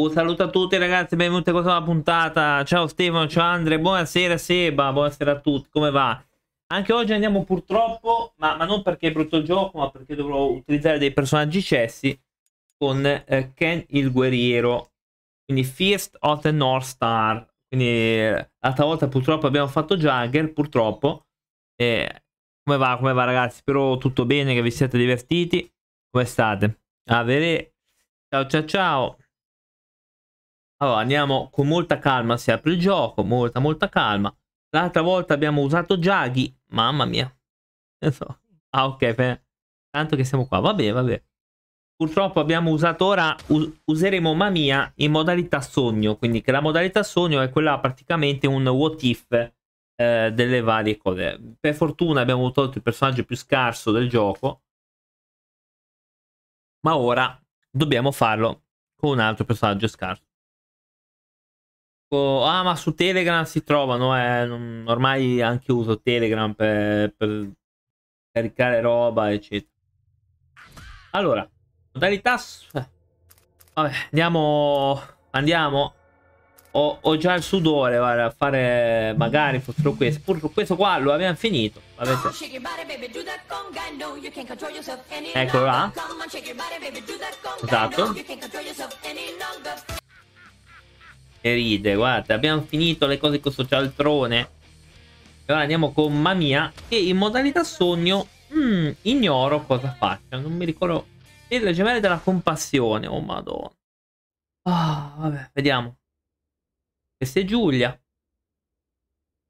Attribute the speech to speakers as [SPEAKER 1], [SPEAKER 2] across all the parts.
[SPEAKER 1] Un saluto a tutti ragazzi, benvenuti a questa nuova puntata. Ciao Stefano, ciao Andre, buonasera Seba, buonasera a tutti, come va? Anche oggi andiamo purtroppo, ma, ma non perché è brutto il gioco, ma perché dovrò utilizzare dei personaggi cessi con eh, Ken il guerriero. Quindi First of the North Star. Quindi eh, l'altra volta purtroppo abbiamo fatto Jagger, purtroppo. Eh, come va, come va ragazzi? Spero tutto bene, che vi siete divertiti. Come state? A vedere. Ciao ciao ciao. Allora andiamo con molta calma, si apre il gioco, molta molta calma. L'altra volta abbiamo usato Jaggy, mamma mia. Ah ok, tanto che siamo qua, vabbè vabbè. Purtroppo abbiamo usato ora, useremo Mamia in modalità sogno, quindi che la modalità sogno è quella praticamente un what if eh, delle varie cose. Per fortuna abbiamo tolto il personaggio più scarso del gioco, ma ora dobbiamo farlo con un altro personaggio scarso. Ah, ma su Telegram si trovano, eh. ormai anche uso Telegram per, per caricare roba, eccetera. Allora, modalità... Vabbè, andiamo... Andiamo. Ho, ho, già il sudore, guarda, a fare magari fossero questo. Pur questo qua lo abbiamo finito. Avete... Eccolo là. Esatto e ride. Guarda, abbiamo finito le cose con questo cialtrone. E ora andiamo con Mamia. Che in modalità sogno mm, ignoro cosa faccia. Non mi ricordo. E le gemelle della compassione. Oh madonna. Ah, oh, vabbè, vediamo. Questa è Giulia.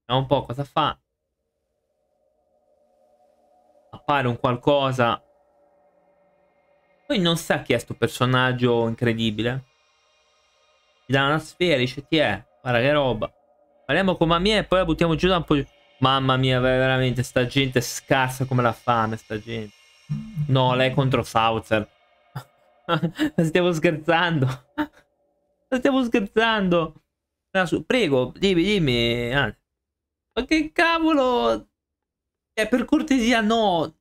[SPEAKER 1] Vediamo un po' cosa fa. Appare un qualcosa. Poi non sa chi è sto personaggio incredibile. Ti dà una sfera, dice ti è. Guarda che roba. Parliamo con mamma mia e poi la buttiamo giù da un po'. Mamma mia, veramente, sta gente scarsa come la fame, sta gente. No, lei contro Saucer. Stiamo scherzando. Stiamo scherzando. Prego, dimmi, dimmi. Ma che cavolo? Eh, per cortesia, no.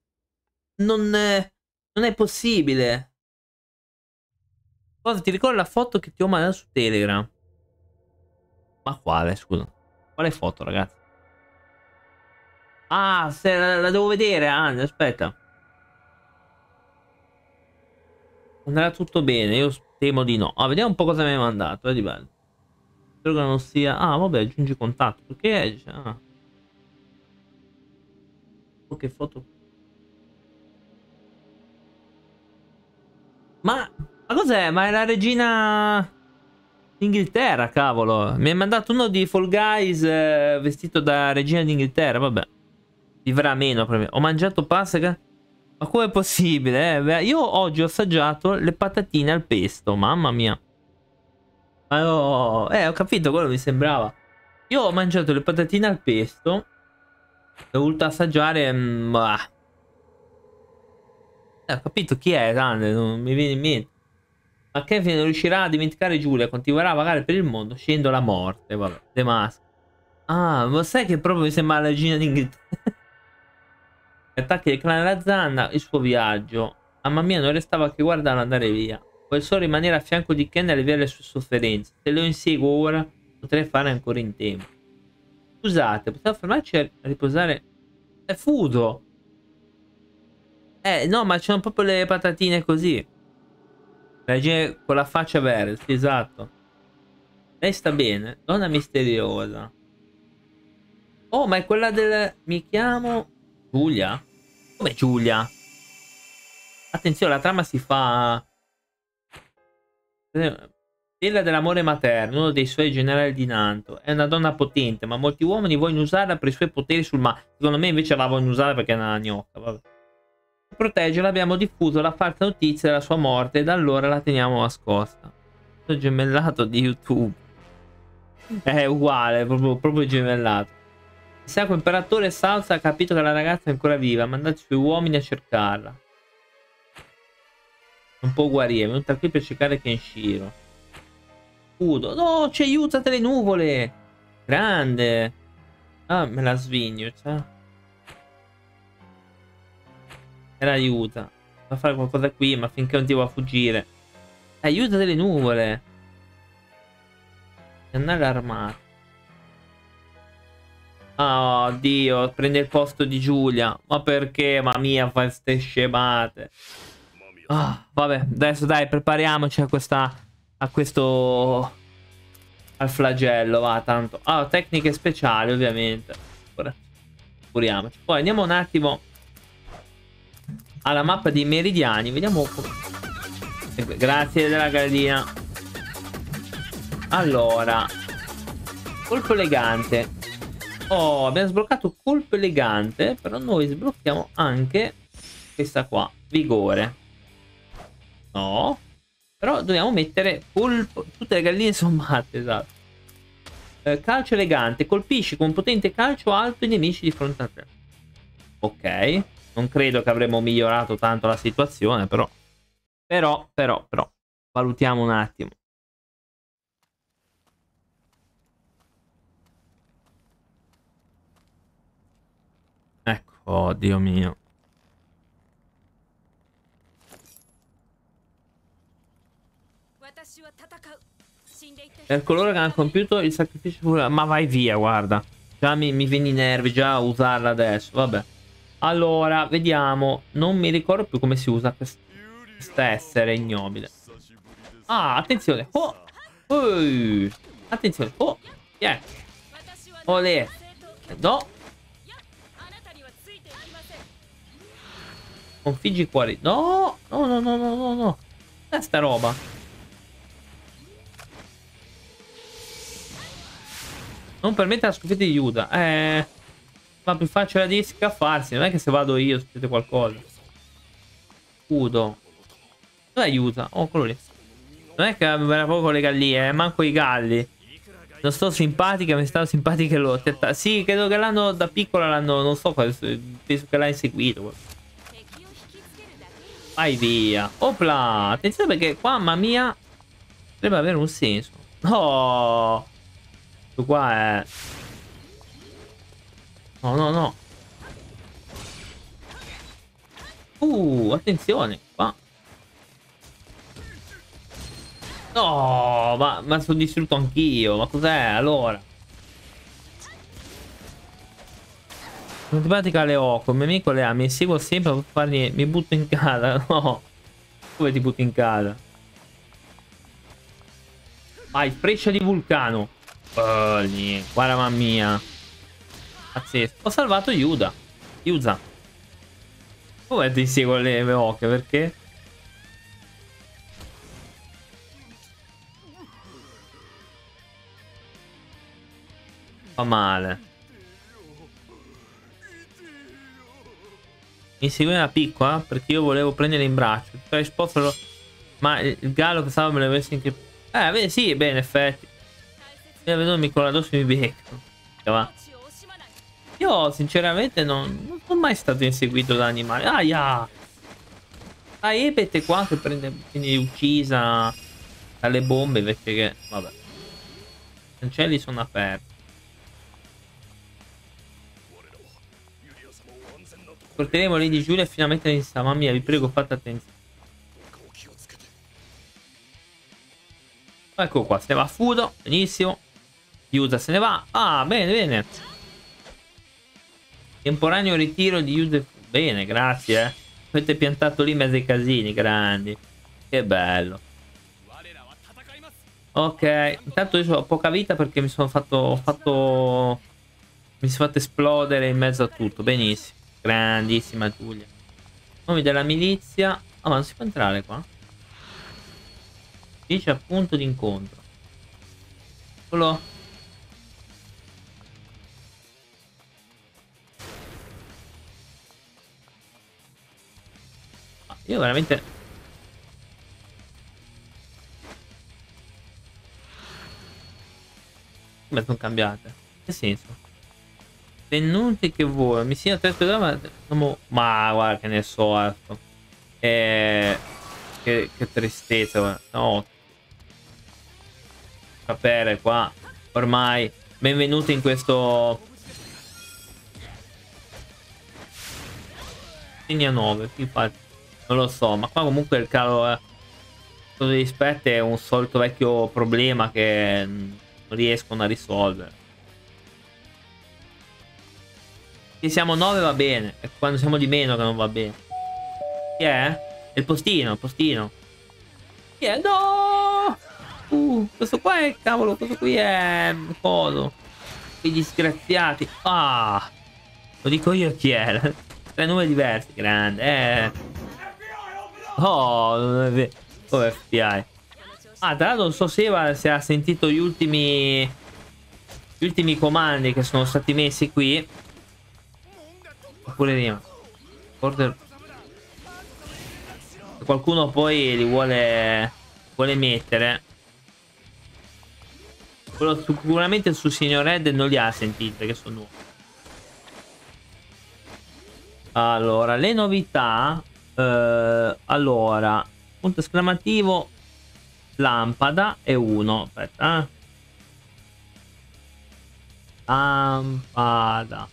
[SPEAKER 1] Non è, non è possibile. Cosa ti ricordi la foto che ti ho mandato su Telegram? Ma quale, scusa? Quale foto, ragazzi? Ah, se la, la devo vedere, Anne, aspetta. Andrà tutto bene, io temo di no. Ah, vediamo un po' cosa mi hai mandato, vedi bello. Spero che non sia... Ah, vabbè, aggiungi contatto. Perché... Ah. Oh, che foto... Ma ma cos'è? Ma è la regina d'Inghilterra, cavolo. Mi hai mandato uno di Fall Guys eh, vestito da regina d'Inghilterra, vabbè. Vivrà meno. Ho mangiato pasta... Ma com'è possibile? Eh? Io oggi ho assaggiato le patatine al pesto, mamma mia. Ma eh, ho capito, quello mi sembrava. Io ho mangiato le patatine al pesto. Ho voluto assaggiare... Mm, bah. Eh, ho capito chi è, grande, non mi viene in mente. Ma Kevin non riuscirà a dimenticare Giulia, continuerà a vagare per il mondo, scendo la morte, vabbè, The Mask. Ah, ma sai che proprio mi sembra la regina d'Inghilterra? Attacchi del clan della zanna, il suo viaggio. Mamma mia, non restava che guardarlo andare via. Vuole solo rimanere a fianco di Ken e alleviare le sue sofferenze. Se lo inseguo ora, potrei fare ancora in tempo. Scusate, possiamo fermarci a riposare? È fuso! Eh, no, ma c'erano proprio le patatine così. Regina con la faccia verde, sì, esatto. Lei sta bene. Donna misteriosa. Oh, ma è quella del... Mi chiamo... Giulia? Come Giulia? Attenzione, la trama si fa... Stella dell'amore materno, uno dei suoi generali di Nanto. È una donna potente, ma molti uomini vogliono usarla per i suoi poteri sul mare. Secondo me invece la vogliono usare perché è una gnocca, vabbè proteggerla abbiamo diffuso la falsa notizia della sua morte e da allora la teniamo nascosta. Il gemellato di YouTube. È uguale, proprio, proprio gemellato. Il sacro imperatore Salsa ha capito che la ragazza è ancora viva, ha mandato i suoi uomini a cercarla. Non può guarire, è venuta qui per cercare Kenshiro. Scudo, no, ci aiutate le nuvole! Grande! Ah, me la svigno, cioè. Era aiuta. Va a fare qualcosa qui, ma finché non ti va a fuggire. Aiuta delle nuvole. Annale armato. Oh, Dio, prende il posto di Giulia. Ma perché, ma mia, fa ste scemate. Oh, vabbè, adesso dai, prepariamoci a questa... A questo... Al flagello, va, tanto. Ah, tecniche speciali, ovviamente. Curiamoci. Poi andiamo un attimo alla mappa dei meridiani. Vediamo... Grazie della gallina. Allora. Colpo elegante. Oh, abbiamo sbloccato colpo elegante. Però noi sblocchiamo anche questa qua. Vigore. No. Però dobbiamo mettere colpo... Tutte le galline sono matte, esatto. Eh, calcio elegante. Colpisci con potente calcio alto i nemici di fronte a te. Ok. Non credo che avremmo migliorato tanto la situazione, però... Però, però, però. Valutiamo un attimo. Oh, Dio mio. Per coloro che hanno compiuto il sacrificio Ma vai via, guarda. Già mi, mi viene i nervi, già usarla adesso. Vabbè. Allora, vediamo. Non mi ricordo più come si usa quest questa essere ignobile. Ah, attenzione. Oh. Uh. Attenzione. Oh. Yeah. Olè. No. Configgi cuori. No, no, no, no, no, no, no. È sta roba. Non permette la sconfitta di Yuda. Eh... Ma più facile di scaffarsi. Non è che se vado io succede qualcosa. Scudo. Dove aiuta? Oh, quello lì. Non è che era proprio le galline, eh. Manco i galli. Non sto simpatica, mi stanno simpatiche loro. Sì, credo che l'hanno da piccola l'hanno. Non so, penso che l'ha inseguito. Vai via. Opla. Attenzione perché qua, mamma mia, deve avere un senso. Oh. Questo qua è... No, no, no. Uh, attenzione. Qua. No, ma, ma sono distrutto anch'io. Ma cos'è allora? Antipatica le ho, come amico le ha, mi seguo sempre per fargli... Mi butto in casa, no. Come ti butto in casa? Vai, freccia di vulcano. Oh, niente. Guarda mamma mia. Pazzesco. Ho salvato Yuda. Yuza. Come ti seguo le mie occhie? Perché? Fa male. Mi segue una piccola perché io volevo prendere in braccio. Ho risposto, ma il gallo che stava me l'avessi anche... Eh, beh, sì, beh, in effetti. Se vedo il con addosso mi becco. Va. Io sinceramente non, non sono mai stato inseguito da animali. Aia! La Ebete qua che prende, viene uccisa dalle bombe invece che... Vabbè. I cancelli sono aperti. Porteremo lì di Giulia finalmente in Mamma mia, vi prego, fate attenzione. Ecco qua, se ne va Fudo. Benissimo. Yuza se ne va. Ah, bene, bene. Temporaneo ritiro di Yuza. Bene, grazie, eh. Avete piantato lì mezzo ai casini, grandi. Che bello. Ok, intanto io ho poca vita perché mi sono fatto, ho fatto... Mi sono fatto esplodere in mezzo a tutto. Benissimo. Grandissima Giulia. Nomi della milizia. Ah, ma non si può entrare qua? Dice appunto d'incontro. Eccolo. Io veramente... Come sono cambiate? Che senso? Benvenuti che vuoi. Mi sia testo ma... ma guarda che ne so. Ecco. Eh, che, che tristezza. Guarda. No. Sapere qua. Ormai. Benvenuti in questo. Segna 9. Infatti. Non lo so. Ma qua comunque il calo. Eh, degli aspetti è un solito vecchio problema che. non riescono a risolvere. Se siamo 9 va bene, è quando siamo di meno che non va bene. Chi è? Il postino, il postino. Chi è? No! Uh, questo qua è, cavolo, questo qui è... Coso. Quei disgraziati. Ah! Lo dico io chi è. Tre numeri diversi, grande. Eh. Oh, non è vero. Oh, FBI. Ah, tra l'altro non so se Eva se ha sentito gli ultimi... Gli ultimi comandi che sono stati messi qui. Oppure prima. Order... Se qualcuno poi li vuole... Vuole mettere. Quello sicuramente su Signor Red non li ha sentiti perché sono nuovi. Allora, le novità. Eh, allora, punto esclamativo, lampada e uno. Aspetta. Eh. Lampada.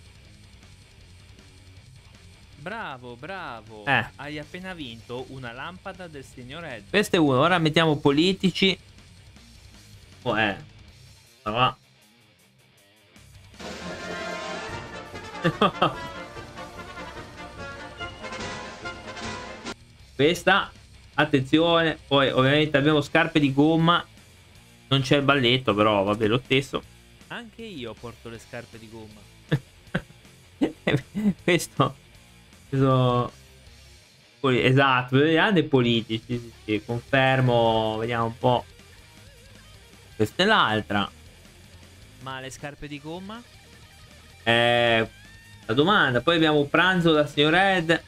[SPEAKER 2] Bravo, bravo.
[SPEAKER 1] Eh.
[SPEAKER 2] Hai appena vinto una lampada del signor Ed.
[SPEAKER 1] Questo è uno. Ora mettiamo politici. Oh, eh. Va. Questa, attenzione, poi ovviamente abbiamo scarpe di gomma, non c'è il balletto però vabbè lo stesso.
[SPEAKER 2] Anche io porto le scarpe di gomma.
[SPEAKER 1] questo, questo esatto, vediamo dei politici, sì, sì, confermo, vediamo un po'. Questa è l'altra.
[SPEAKER 2] Ma le scarpe di gomma?
[SPEAKER 1] Eh, la domanda. Poi abbiamo pranzo da signor Red.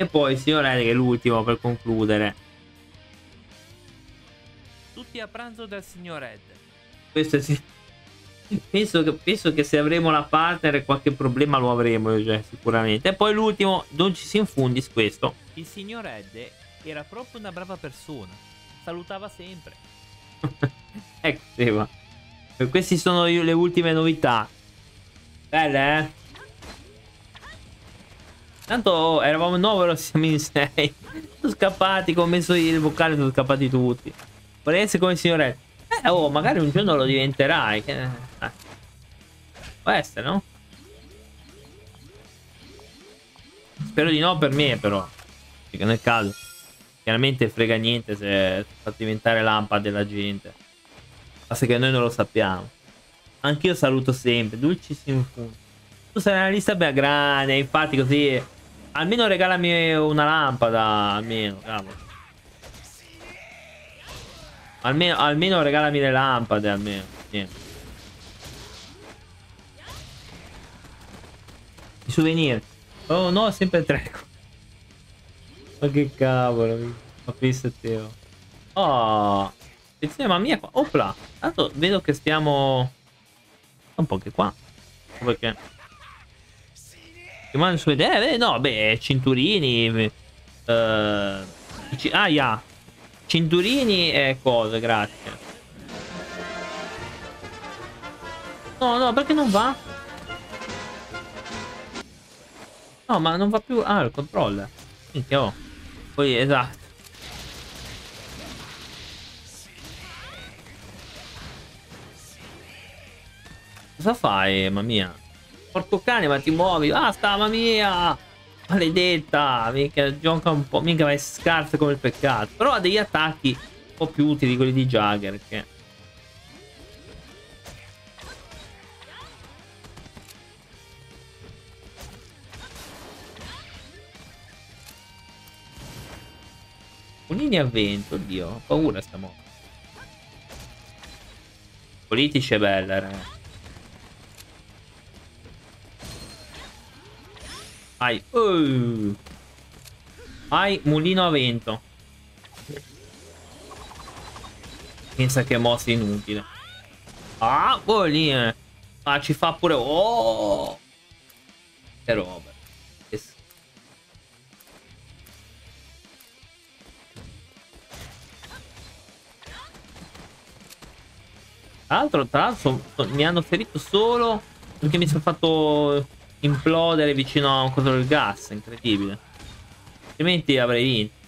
[SPEAKER 1] E poi il signor che è l'ultimo per concludere.
[SPEAKER 2] Tutti a pranzo dal signor Red.
[SPEAKER 1] Questo è sì. Penso che, penso che se avremo la partner qualche problema lo avremo cioè, sicuramente. E poi l'ultimo, non ci si infundis questo.
[SPEAKER 2] Il signor Ed era proprio una brava persona. Salutava sempre.
[SPEAKER 1] ecco, Seba. Queste sono le ultime novità. Belle, eh? Tanto eravamo 9, ora siamo in 6. sono scappati, come ho messo il vocale, sono scappati tutti. Vorrei essere come il signore. Eh, oh, magari un giorno lo diventerai. Eh. Può essere, no? Spero di no per me, però. Perché nel caso. Chiaramente frega niente se fa diventare lampa della gente. Basta che noi non lo sappiamo. Anch'io saluto sempre, dolcissimo fumo. Tu sei una lista bella grande, infatti così... Almeno regalami una lampada, almeno, cavolo. Almeno, almeno regalami le lampade, almeno. Niente. I souvenir. Oh no, sempre tre. Ma che cavolo. Ma pensa te. Oh. Attenzione, mamma mia qua. Opla. Tanto vedo che stiamo... Un po' che qua. Perché... Rimane su idee? Eh, no, beh, cinturini... Uh, ah, yeah. Cinturini e cose, grazie. No, no, perché non va? No, ma non va più... Ah, il controller. Minchia, oh. Poi, esatto. Cosa fai, mamma mia? Porco cane, ma ti muovi. Basta, mamma mia! Maledetta! Mica gioca un po'. Mica vai scarsa come il peccato. Però ha degli attacchi un po' più utili quelli di Jagger. Che... Unini a vento, oddio, ho paura sta moto. Politici è bella, ragazzi. Vai. Uh. Vai, mulino a vento. Pensa che mossa inutile. Ah, eh. Ah, ci fa pure... Oh! Che roba. Tra l'altro, tra l'altro, mi hanno ferito solo perché mi sono fatto implodere vicino a un coso del gas, incredibile. Altrimenti avrei vinto.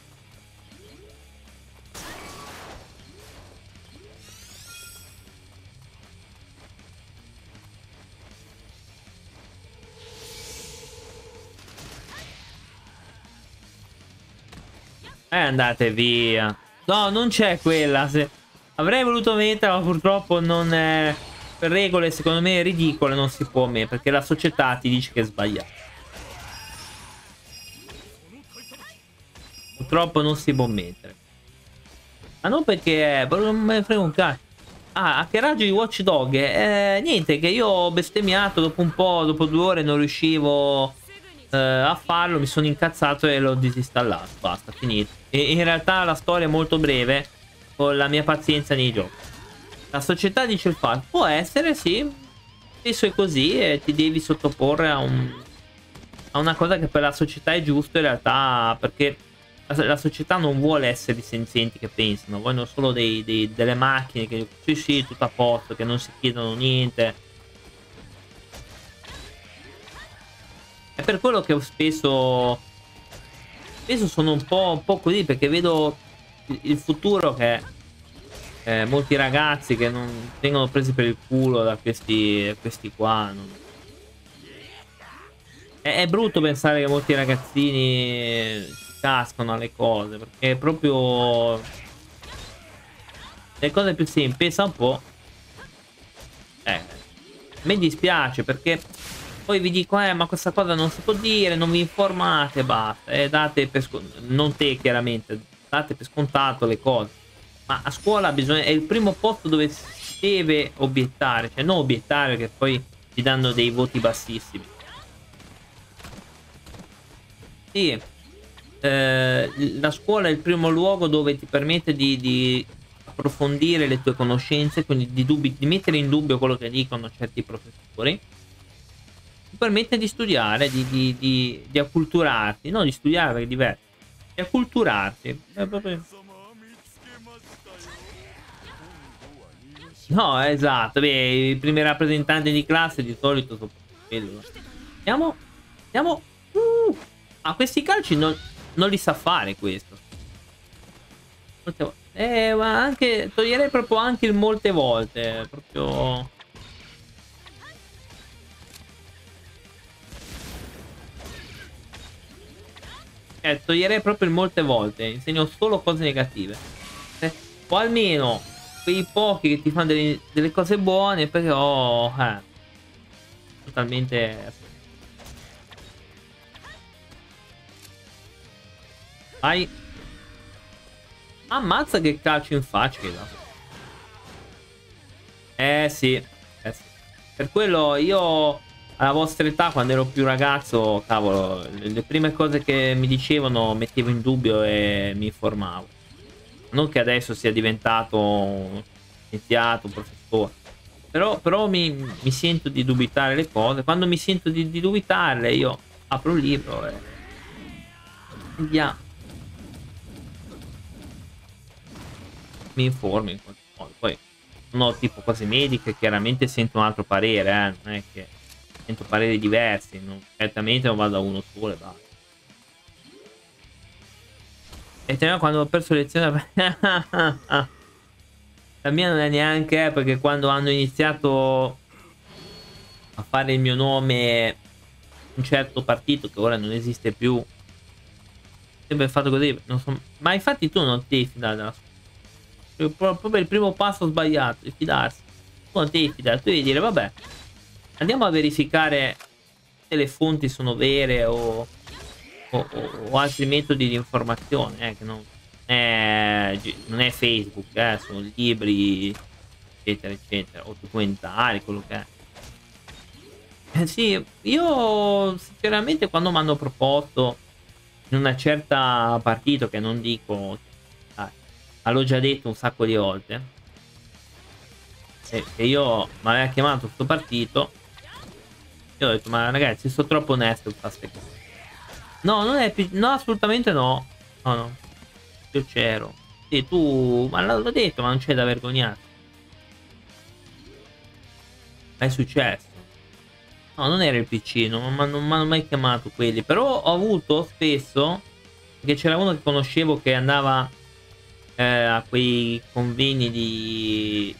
[SPEAKER 1] E eh, andate via. No, non c'è quella. Se... Avrei voluto metterla, ma purtroppo non è... Regole, secondo me, ridicole non si può mettere, perché la società ti dice che è sbagliato. Purtroppo non si può mettere. Ma non perché... Non me ne frega un cazzo. Ah, a che raggio di Watchdog? Eh, niente, che io ho bestemmiato dopo un po', dopo due ore non riuscivo eh, a farlo, mi sono incazzato e l'ho disinstallato. Basta, finito. E in realtà la storia è molto breve, con la mia pazienza nei giochi. La società dice il fatto, può essere, sì, spesso è così e ti devi sottoporre a, un, a una cosa che per la società è giusto in realtà, perché la società non vuole essere i senzienti che pensano, vogliono solo dei, dei, delle macchine che sì sì tutto a posto, che non si chiedono niente. È per quello che spesso spesso sono un po', un po così perché vedo il futuro che eh, molti ragazzi che non vengono presi per il culo da questi, questi qua. Non... È, è brutto pensare che molti ragazzini cascano alle cose perché proprio le cose più semplici pensa un po' eh, mi dispiace perché poi vi dico eh ma questa cosa non si può dire non vi informate basta e eh, date per non te chiaramente date per scontato le cose ma a scuola bisogna è il primo posto dove si deve obiettare cioè non obiettare che poi ti danno dei voti bassissimi sì eh, la scuola è il primo luogo dove ti permette di, di approfondire le tue conoscenze, quindi di, dubbi, di, mettere in dubbio quello che dicono certi professori. Ti permette di studiare, di, di, acculturarti, no di studiare perché è diverso, di acculturarti. Proprio... No, esatto, beh, i primi rappresentanti di classe di solito sono quello. Andiamo, andiamo. Uh, a questi calci non, non li sa fare questo. Eh, ma anche... Toglierei proprio anche il molte volte. Proprio... Eh, toglierei proprio il molte volte. Insegno solo cose negative. Eh, o almeno quei pochi che ti fanno delle, delle cose buone, però... Eh, totalmente Vai. Ammazza che calcio in faccia che dà. Eh sì. eh sì. Per quello io alla vostra età quando ero più ragazzo, cavolo, le prime cose che mi dicevano mettevo in dubbio e mi informavo. Non che adesso sia diventato scienziato, professore. Però, però mi, mi, sento di dubitare le cose. Quando mi sento di, di dubitarle io apro un libro e... Andiamo. mi informi in qualche modo. Poi sono tipo cose mediche, chiaramente sento un altro parere, eh? non è che sento pareri diversi, non, certamente non vado a uno solo e basta. E te quando ho perso lezione la mia non è neanche eh, perché quando hanno iniziato a fare il mio nome un certo partito che ora non esiste più sempre fatto così so, ma infatti tu non ti fidare della scuola. Proprio il primo passo sbagliato di fidarsi. Tu non devi fidare tu devi dire vabbè andiamo a verificare se le fonti sono vere o, o, o altri metodi di informazione eh, che non è, non è Facebook eh, sono libri eccetera eccetera o documentari quello che è eh, sì io sinceramente quando mi hanno proposto in una certa partito che non dico ma l'ho già detto un sacco di volte. E, e io mi aveva chiamato questo partito. Io ho detto, ma ragazzi, sono troppo onesto per queste cose. No, non è No, assolutamente no. No, no. Io c'ero. Sì, tu... Ma l'ho detto, ma non c'è da vergognarsi. È successo. No, non era il PC, non, mi hanno mai chiamato quelli. Però ho avuto spesso... Che c'era uno che conoscevo che andava eh, a quei convegni di,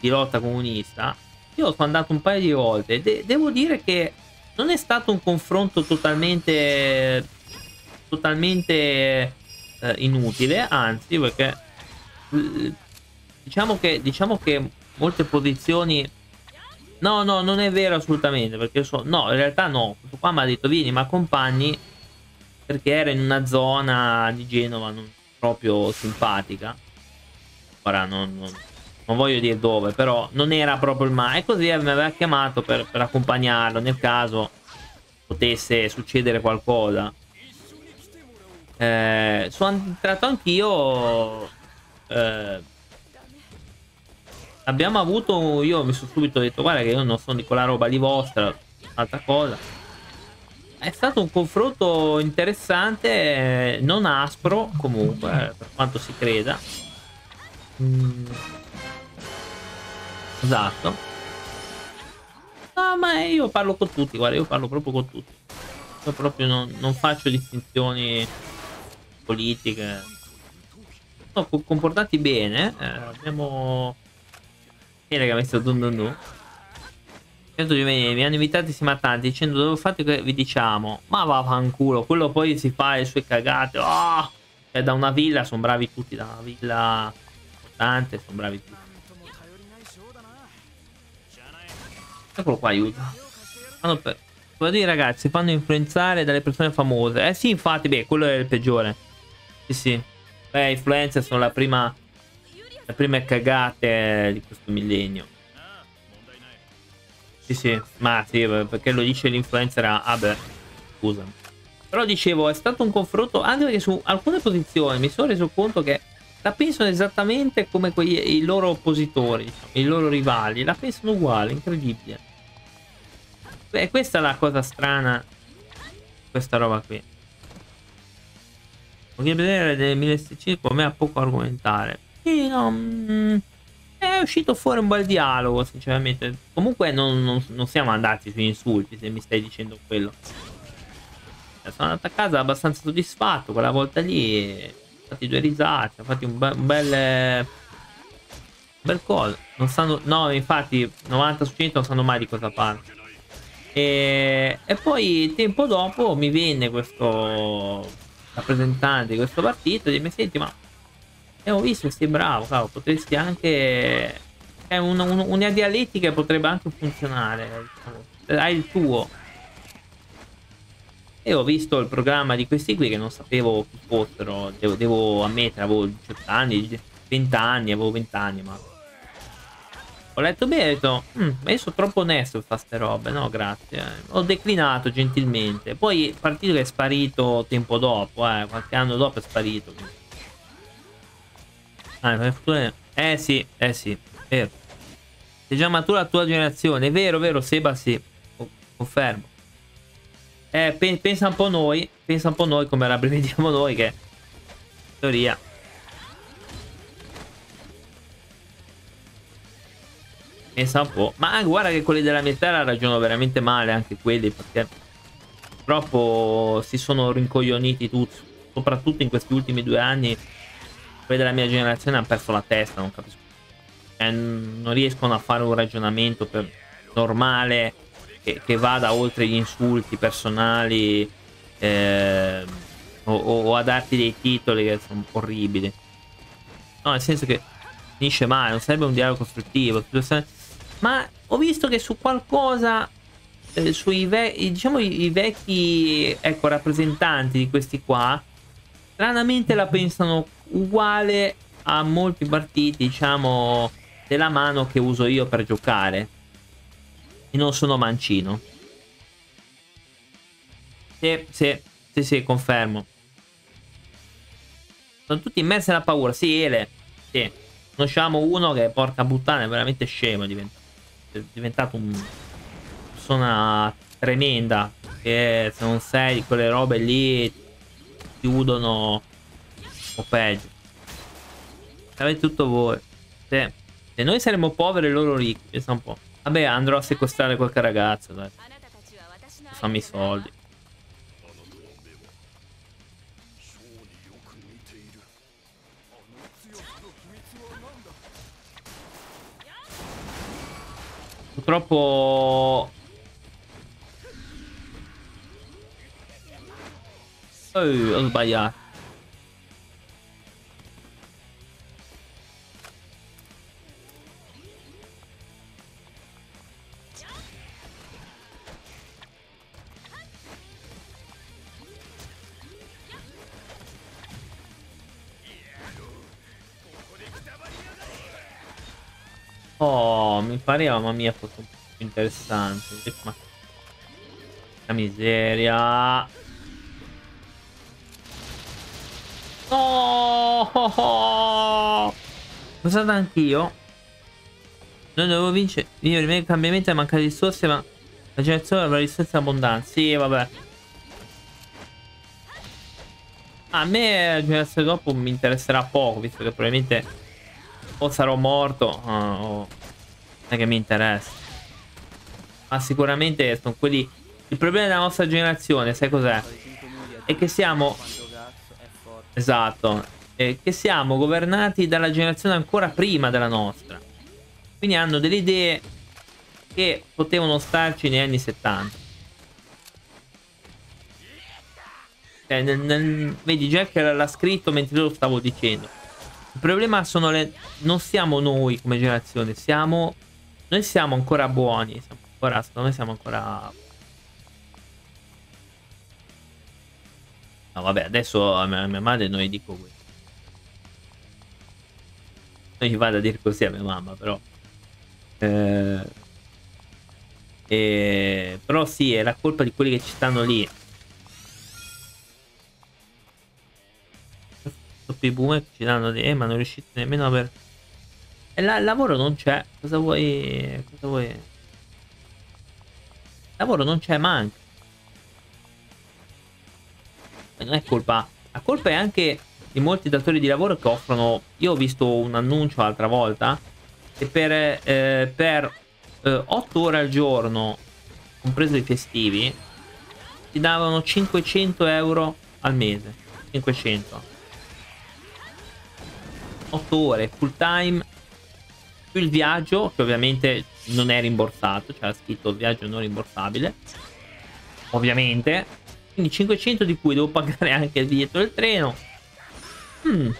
[SPEAKER 1] di, lotta comunista, io sono andato un paio di volte. De- devo dire che non è stato un confronto totalmente, totalmente eh, inutile, anzi perché eh, diciamo che, diciamo che molte posizioni... No, no, non è vero assolutamente, perché so... No, in realtà no, questo qua mi ha detto vieni, ma accompagni perché era in una zona di Genova non proprio simpatica. Ora non, non, non voglio dire dove, però non era proprio il mare. E così mi aveva chiamato per, per accompagnarlo nel caso potesse succedere qualcosa. Eh, sono entrato anch'io. Eh, abbiamo avuto. Io mi sono subito detto: Guarda, che io non sono di quella roba di vostra. Altra cosa. È stato un confronto interessante, non aspro comunque, per quanto si creda. Mm. Esatto. No, ma io parlo con tutti, guarda, io parlo proprio con tutti. Io proprio non, non faccio distinzioni politiche. Sono comportati bene. Eh, abbiamo... Bene che ha messo dun dun dun. Mi hanno invitato insieme a tanti dicendo dove fate che vi diciamo. Ma va fanculo, quello poi si fa le sue cagate. Oh! Cioè, da una villa sono bravi tutti, da una villa importante sono bravi tutti. Eccolo qua, aiuta. Fanno per... Dire ragazzi, fanno influenzare dalle persone famose. Eh sì, infatti, beh, quello è il peggiore. Sì, sì. Beh, influencer sono la prima... Le prime cagate di questo millennio. Sì, sì. Ma sì, perché lo dice l'influencer. Ah beh, scusa. Però dicevo, è stato un confronto anche perché su alcune posizioni mi sono reso conto che la pensano esattamente come quei, i loro oppositori, i loro rivali, la pensano uguale, incredibile. E questa è la cosa strana, questa roba qui. Voglio vedere del 1600 come ha poco argomentare. Sì, no, mm, è uscito fuori un bel dialogo, sinceramente. Comunque non, non, non siamo andati sui insulti, se mi stai dicendo quello. Sono andato a casa abbastanza soddisfatto, quella volta lì fatti due risate, infatti un, be un bel... bel call. Non sanno, no, infatti 90 su 100 non sanno mai di cosa parla. E, e poi tempo dopo mi venne questo rappresentante di questo partito e mi senti ma abbiamo visto che sei bravo, cavolo, potresti anche... È una, una, una dialettica potrebbe anche funzionare, diciamo. hai il tuo e ho visto il programma di questi qui che non sapevo chi fossero, devo, devo ammettere, avevo 18 anni, 20 anni, avevo 20 anni, ma... Ho letto bene e ho detto, mm, ma io sono troppo onesto per fare ste robe, no grazie. Ho declinato gentilmente. Poi il partito è sparito tempo dopo, eh, qualche anno dopo è sparito. Ah, eh sì, eh sì, vero. Sei già matura la tua generazione, è vero, vero, Seba sì, confermo. Eh, pensa un po' noi, pensa un po' noi come rabbrividiamo noi che in teoria pensa un po'. Ma guarda che quelli della mia terra ragionano veramente male anche quelli perché purtroppo si sono rincoglioniti tutti, soprattutto in questi ultimi due anni. Quelli della mia generazione hanno perso la testa, non capisco. Eh, non riescono a fare un ragionamento per normale che, che vada oltre gli insulti personali eh, o, o, a darti dei titoli che sono orribili. No, nel senso che finisce male, non serve un dialogo costruttivo. Ma ho visto che su qualcosa, eh, sui diciamo i, i vecchi ecco, rappresentanti di questi qua, stranamente la pensano uguale a molti partiti, diciamo, della mano che uso io per giocare e non sono mancino. Sì, sì, sì, sì, Sono tutti immersi nella paura. Sì, Ele. Sì. Conosciamo uno che, porca puttana, è veramente scemo. È diventato, è diventato un persona tremenda. Che se non sei di quelle robe lì, chiudono o peggio. Avete tutto voi. Sì. Se noi saremmo poveri, loro ricchi. Pensa un po'. Vabbè, andrò a sequestrare qualche ragazzo, dai. Fammi i soldi. Purtroppo... Oh, ho sbagliato. Oh, mi pareva, mamma mia, fosse un po' più interessante. Ma... La miseria. No! Ho usato anch'io. Non dovevo vincere. Io rimango cambiamento e manca di risorse, ma la generazione avrà risorse abbondanti. Sì, vabbè. A me la generazione dopo mi interesserà poco, visto che probabilmente o sarò morto o non è che mi interessa. Ma sicuramente sono quelli... Il problema della nostra generazione, sai cos'è? È che siamo... Esatto. È che siamo governati dalla generazione ancora prima della nostra. Quindi hanno delle idee che potevano starci negli anni 70. Cioè, nel, nel, vedi, Jack l'ha scritto mentre lo stavo dicendo. Il problema sono le... Non siamo noi come generazione, siamo... Noi siamo ancora buoni. Siamo ancora, secondo me siamo ancora... No, vabbè, adesso a mia, a mia madre non gli dico questo. Non gli vado a dire così a mia mamma, però... Eh, eh, però sì, è la colpa di quelli che ci stanno lì. Troppi boomer ci danno dei... Eh, ma non riuscite nemmeno a aver... E la, il lavoro non c'è. Cosa vuoi... Cosa vuoi... Il lavoro non c'è, manca. E non è colpa... La colpa è anche di molti datori di lavoro che offrono... Io ho visto un annuncio l'altra volta e per, eh, per eh, 8 ore al giorno, compreso i festivi, ti davano 500 euro al mese. 500. 8 ore full time più il viaggio che ovviamente non è rimborsato c'era scritto viaggio non rimborsabile ovviamente quindi 500 di cui devo pagare anche il biglietto del treno hmm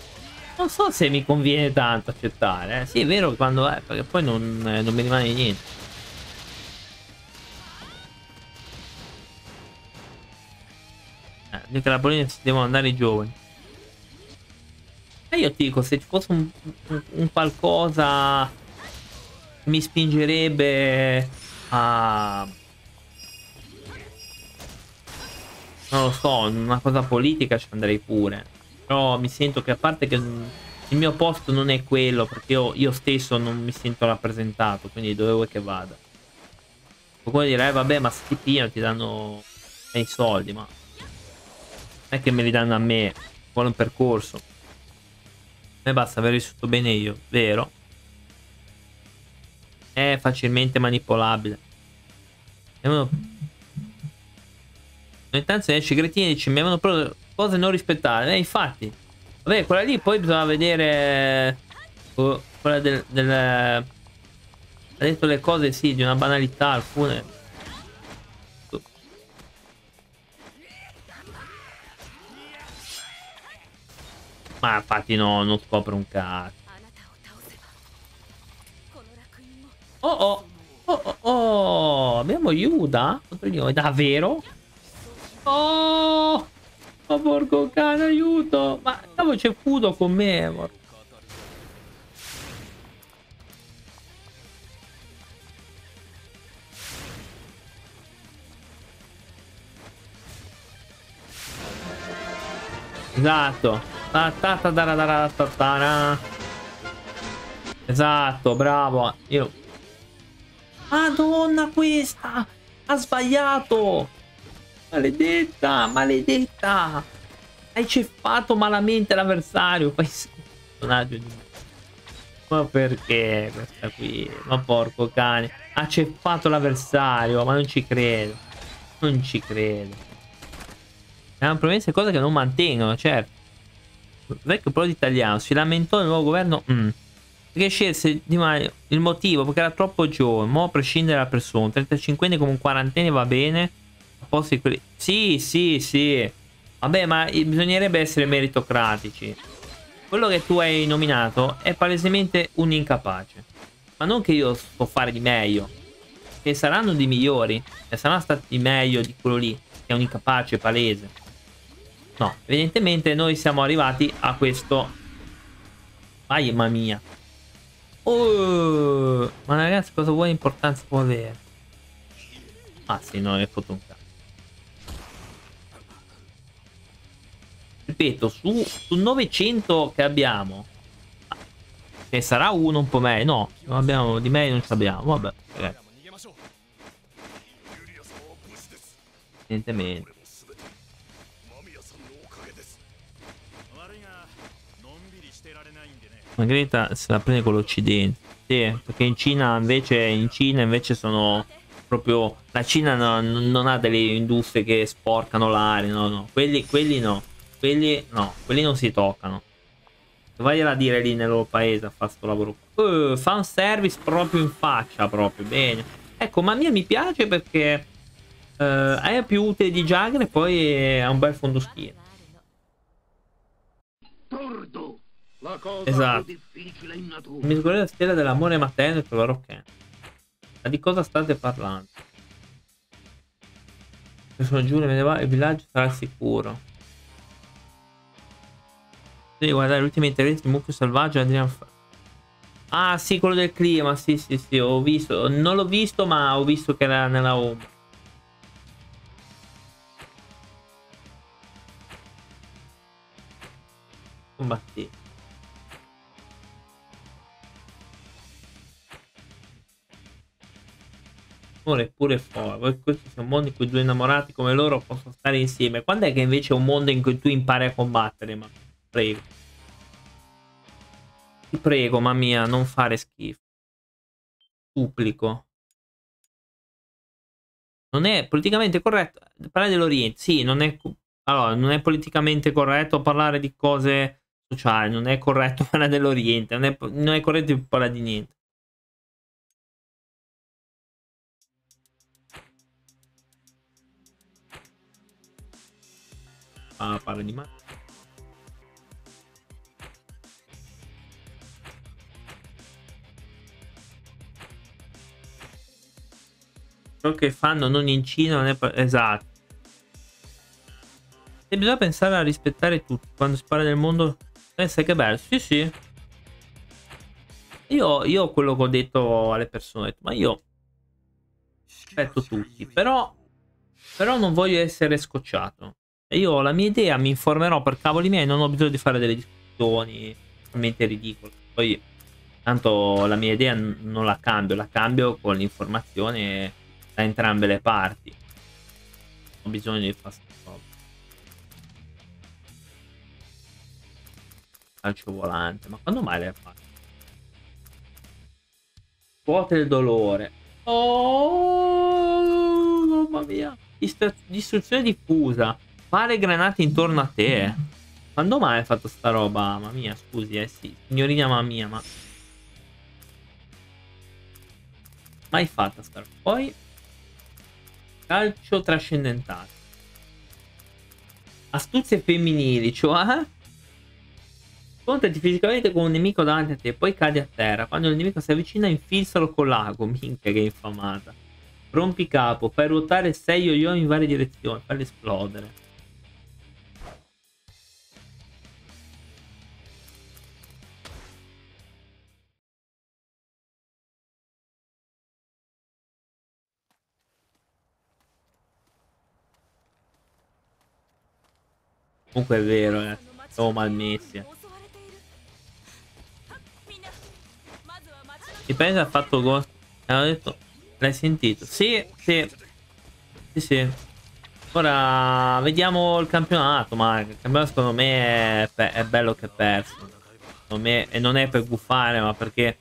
[SPEAKER 1] non so se mi conviene tanto accettare. Eh. Sì, è vero quando è, perché poi non, eh, non mi rimane niente. Eh, che la si devono andare i giovani. E io ti dico, se ci fosse un, un, un qualcosa che mi spingerebbe a... Non lo so, una cosa politica ci andrei pure. Però mi sento che a parte che il mio posto non è quello, perché io, io stesso non mi sento rappresentato, quindi dove vuoi che vada? Qualcuno dirà, eh, vabbè, ma stipino ti danno i soldi, ma non è che me li danno a me, vuole un percorso. Me basta aver vissuto bene io, vero? È facilmente manipolabile. E uno... Ogni tanto esce Gretini dice mi avevano proprio cose non rispettate. Eh, infatti. Vabbè, quella lì poi bisogna vedere... Uh, quella del, del... Ha detto le cose, sì, di una banalità, alcune... Ma infatti no, non scopre un cazzo. Oh oh, oh oh oh, abbiamo Yuda? Davvero? Oh! Ma porco cane, aiuto! Ma cavolo c'è Fudo con me, porco. Esatto. Esatto, bravo. Io. Madonna questa! Ha sbagliato! Maledetta, maledetta. Hai ceffato malamente l'avversario. Fai personaggio di Ma perché questa qui? Ma porco cane. Ha ceffato l'avversario. Ma non ci credo. Non ci credo. Erano promesse cose che non mantengono, certo. Vecchio prologo italiano si lamentò del nuovo governo. Mm. Perché scelse Di Maio il motivo perché era troppo giovane. Mo' a prescindere dalla persona. 35 anni come un quarantenne va bene posti quelli... Sì, sì, sì. Vabbè, ma bisognerebbe essere meritocratici. Quello che tu hai nominato è palesemente un incapace. Ma non che io so fare di meglio. Che saranno di migliori. E saranno stati meglio di quello lì. Che è un incapace palese. No, evidentemente noi siamo arrivati a questo... Mamma mia. Oh, ma ragazzi, cosa vuoi importanza può avere? Ah sì, no, è cazzo. Ripeto, su, su 900 che abbiamo, che sarà uno un po' meglio. No, non abbiamo, di meglio non ci abbiamo. Vabbè. Evidentemente. Margherita se la prende con l'Occidente. Sì, perché in Cina invece, in Cina invece sono proprio... La Cina no, non ha delle industrie che sporcano l'aria, no, no. Quelli, quelli no. Quelli no, quelli non si toccano. Vagliela a dire lì nel loro paese a fare sto lavoro. Uh, fa un service proprio in faccia, proprio, bene. Ecco, ma a me mi piace perché uh, è più utile di Jagger e poi ha un bel fondo schiena. Esatto. Mi scorre la stella dell'amore materno e troverò che. Ma di cosa state parlando? Se sono giù, me ne va, il villaggio sarà sicuro. Devi guardare l'ultima intervista di Mucchio Selvaggio Adrian Fa. Ah sì, quello del clima, sì sì sì, ho visto. Non l'ho visto ma ho visto che era nella home. Combatti. Amore pure fuori. Questo è un mondo in cui due innamorati come loro possono stare insieme. Quando è che invece è un mondo in cui tu impari a combattere? Ma prego. Ti prego, mamma mia, non fare schifo. Supplico. Non è politicamente corretto parlare dell'Oriente. Sì, non è, allora, non è politicamente corretto parlare di cose sociali. Non è corretto parlare dell'Oriente. Non non è corretto parlare di niente. Parla di male. Ciò che fanno non in Cina non è... Esatto. E bisogna pensare a rispettare tutti. Quando si parla del mondo... Pensa che bello. Sì, sì. Io, io quello che ho detto alle persone, ma io rispetto tutti, però, però non voglio essere scocciato. E io ho la mia idea, mi informerò per cavoli miei, non ho bisogno di fare delle discussioni veramente ridicole. Poi, tanto la mia idea non la cambio, la cambio con l'informazione da entrambe le parti. Ho bisogno di fare roba. Calcio volante, ma quando mai l'hai fatto? Quote del dolore. Oh, mamma mia. Dist distruzione diffusa. Fare granate intorno a te. Quando mai hai fatto sta roba? Mamma mia, scusi, eh sì. Signorina mamma mia, ma... Mai fatta sta roba. Poi Calcio trascendentale. Astuzie femminili, cioè... Scontrati fisicamente con un nemico davanti a te, poi cadi a terra. Quando il nemico si avvicina, infilzalo con l'ago. Minchia che infamata. Rompicapo, fai ruotare 6 yo-yo in varie direzioni, farli esplodere. Comunque è vero, eh. Siamo malmessi. Dipende dal fatto Ghost. Hanno detto. L'hai sentito? Sì, sì. Sì, sì. Ora vediamo il campionato, ma il campionato secondo me è, è bello che è perso. Me, e non è per buffare, ma perché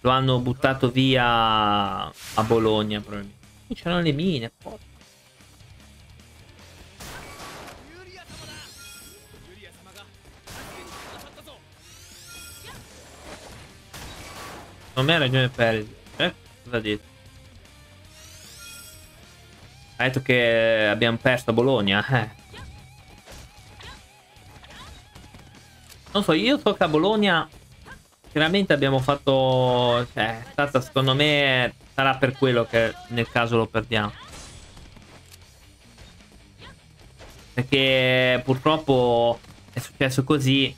[SPEAKER 1] lo hanno buttato via a Bologna probabilmente. C'erano le mine, porca. Non me ha ragione Perez. Eh? Cosa ha detto? Ha detto che abbiamo perso a Bologna. Eh. Non so, io so che a Bologna veramente abbiamo fatto... Cioè, stata secondo me... Sarà per quello che nel caso lo perdiamo. Perché purtroppo è successo così.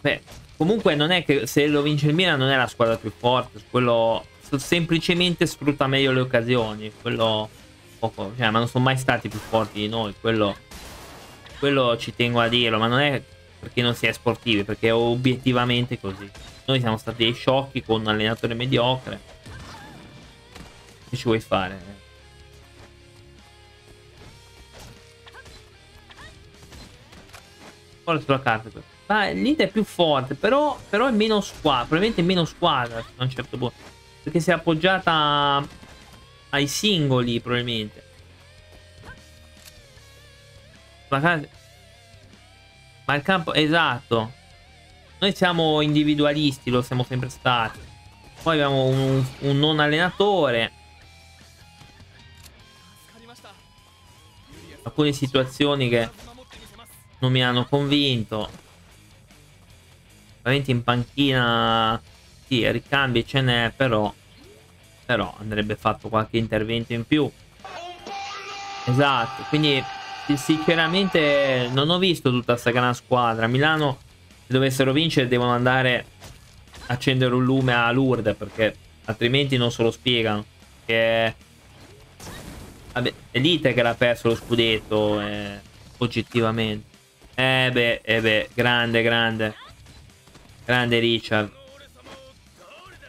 [SPEAKER 1] Beh, Comunque non è che se lo vince il Milan non è la squadra più forte, quello semplicemente sfrutta meglio le occasioni, quello poco, cioè, ma non sono mai stati più forti di noi, quello, quello ci tengo a dirlo, ma non è perché non si è sportivi, perché è obiettivamente così. Noi siamo stati dei sciocchi con un allenatore mediocre. Che ci vuoi fare? Guarda sulla carta questo. Ma l'Inter è più forte, però, però è meno squadra. Probabilmente è meno squadra a un certo punto. Perché si è appoggiata ai singoli, probabilmente. Ma, il campo... Esatto. Noi siamo individualisti, lo siamo sempre stati. Poi abbiamo un, un non allenatore. Alcune situazioni che non mi hanno convinto. Veramente in panchina sì, ricambi ce n'è, però però andrebbe fatto qualche intervento in più. Esatto, quindi sinceramente non ho visto tutta questa gran squadra. Milano, se dovessero vincere, devono andare a accendere un lume a Lourdes perché altrimenti non se lo spiegano. Che Vabbè, è l'Ite che l'ha perso lo scudetto, eh, oggettivamente. Eh beh, eh beh, grande, grande. Grande Richard.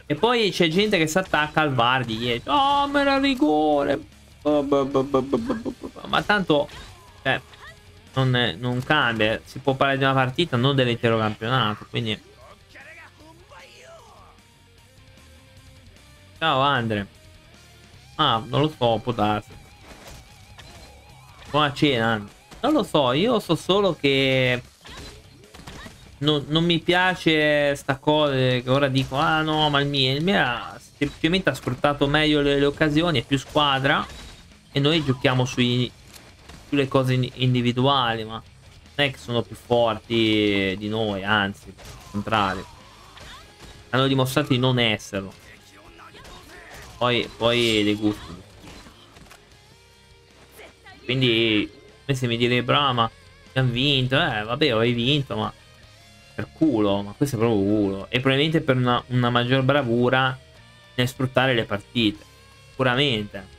[SPEAKER 1] E poi c'è gente che si attacca al VAR di dietro. Oh, ma era rigore. Ma tanto, cioè, non, non, cambia. Si può parlare di una partita, non dell'intero campionato. Quindi. Ciao Andre. Ah, non lo so, può darsi. Buona cena. Non lo so, io so solo che non, non, mi piace sta cosa che ora dico ah no ma il mio, il mio semplicemente ha sfruttato meglio le, le, occasioni è più squadra e noi giochiamo sui, sulle cose individuali ma non è che sono più forti di noi anzi al contrario. Hanno dimostrato di non esserlo. Poi, poi dei gusti. Quindi se mi dire brava abbiamo vinto eh vabbè hai vinto ma per culo, ma questo è proprio culo. E probabilmente per una, una maggior bravura nel sfruttare le partite. Sicuramente.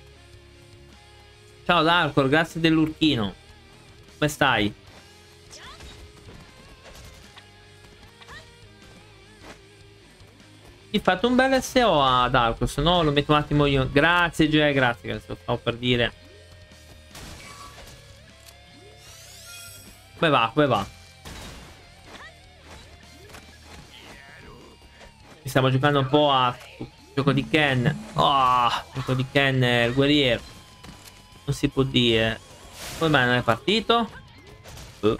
[SPEAKER 1] Ciao Darkor, grazie dell'urchino. Come stai? Ti fatto un bel SEO a Darkor, se no lo metto un attimo io. Grazie Gioia, grazie, che lo stavo per dire. Come va, come va? Stiamo giocando un po' a gioco di Ken. Oh, gioco di Ken, il guerriero. Non si può dire. Come mai non è partito? Uh.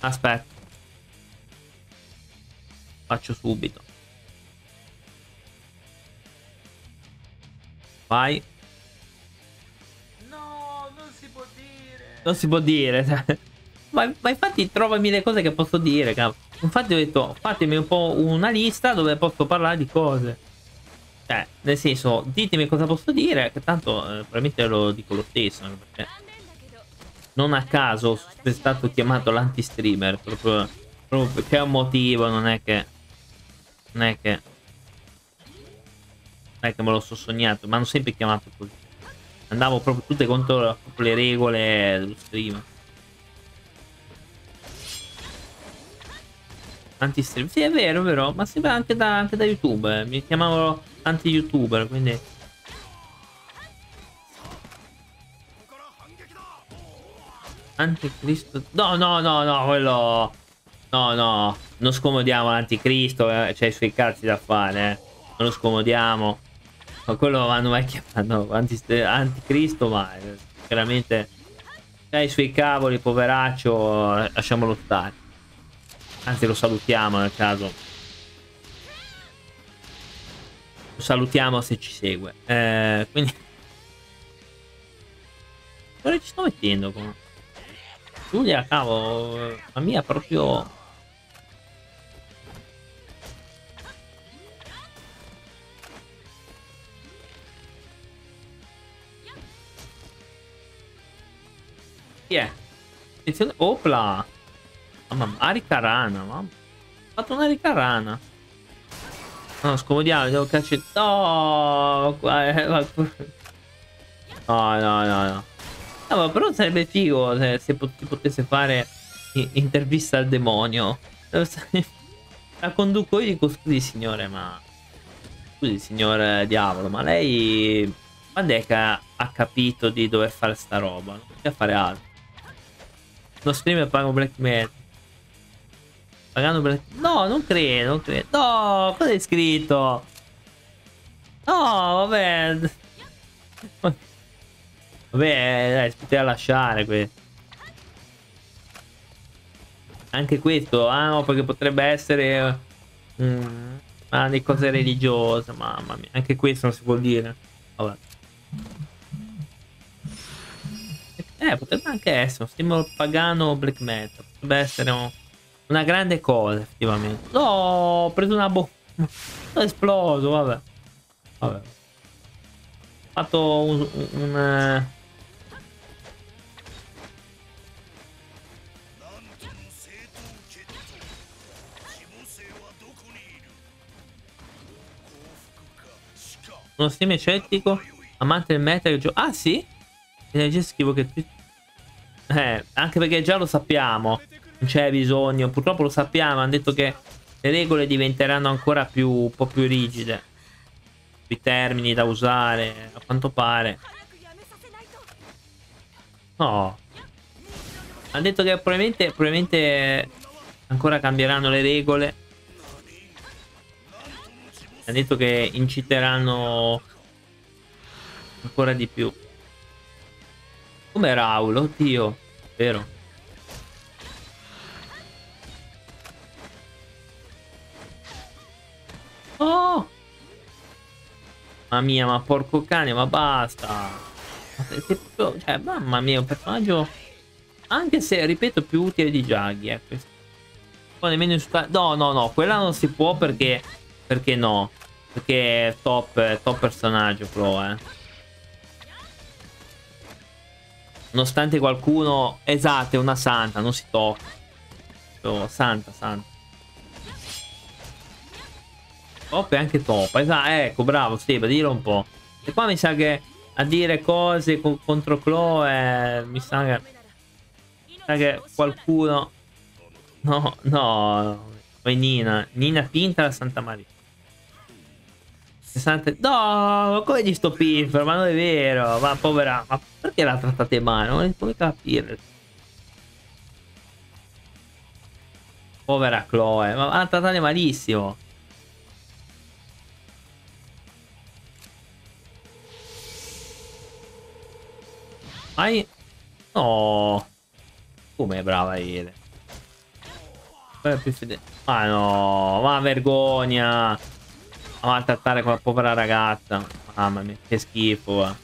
[SPEAKER 1] Aspetta. Faccio subito. Vai.
[SPEAKER 2] No, non si può dire.
[SPEAKER 1] Non si può dire. ma, ma infatti trovami le cose che posso dire, cavolo. Infatti ho detto fatemi un po' una lista dove posso parlare di cose. Cioè, nel senso, ditemi cosa posso dire, che tanto eh, probabilmente lo dico lo stesso. Perché non a caso è stato chiamato l'anti-streamer. Proprio, proprio c'è un motivo, non è che. Non è che. Non è che me lo so sognato, ma hanno sempre chiamato così. Andavo proprio tutte contro le regole dello streamer. Anti-stream. Sì, è vero, vero. Ma sembra anche da, anche da YouTube. Eh. Mi chiamavano anti-youtuber, quindi... Anticristo... No, no, no, no, quello... No, no. Non scomodiamo l'anticristo. Eh. C'ha i suoi cazzi da fare, eh. Non lo scomodiamo. Ma quello vanno mai chiamando anticristo, ma eh, veramente... C'ha i suoi cavoli, poveraccio. Eh, lasciamolo stare. Anzi lo salutiamo nel caso. Lo salutiamo se ci segue. Eh, quindi... Cosa ci sto mettendo? Con... Giulia, cavolo, la mia proprio... Chi è? Attenzione, opla! Mamma, Arikarana, mamma. fatto una ricarana. No, scomodiamo, devo cacciare. No, no, no, no, no. No, però sarebbe figo se, se si potesse fare intervista al demonio. La conduco io dico scusi signore, ma... Scusi signor diavolo, ma lei... Quando è che ha, capito di dover fare sta roba? Non poteva fare altro. Lo streamer paga black metal. Pagando black... No, non credo, non credo. No, cosa hai scritto? No, vabbè. Vabbè, dai, si poteva lasciare questo. Anche questo, ah no, perché potrebbe essere mm, ah, di cose religiose, mamma mia. Anche questo non si può dire. Vabbè. Eh, potrebbe anche essere un simbolo pagano black metal. Potrebbe essere un, una grande cosa, effettivamente. No, ho preso una bomba. Ho esploso, vabbè. Vabbè. Ho fatto un, un, un eh, Uno streamer scettico, amante del meta che gioca... Ah sì? Energia schivo che... Eh, anche perché già lo sappiamo. Non c'è bisogno. Purtroppo lo sappiamo. Hanno detto che le regole diventeranno ancora più... un po' più rigide. I termini da usare, a quanto pare. No. Hanno detto che probabilmente, probabilmente ancora cambieranno le regole. Ha detto che inciteranno ancora di più. Come Raul, oddio, vero? Oh! Mamma mia, ma porco cane, ma basta. Cioè, mamma mia, un personaggio... Anche se, ripeto, più utile di Jaggy, eh, questo. Poi nemmeno in No, no, no, quella non si può perché perché no? Perché è top, top personaggio pro, eh. Nonostante qualcuno... Esatto, è una santa, non si tocca. Oh, santa, santa. Top è anche top. Esatto, ecco, bravo, Steve, dillo un po'. E qua mi sa che a dire cose co contro Chloe... Mi sa che... Mi sa che qualcuno... No, no. Poi Nina. Nina pinta la Santa Maria. 60... No, come gli sto Piffero? Ma non è vero. Ma povera... Ma perché l'ha trattata male? Non puoi capire. Povera Chloe. Ma l'ha trattata malissimo. Hai... No. Come brava fedele. Ma no, ma vergogna a maltrattare quella povera ragazza. Mamma mia, che schifo.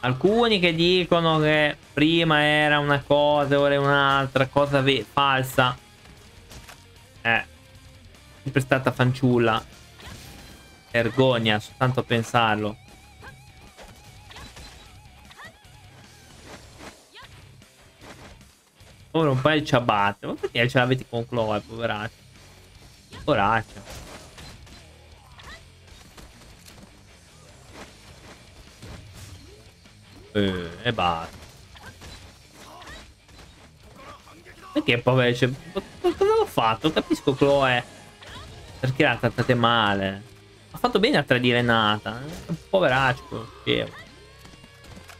[SPEAKER 1] Alcuni che dicono che prima era una cosa e ora è un'altra cosa falsa. Eh. Sempre stata fanciulla. Vergogna, soltanto a pensarlo. Ora un paio di ciabatte. Ma perché ce l'avete con Chloe, poveraccia? Poraccia. Eh, e basta. Perché povero? Cioè, cosa l'ho fatto? Capisco Chloe. Perché la trattate male. Ha fatto bene a tradire Nata. Poveraccio.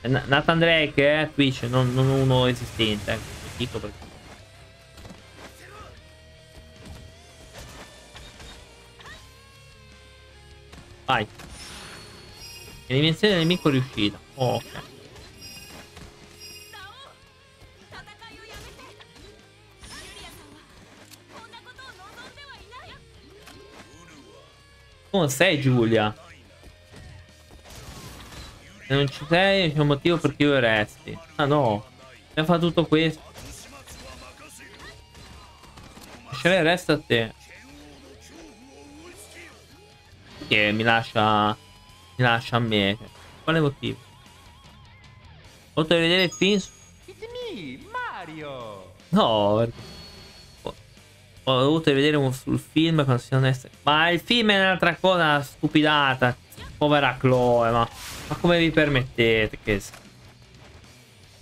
[SPEAKER 1] Nathan Drake, eh, Twitch, non, non uno esistente. Dico perché. Vai. Eliminazione del nemico riuscita. Oh, ok. Non sei Giulia. Se non ci sei c'è un motivo perché io resti. Ah no. Abbiamo fatto tutto questo. Lasciare il resto a te. Perché mi lascia... Mi lascia a me? Quale motivo? Oltre a vedere il film... Mario! No, Ho dovuto vedere un, sul film onesta. Ma il film è un'altra cosa stupidata. Povera Chloe, ma, ma come vi permettete che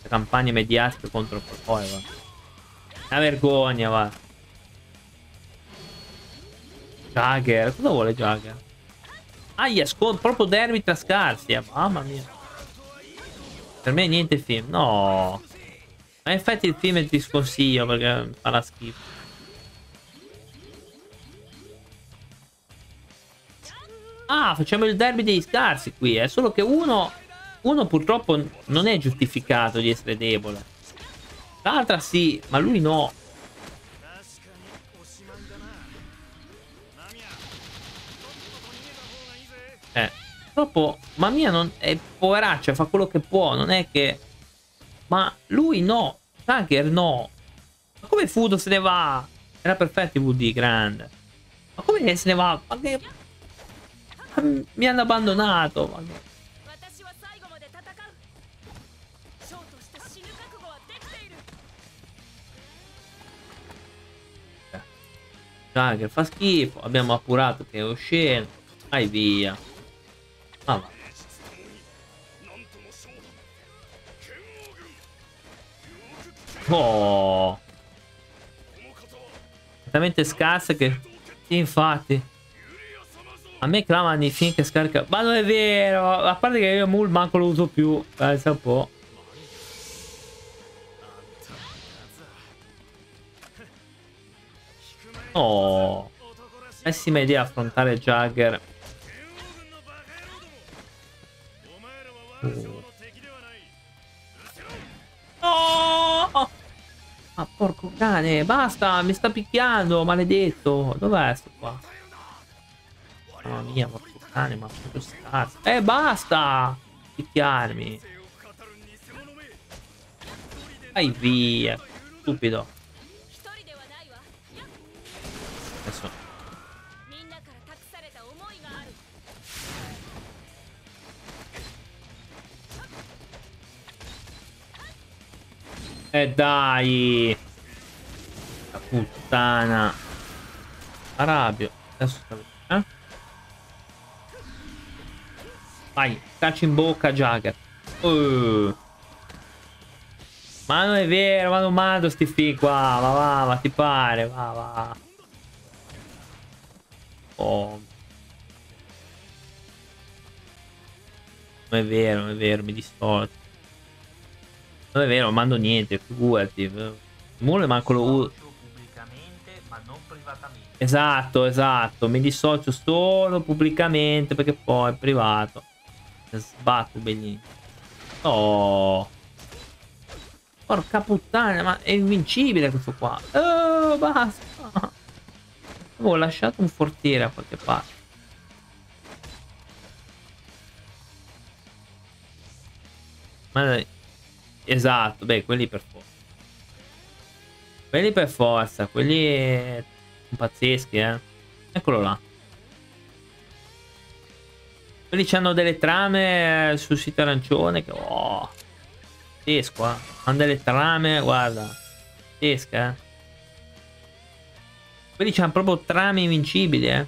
[SPEAKER 1] campagne mediatiche contro Chloe, va. Una vergogna, va. Jagger, cosa vuole Jagger? Ah, yes, proprio derby tra scarsi, eh. mamma mia. Per me niente film, no. Ma infatti il film ti sconsiglio perché fa la schifo. Ah, facciamo il derby dei scarsi qui, è eh. solo che uno, uno purtroppo non è giustificato di essere debole. L'altra sì, ma lui no. Purtroppo, ma mia non è poveraccia, fa quello che può, non è che... Ma lui no, Tucker no. Ma come Fudo se ne va? Era perfetto VD, grande. Ma come se ne va? Ma che mi hanno abbandonato. Dai, che fa schifo. Abbiamo appurato che è osceno. Vai via. Ma va. Oh. Talmente scarsa che... Infatti. A me clamano i film che scarica. Ma non è vero. A parte che io Mul manco lo uso più. Pensa un po'. Oh. Pessima idea affrontare Jagger. Oh. Ma porco cane, basta, mi sta picchiando, maledetto. Dov'è sto qua? Mamma mia, porco cane, ma proprio scarso. Eh, basta! Picchiarmi. Vai via. Stupido. Adesso. Eh dai! La puttana. Arabio. Adesso. Eh? Vai, calcio in bocca Jagger. Uh. Ma non è vero, ma non mando sti film qua. Ma va, ma ti pare, va, va. Oh. Non è vero, non è vero, mi distorto. Non è vero, non mando niente, figurati. Mule manco lo uso. pubblicamente, ma non privatamente. Esatto, esatto. Mi dissocio solo pubblicamente perché poi è privato. Sbatto bellino. Oh. Porca puttana, ma è invincibile questo qua. Oh, basta. Avevo lasciato un fortiere a qualche parte. Ma dai. Esatto, beh, quelli per forza. Quelli per forza, quelli pazzeschi, eh. Eccolo là. Quelli hanno delle trame sul sito arancione che... Oh, pazzesco, eh. Hanno delle trame, guarda. Pazzesca, eh. Quelli hanno proprio trame invincibili, eh.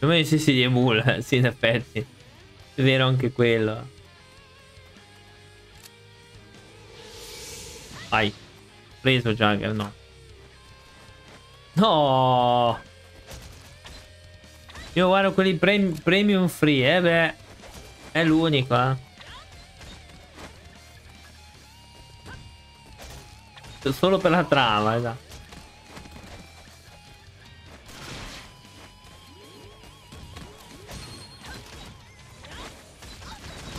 [SPEAKER 1] Meno sì, sì, di Emul, sì, in effetti. È vero anche quello. Vai. Preso Jagger, no. No! Io guardo quelli prem premium free, eh beh. È l'unico, eh. Solo per la trama, esatto.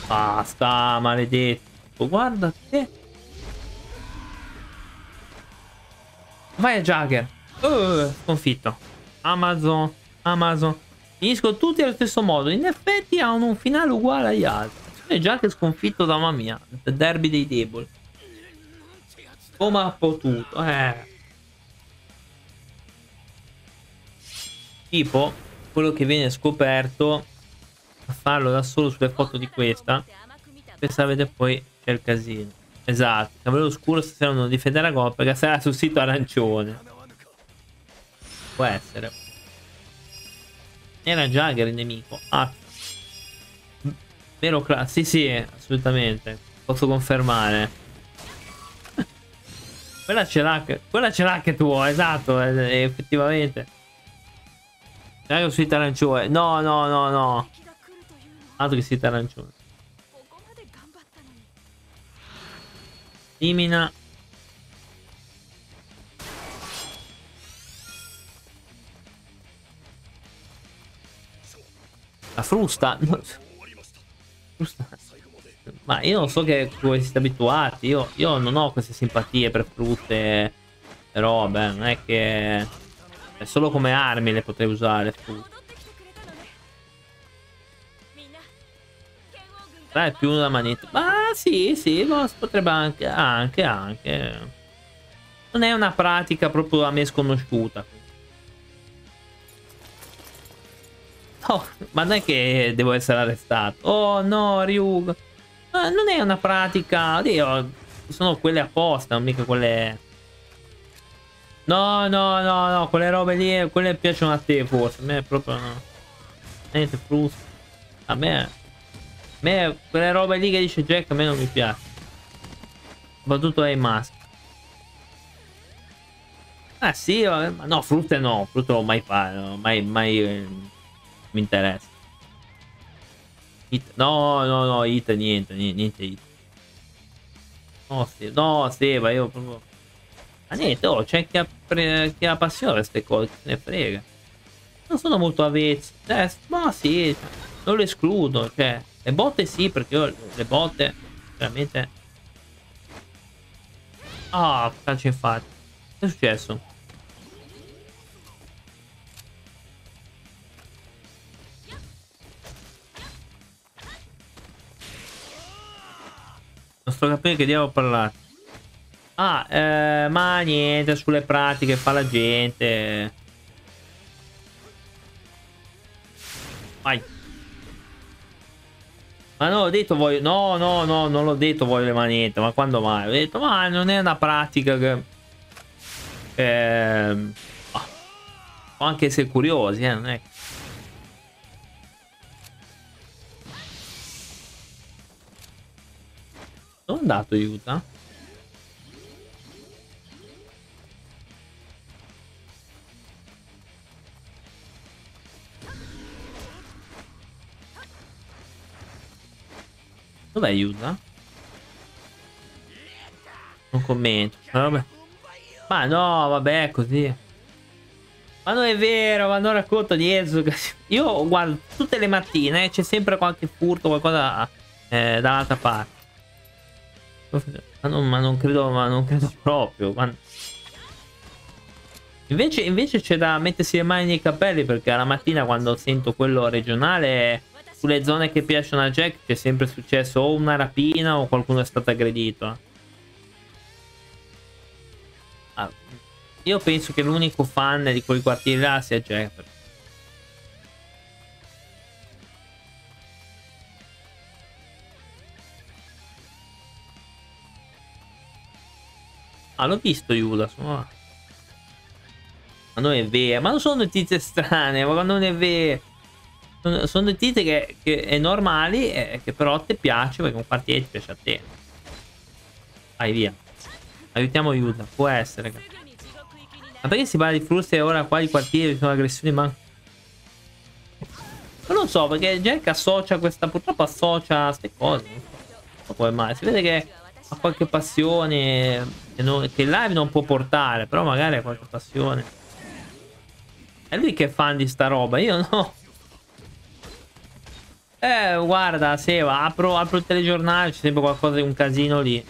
[SPEAKER 1] Basta, maledetto. Guarda te. Vai a Jagger. Uh, sconfitto. Amazon. Amazon. Finiscono tutti allo stesso modo. In effetti hanno un finale uguale agli altri. È già che sconfitto da mamma mia. Derby dei deboli. Come ha potuto? Eh. Tipo, quello che viene scoperto a farlo da solo sulle foto di questa. Per sapere poi c'è il casino. Esatto, Cavaliere Oscuro stasera non difenderà gol perché sarà sul sito arancione. Può essere. Era Jagger il nemico. Ah. Vero class? Sì, sì, assolutamente. Posso confermare. quella ce l'ha quella ce l'ha che tu, esatto, effettivamente. Jagger sul sito arancione. No, no, no, no. Altro che sito arancione. Elimina. La frusta. Ma io so che voi siete abituati. Io, io non ho queste simpatie per fruste e robe. Non è che. È solo come armi le potrei usare. Dai, più una manetta. Ma sì, sì, potrebbe anche, anche, anche. Non è una pratica proprio a me sconosciuta. No, ma non è che devo essere arrestato. Oh no, Ryug. non è una pratica. Dio, sono quelle apposta, non mica quelle... No, no, no, no, quelle robe lì, quelle piacciono a te forse. A me proprio. Niente, frusta. A me me, quelle robe lì che dice Jack a me non mi piace. Soprattutto ai maschi. Ah sì, ma no, frutte no, frutto mai fa, mai, mai eh, mi interessa. It, no, no, no, it niente, niente, niente it. No, sì, no, sì, ma io proprio... Ma niente, oh, c'è chi, chi, ha passione per queste cose, se ne frega. Non sono molto avvezzo. Eh, ma sì, non lo escludo, cioè... Le botte sì, perché io le botte veramente... Ah, oh, calcio infatti. Che è successo? Non sto capendo che diavolo parlare. Ah, eh, ma niente, sulle pratiche fa la gente. Vai. Ma no, ho detto voglio... No, no, no, non l'ho detto voglio le manette. Ma quando mai? Ho detto, ma non è una pratica che... Eh... Può anche essere curiosi, eh, non è... È andato aiuta? Dov'è Yuda? Non commento. Vabbè. Ma no, vabbè, così. Ma non è vero, ma non racconto di Ezio. Io guardo tutte le mattine, c'è sempre qualche furto, qualcosa eh, dall'altra parte. Ma non, ma non, credo, ma non credo proprio. Ma... Invece, invece c'è da mettersi le mani nei capelli perché la mattina quando sento quello regionale sulle zone che piacciono a Jack c'è sempre successo o una rapina o qualcuno è stato aggredito. Ah, io penso che l'unico fan di quei quartieri là sia Jack. Ah, l'ho visto Judas. Ma non è vero. Ma non sono notizie strane. Ma non è vero. Sono, sono notizie che, che è normali e che però ti piace perché un quartiere ti piace a te. Vai via. Aiutiamo aiuta. Può essere. Ma perché si parla di fruste e ora qua i quartieri sono aggressioni ma... Non lo so perché Jack associa questa... Purtroppo associa queste cose. Non so come mai. Si vede che ha qualche passione che, non, che live non può portare. Però magari ha qualche passione. È lui che è fan di sta roba. Io no. Eh, guarda, Seva, apro, apro il telegiornale, c'è sempre qualcosa di un casino lì.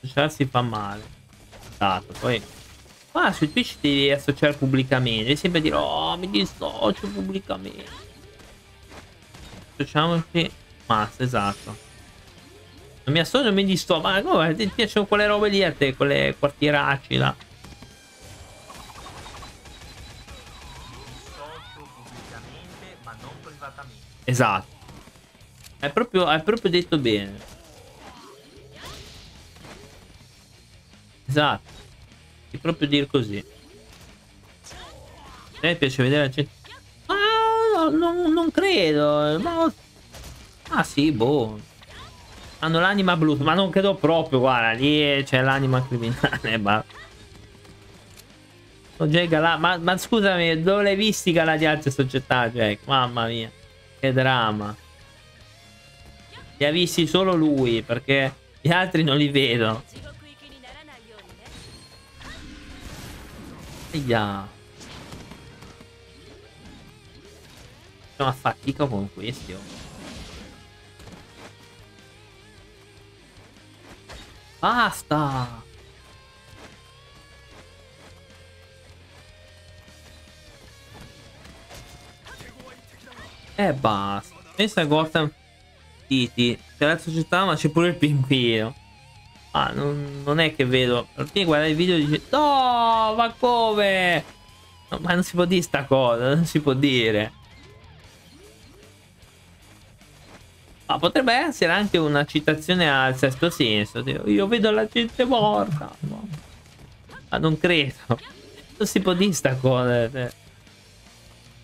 [SPEAKER 1] Associarsi fa male. Esatto, poi... Ah, su Twitch ti devi associare pubblicamente. Devi sempre dire, oh, mi dissocio pubblicamente. Associamoci. Massa, esatto. Non mi associo, non mi dissocio. Ma come, ti piacciono quelle robe lì a te, quelle quartieracci là. Esatto. Hai proprio, hai proprio detto bene. Esatto. Di proprio dire così. A me piace vedere la gente... Ah, non, non credo. Ma... Ah sì, boh. Hanno l'anima blu, ma non credo proprio, guarda, lì c'è l'anima criminale, ma... Ma, ma scusami, dove l'hai visti i di altre società, Jack? Mamma mia, che dramma. Li ha visti solo lui, perché gli altri non li vedo. Aia. Sono a fatica con questi. Oh. Basta! Eh basta. Pensa a Gotham City. C'è la società ma c'è pure il pinguino. Ah, non, non, è che vedo. Perché guarda il video e dice No, ma come? No, ma non si può dire sta cosa, non si può dire. Ma potrebbe essere anche una citazione al sesto senso. Io vedo la gente morta. Ma non credo. Non si può dire sta cosa.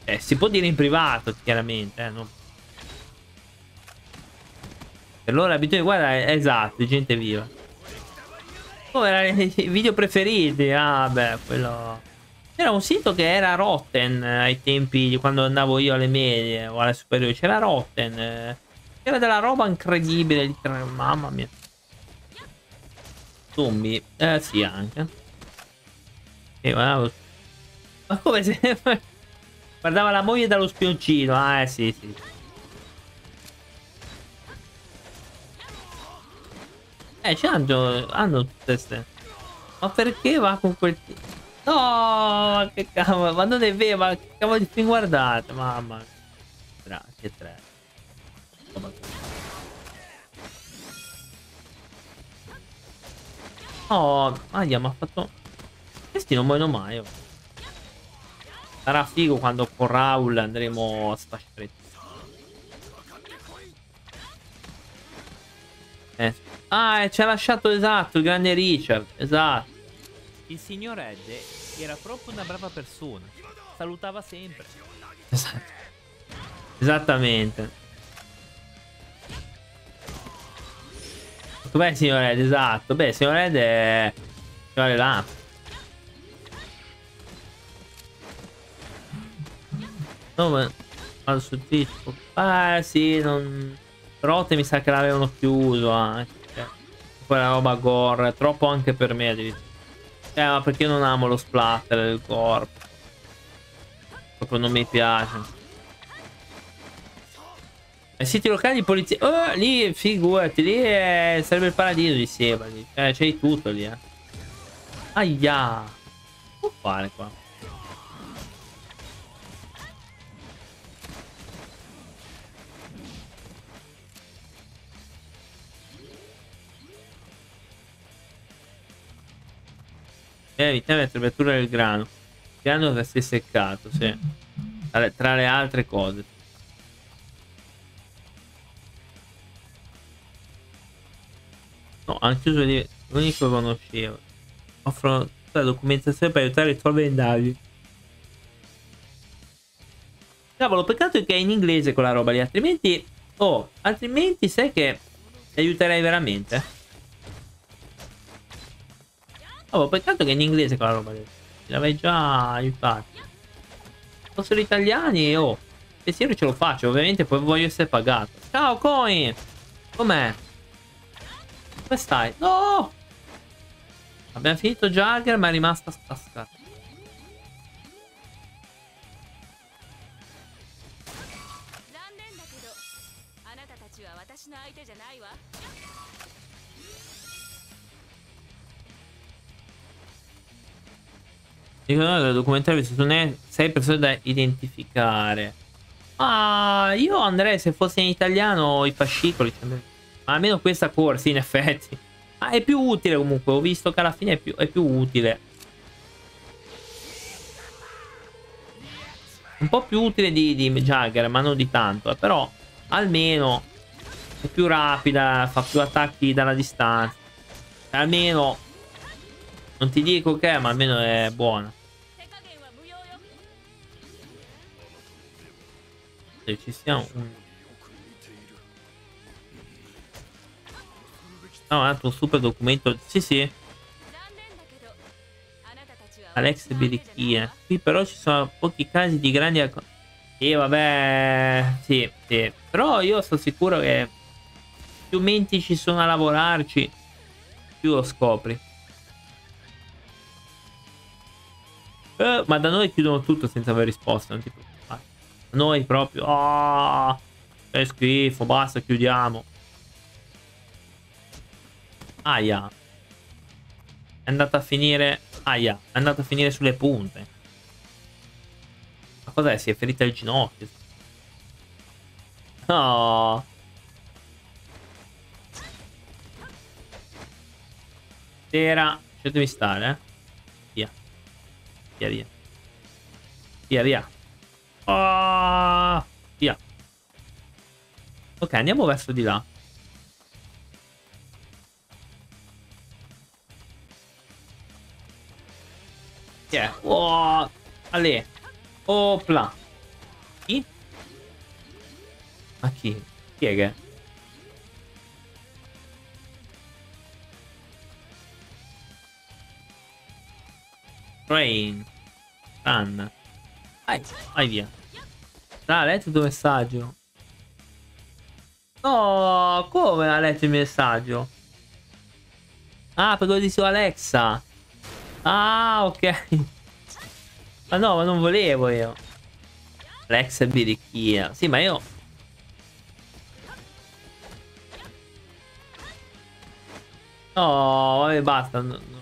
[SPEAKER 1] Eh. Eh, si può dire in privato, chiaramente. Eh, non... Per loro l'abitudine, guarda, esatto, gente viva. Oh, erano i video preferiti. Ah, beh, quello... C'era un sito che era Rotten eh, ai tempi di quando andavo io alle medie o alle superiori. C'era Rotten. Eh. C'era della roba incredibile. Mamma mia. Zombie. Eh, sì, anche. E guarda. Ma come se... Guardava la moglie dallo spioncino. Ah, eh, sì, sì. Eh, ci hanno, hanno tutte queste. Ma perché va con quel... No, ma che cavolo, ma non è vero, ma che cavolo di film guardate, mamma. Grazie, tre. Oh, aia, ma ha fatto... Questi non muoiono mai, oh. Sarà figo quando con Raul andremo a sfasciare. Eh. Ah, ci ha lasciato esatto il grande Richard. Esatto.
[SPEAKER 2] Il signor Ed era proprio una brava persona. Salutava sempre.
[SPEAKER 1] Esatto. Esattamente. Il signor Ed? Esatto. Beh, il signor Ed è... Guarda Dove? Vado su Twitch. Ah sì, non... Rote mi sa che l'avevano chiuso anche. Quella roba gore. Troppo anche per me. Devi... Eh, ma perché non amo lo splatter del corpo. Proprio non mi piace. I siti locali di polizia. Oh, lì figurati, lì è... sarebbe il paradiso di Seba. Cioè, c'hai tutto lì, eh. Aia. Può fare qua? E evitare la temperatura del grano. Il grano si è seccato, sì. Tra le altre cose. No, hanno chiuso l'unico che conoscevo. Offrono la documentazione per aiutare i tuoi vendaggi. Cavolo, peccato che è in inglese quella roba lì, altrimenti... Oh, altrimenti sai che aiuterei veramente. Oh, peccato che in inglese quella roba lì. L'avrei già aiutato. Fossero italiani, oh. Pensiero ce lo faccio, ovviamente poi voglio essere pagato. Ciao, Coin! Com'è? Come stai? No! Abbiamo finito Jagger, ma è rimasta stascata. Dicono del documentario non è sei persone da identificare. Ah, io andrei se fosse in italiano i fascicoli. Cioè, ma almeno questa corsa, in effetti. Ma è più utile comunque. Ho visto che alla fine è più, è più utile. Un po' più utile di, di Jagger, ma non di tanto. Eh, però almeno è più rapida, fa più attacchi dalla distanza. Almeno Non ti dico che, ma almeno è buona. Se ci sia un... No, è un super documento. Sì, sì. Alex Birichia. Qui però ci sono pochi casi di grandi... Sì, vabbè... Sì, sì. Però io sono sicuro che più menti ci sono a lavorarci, più lo scopri. Eh, ma da noi chiudono tutto senza aver risposto. Non ti preoccupare. Noi proprio. Oh, è schifo, basta, chiudiamo. Aia. È andata a finire. Aia, è andata a finire sulle punte. Ma cos'è? Si è ferita il ginocchio. No. Sera. Lasciatemi stare, eh. Via, via. Via, via. Oh, via. Ok, andiamo verso di là. Yeah. Oh, Ale. Opla. Chi? Ma chi? Chi è che? Train. Run. Vai, vai via. Ah, ha letto il tuo messaggio. No, come ha letto il messaggio? Ah, perché lo dicevo Alexa. Ah, ok. Ma no, ma non volevo io. Alexa birichia. Sì, ma io... No, vabbè, basta.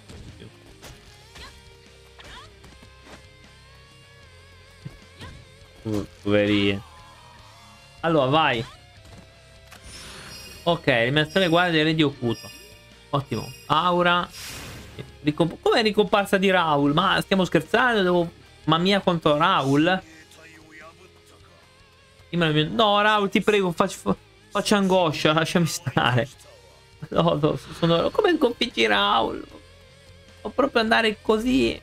[SPEAKER 1] Poverino. Allora, vai. Ok, eliminazione guardia del re di Okuto. Ottimo. Aura. Ricomp Com'è ricomparsa di Raul? Ma stiamo scherzando? Devo... Ma mia quanto Raul? No, Raul, ti prego, faccio, faccio angoscia, lasciami stare. No, no, sono... Come sconfiggi Raul? Può proprio andare così.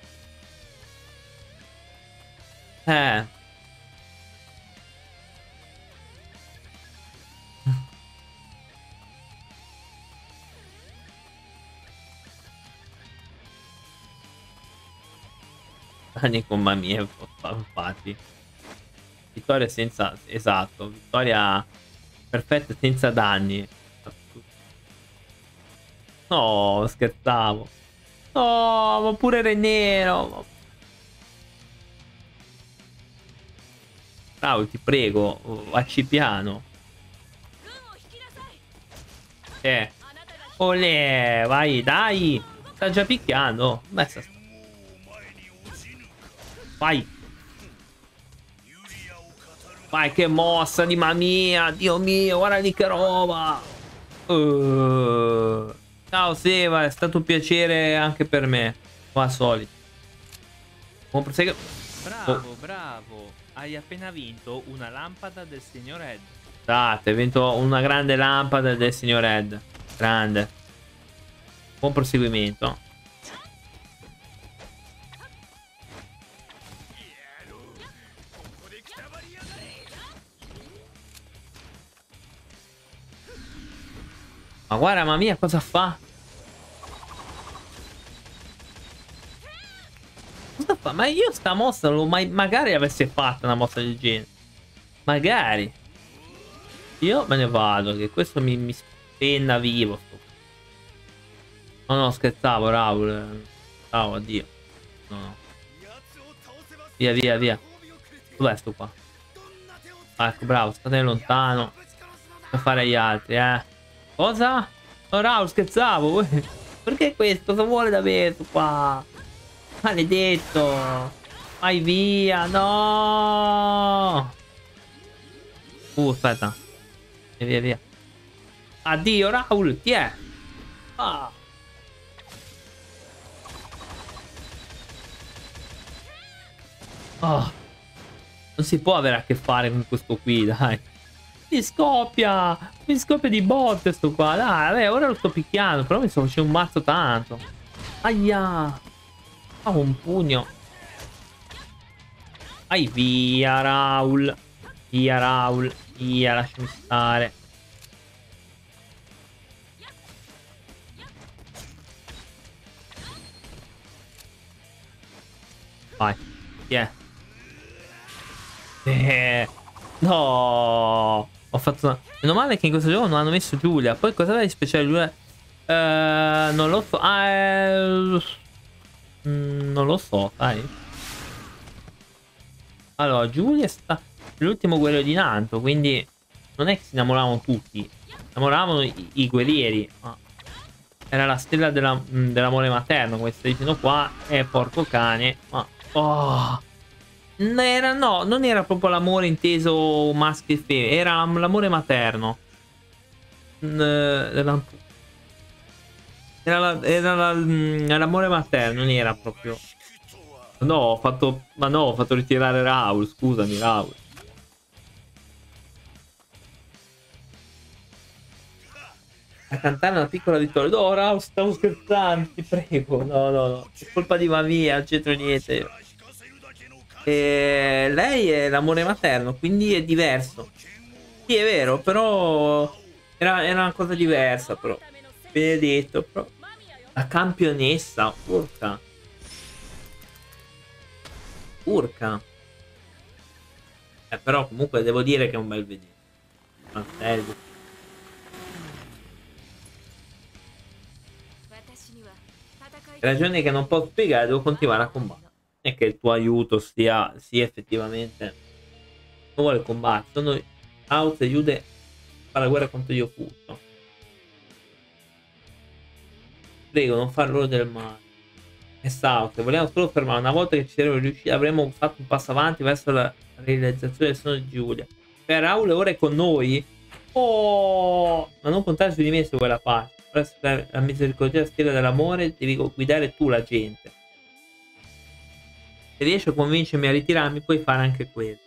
[SPEAKER 1] Eh. Danni con mamie infatti vittoria senza esatto vittoria perfetta senza danni no scherzavo no ma pure Re Nero Raul ti prego vacci piano eh Olè, vai, dai! Sta già picchiando. Beh, sta Vai. Vai che mossa di mamma Dio mio, guarda lì che roba. Uh. Ciao Seva, è stato un piacere anche per me. Al solito. Buon prosegue.
[SPEAKER 2] Bravo, oh. bravo. Hai appena vinto una lampada del signor Ed.
[SPEAKER 1] Esatto, hai vinto una grande lampada del signor Ed. Grande. Buon proseguimento. Ma guarda, mamma mia, cosa fa? Cosa fa? Ma io sta mossa non l'ho mai... Magari avessi fatto una mossa del genere. Magari. Io me ne vado, che questo mi, mi spenna vivo. No, no, scherzavo, Raul. Ciao, addio. No, no. Via, via, via. Dov'è sto qua? Ah, ecco, bravo, state lontano. Per fare gli altri, eh. Cosa? Oh Raul, scherzavo. Perché questo? Cosa vuole da me qua? Maledetto. Vai via, no. Uh, aspetta. Via, via, via. Addio, Raul, ti è? Ah. Oh. Non si può avere a che fare con questo qui, dai. Mi scoppia! Mi scoppia di botte sto qua. Dai, vabbè, ora lo sto picchiando. Però mi sto facendo un mazzo tanto. Aia! Ha un pugno. Vai via, Raul. Via, Raul. Via, lasciami stare. Vai. È? Eh. No. Ho fatto una... Meno male che in questo gioco non hanno messo Giulia. Poi cosa aveva di speciale Giulia? Eh, non lo so. Ah, eh... mm, non lo so, dai. Allora, Giulia è sta... l'ultimo guerriero di Nanto, quindi non è che si innamoravano tutti. Innamoravano i, i guerrieri. Ma era la stella dell'amore dell materno, come stai dicendo qua. E porco cane. Ma... Oh... Era, no, non era proprio l'amore inteso maschio e femmina, era l'amore materno. Era, era mm, l'amore materno, non era proprio. No, ho fatto. Ma no, ho fatto ritirare Raul, scusami, Raul. A cantare una piccola vittoria. No, Raul, stavo scherzando, ti prego. No, no, no. È colpa di mamma, non c'entro niente. E lei è l'amore materno, quindi è diverso. Sì, è vero, però era, era una cosa diversa, però. Benedetto, però. La campionessa, urca. Urca. Eh, però comunque devo dire che è un bel vedere. Fratello. Ragioni che non posso spiegare, devo continuare a combattere è che il tuo aiuto sia, sia effettivamente non vuole combattere. Sono out e Yude fa la guerra contro Yokuto prego non far loro del male. E South vogliamo solo fermare. Una volta che ci saremo riusciti avremo fatto un passo avanti verso la realizzazione del sonno di Giulia. Per Raul ora è con noi. Oh! Ma non contare su di me se vuoi la pace la misericordiosa stella dell'amore devi guidare tu la gente se riesci a convincermi a ritirarmi, puoi fare anche quello.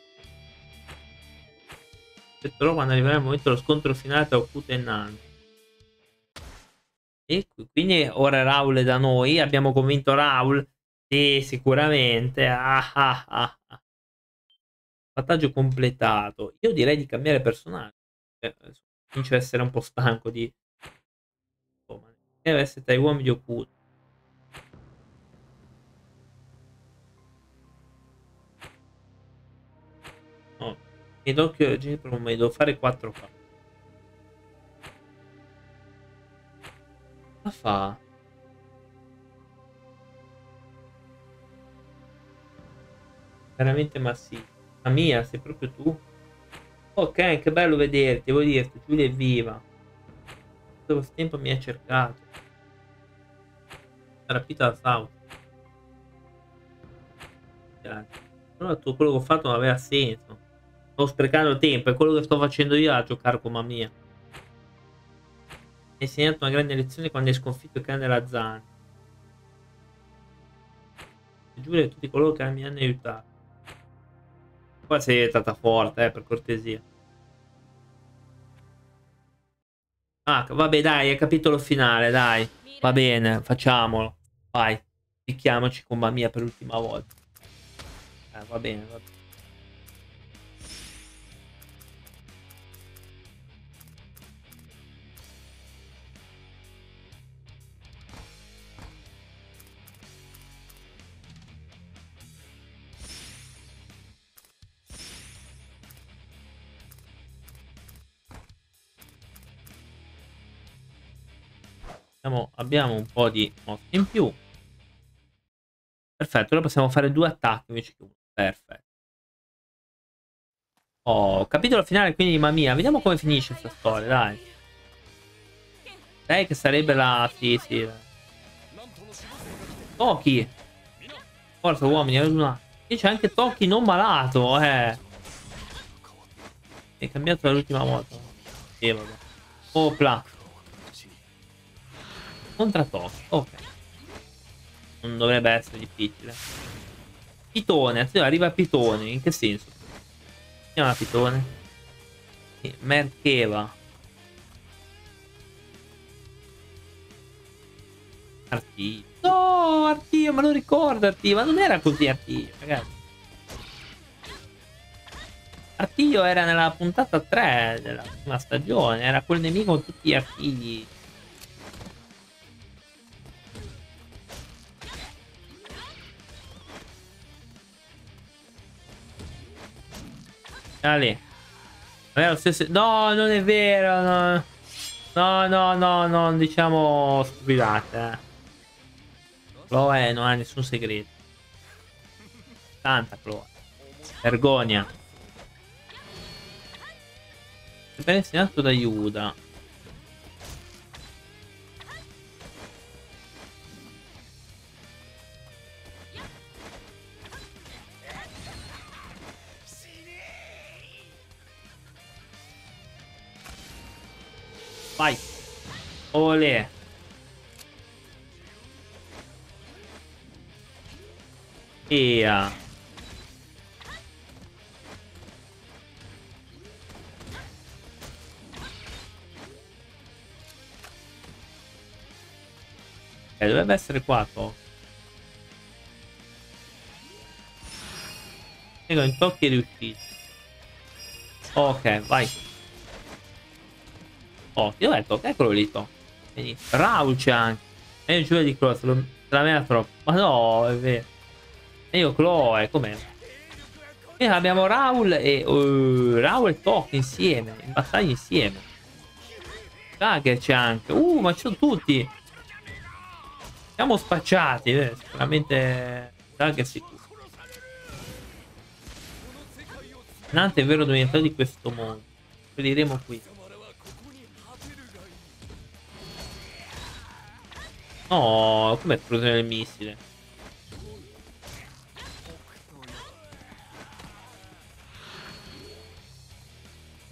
[SPEAKER 1] Aspetterò quando arriverà il momento dello scontro finale tra Okuta e Nanto. E quindi ora Raul è da noi. Abbiamo convinto Raul. Sì, sicuramente. Ah, ah, ah, ah. Vantaggio completato. Io direi di cambiare personaggio. Eh, comincio a essere un po' stanco di... Deve essere tra gli uomini di Okuta. E d'occhio reciproco ma devo fare 4 fa. Cosa fa? Veramente massivo. La mia, sei proprio tu? Ok, che bello vederti, devo dirti, Giulia è viva. Tutto questo tempo mi ha cercato. Rapita da South. Grazie. Allora tutto quello che ho fatto non aveva senso. Sto sprecando tempo, è quello che sto facendo io a giocare con mamma mia. Mi hai insegnato una grande lezione quando hai sconfitto il cane della zanna. Giuro a tutti coloro che mi hanno aiutato. Poi sei stata forte, eh, per cortesia. Ah, vabbè, dai, è capitolo finale, dai. Va bene, facciamolo. Vai, picchiamoci con mamma mia per l'ultima volta. Eh, va bene, va bene. Abbiamo, abbiamo un po' di mosse in più. Perfetto, ora possiamo fare due attacchi invece che uno. Perfetto. Oh, capitolo finale quindi di Mamia. Vediamo come finisce questa storia, dai. Lei che sarebbe la... Sì, sì. Toki. Forza uomini, una... E c'è anche Toki non malato, eh. È cambiato dall'ultima volta. Sì, vabbè. Opla. Contrattocco, ok. Non dovrebbe essere difficile. Pitone, attenzione, arriva Pitone. In che senso? Si chiama Pitone? Mercheva. Artista. No, Artio, ma lo ricordo Artio, ma non era così Artio, ragazzi. Artiglio era nella puntata 3 della prima stagione, era quel nemico tutti gli artigli. Dale. No, non è vero. No, no, no, no non diciamo stupidate. Eh. Chloe non ha nessun segreto. Tanta Chloe. Vergogna. Ben insegnato da Yuda. Vai. Olè. Via. Eh, dovrebbe essere qua, to. Ecco, in tocchi è riuscito. Ok, vai. Oh, ti ho detto, quello lì, to. Raul c'è anche. E io giuro di Chloe, se la mena troppo. Ma no, è vero. E io Chloe, com'è? E abbiamo Raul e... Uh, Raul e Tok insieme, in battaglia insieme. Dagger c'è anche. Uh, ma ci sono tutti. Siamo spacciati, eh, sicuramente è sicuro. Nante è vero dominatore di questo mondo. Vedremo qui. No, come esplosione del missile?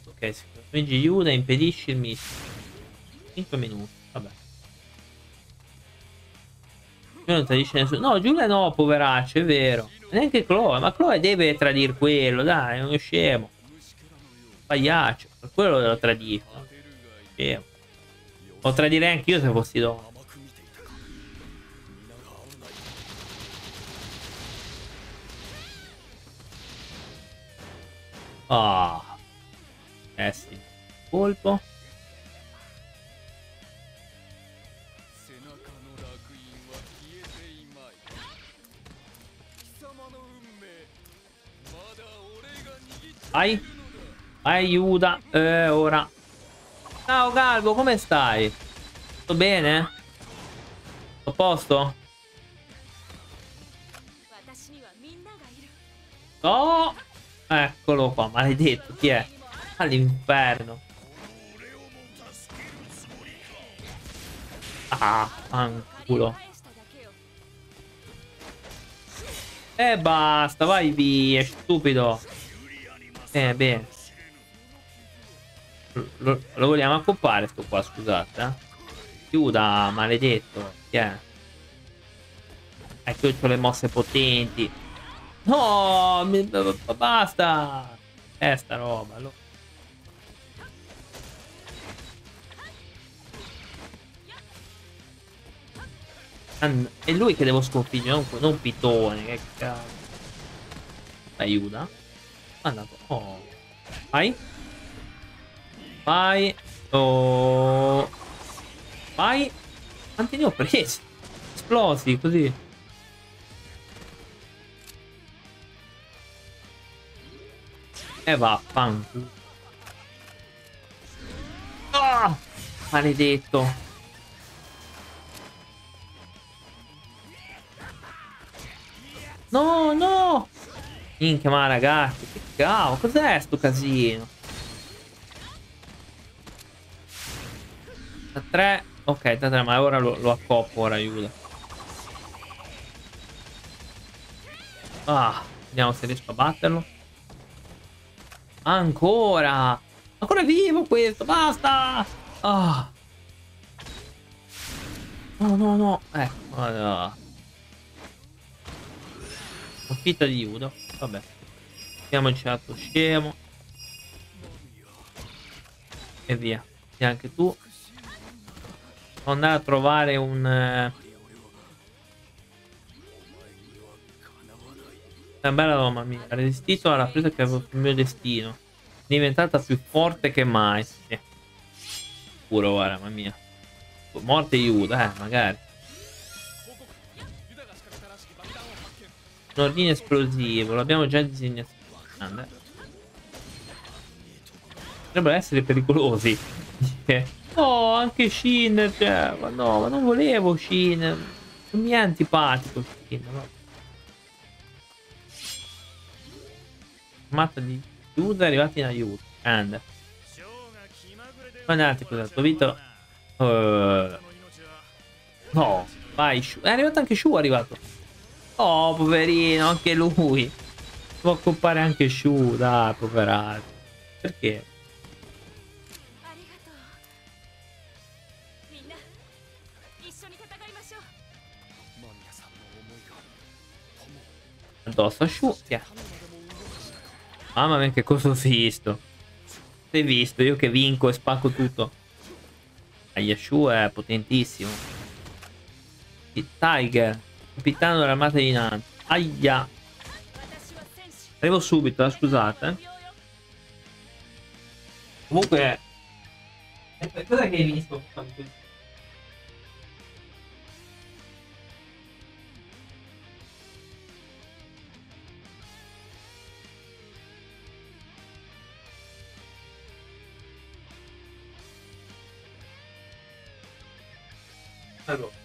[SPEAKER 1] Ok, spingi Yuda e impedisci il missile. 5 minuti, vabbè. Non tradisce nessuno. No, Giulia no, poveraccio, è vero. Neanche Chloe, ma Chloe deve tradire quello, dai, è uno scemo. Pagliaccio, per quello lo tradisco. Scemo. Lo tradirei anch'io se fossi donna. Ah. Eh sì. Colpo. Vai. Aiuta. Eh, ora. Ciao Galvo, come stai? Tutto bene? Tutto a posto? Oh! Eccolo qua, maledetto, chi è? All'inferno. Ah, fanculo. E basta, vai via, stupido. Eh, bene. Lo, lo, vogliamo accoppare sto qua, scusate. Eh? Chiuda, maledetto. Chi è? Ecco, ho le mosse potenti. No, mi, basta. Eh, sta roba. Lo... È lui che devo sconfiggere, non, non Pitone. Che cazzo. Aiuta. Andato. Oh. Vai. Vai. Oh. Vai. Quanti ne ho presi? Esplosi così. E va, fanculo. Oh, maledetto. No, no. Minchia, ma ragazzi, che cavolo, cos'è sto casino? Da 3, ok, da 3, ma ora lo, lo accoppo, ora aiuta. Ah, vediamo se riesco a batterlo. Ancora! Ancora vivo questo, basta! Ah. No, no, no, ecco, allora. Sconfitta di Judo. Vabbè. Mettiamoci altro scemo. E via. E anche tu. Andare a trovare un... Una bella donna mia. Resistito alla presa che avevo sul mio destino. Diventata più forte che mai. Sì. Puro, guarda, mamma mia. Morte Yuda, eh, magari. Un ordine esplosivo, l'abbiamo già disegnato. Potrebbero essere pericolosi. oh, anche Shin, cioè, ma no, ma non volevo Shin. Non mi è antipatico Shin, no. Armata di Yuda arrivati in aiuto. Grande. Guardate cosa Vito. Uh, no, vai Shu. È arrivato anche Shu, è arrivato. Oh, poverino, anche lui. Può occupare anche Shu, dai, poverato. Perché? Addosso a Shu. Yeah. Mamma mia, che cosa ho visto. Hai visto? Io che vinco e spacco tutto. Ayashu è potentissimo. Tiger. Capitano dell'armata di Nantes. Aia. Arrivo subito, eh, scusate. Comunque... Eh, cos'è che hai Allora.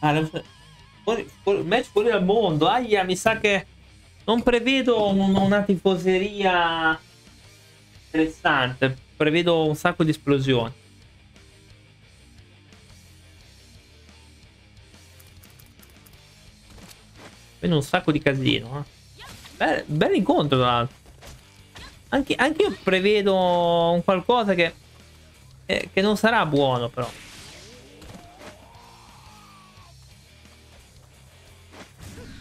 [SPEAKER 1] Ah, fuori, fuori, match fuori dal mondo. Aia, mi sa che non prevedo un, una tifoseria interessante. Prevedo un sacco di esplosioni. Vedo un sacco di casino. Eh. Bel, bel incontro, tra l'altro. Anche, anche io prevedo un qualcosa che eh, che non sarà buono però.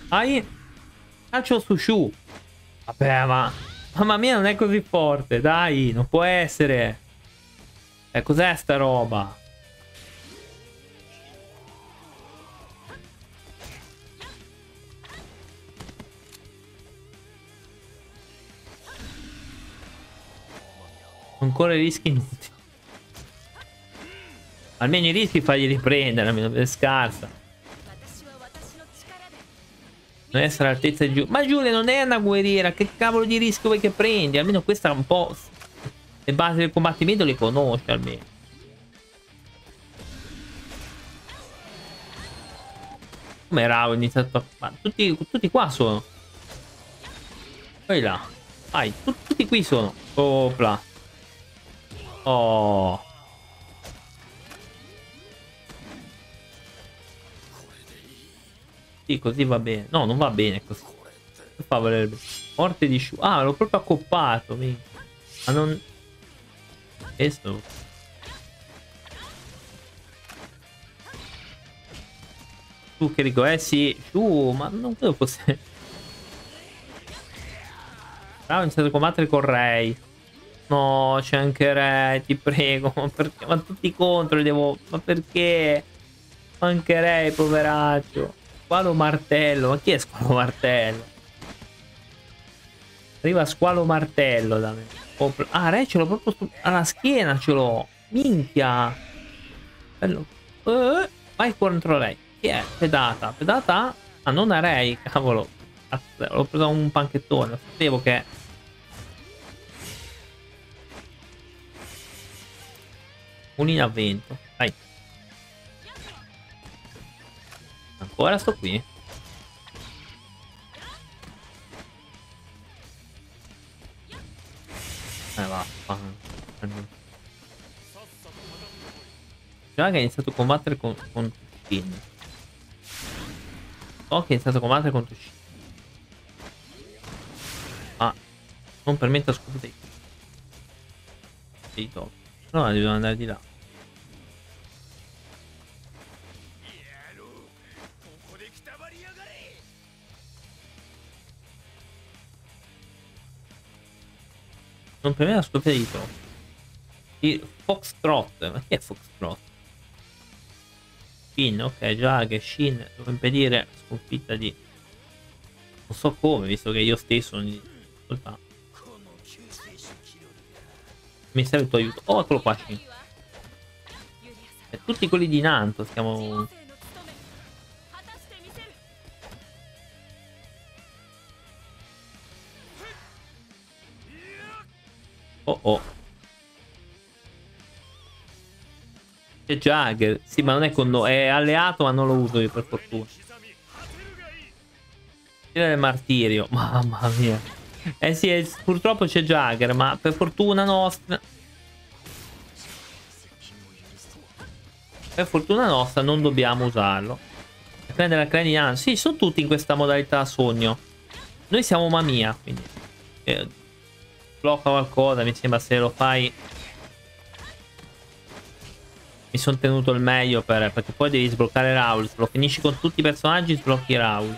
[SPEAKER 1] Hai calcio su Shu. Vabbè, ma mamma mia, non è così forte. Dai, non può essere. Eh, cos'è sta roba? Ancora rischi. Almeno i rischi fagli riprendere, almeno è scarsa. Non essere all'altezza di Giulia. Ma Giulia non è una guerriera, che cavolo di rischio vuoi che prendi? Almeno questa un po'... Le basi del combattimento le conosce almeno. Come Rao iniziato a... Ma tutti, tutti qua sono. Poi là. Vai, tutti, tutti qui sono. Opla. Oh. Sì, così va bene. No, non va bene così. Fa valere Morte di Shu. Ah, l'ho proprio accoppato. Mi... Ma non... Questo... Tu che dico, eh sì, Shu, ma non credo fosse... Bravo, ho iniziato a combattere con Ray. No, c'è anche Ray, ti prego. Ma perché? Ma tutti contro li devo... Ma perché? Ma anche Ray, poveraccio. Squalo martello. Ma chi è squalo martello? Arriva squalo martello da me. Ah, re ce l'ho proprio alla schiena ce l'ho. Minchia. Bello. Uh, vai contro lei. Chi è? Pedata. Pedata? Ah, non a Ray, cavolo. L'ho preso un panchettone. Sapevo che... Un in avvento. Vai. Ancora sto qui. Eh vaffanculo. Già che ha iniziato a combattere con, con Shin. So che ha iniziato a combattere contro Shin. Ah, non permette a scoprire. Dei top. No, devo andare di là. Non per scoppia di troppo. Il Foxtrot. Ma chi è Foxtrot? Shin, ok, Jagger, Shin, devo impedire la sconfitta di... Non so come, visto che io stesso non difficoltà. Mi serve il tuo aiuto. Oh, eccolo qua, Shin. E tutti quelli di Nanto stiamo... Oh oh. C'è Jagger. Sì, ma non è con noi. È alleato, ma non lo uso io per fortuna. Tira del martirio. Mamma mia. Eh sì, è, purtroppo c'è Jagger, ma per fortuna nostra... Per fortuna nostra non dobbiamo usarlo. Prendere la craniana. Sì, sono tutti in questa modalità sogno. Noi siamo Mamia, quindi... Eh, blocca qualcosa, mi sembra se lo fai mi sono tenuto il meglio per, perché poi devi sbloccare Raul. Se lo finisci con tutti i personaggi, sblocchi Raul.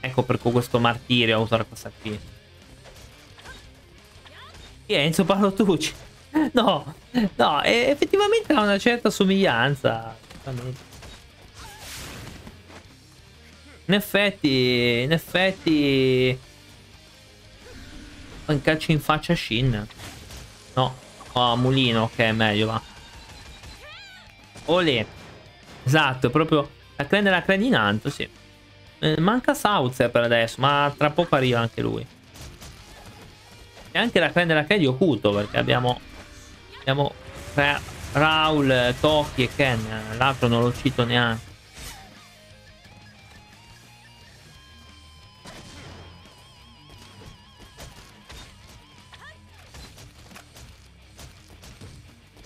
[SPEAKER 1] Ecco perché questo martirio a usare questa qui. Chi è Enzo Paolotucci? No, no, effettivamente ha una certa somiglianza. In effetti, in effetti... Un calcio in faccia Shin. No, oh, Mulino, ok, meglio va. Olè. Esatto, proprio la clan della clan in alto, sì. Eh, manca Sauzer per adesso, ma tra poco arriva anche lui. E anche la clan della clan di Okuto, perché abbiamo... Abbiamo Ra Raul, Toki e Ken. L'altro non lo cito neanche.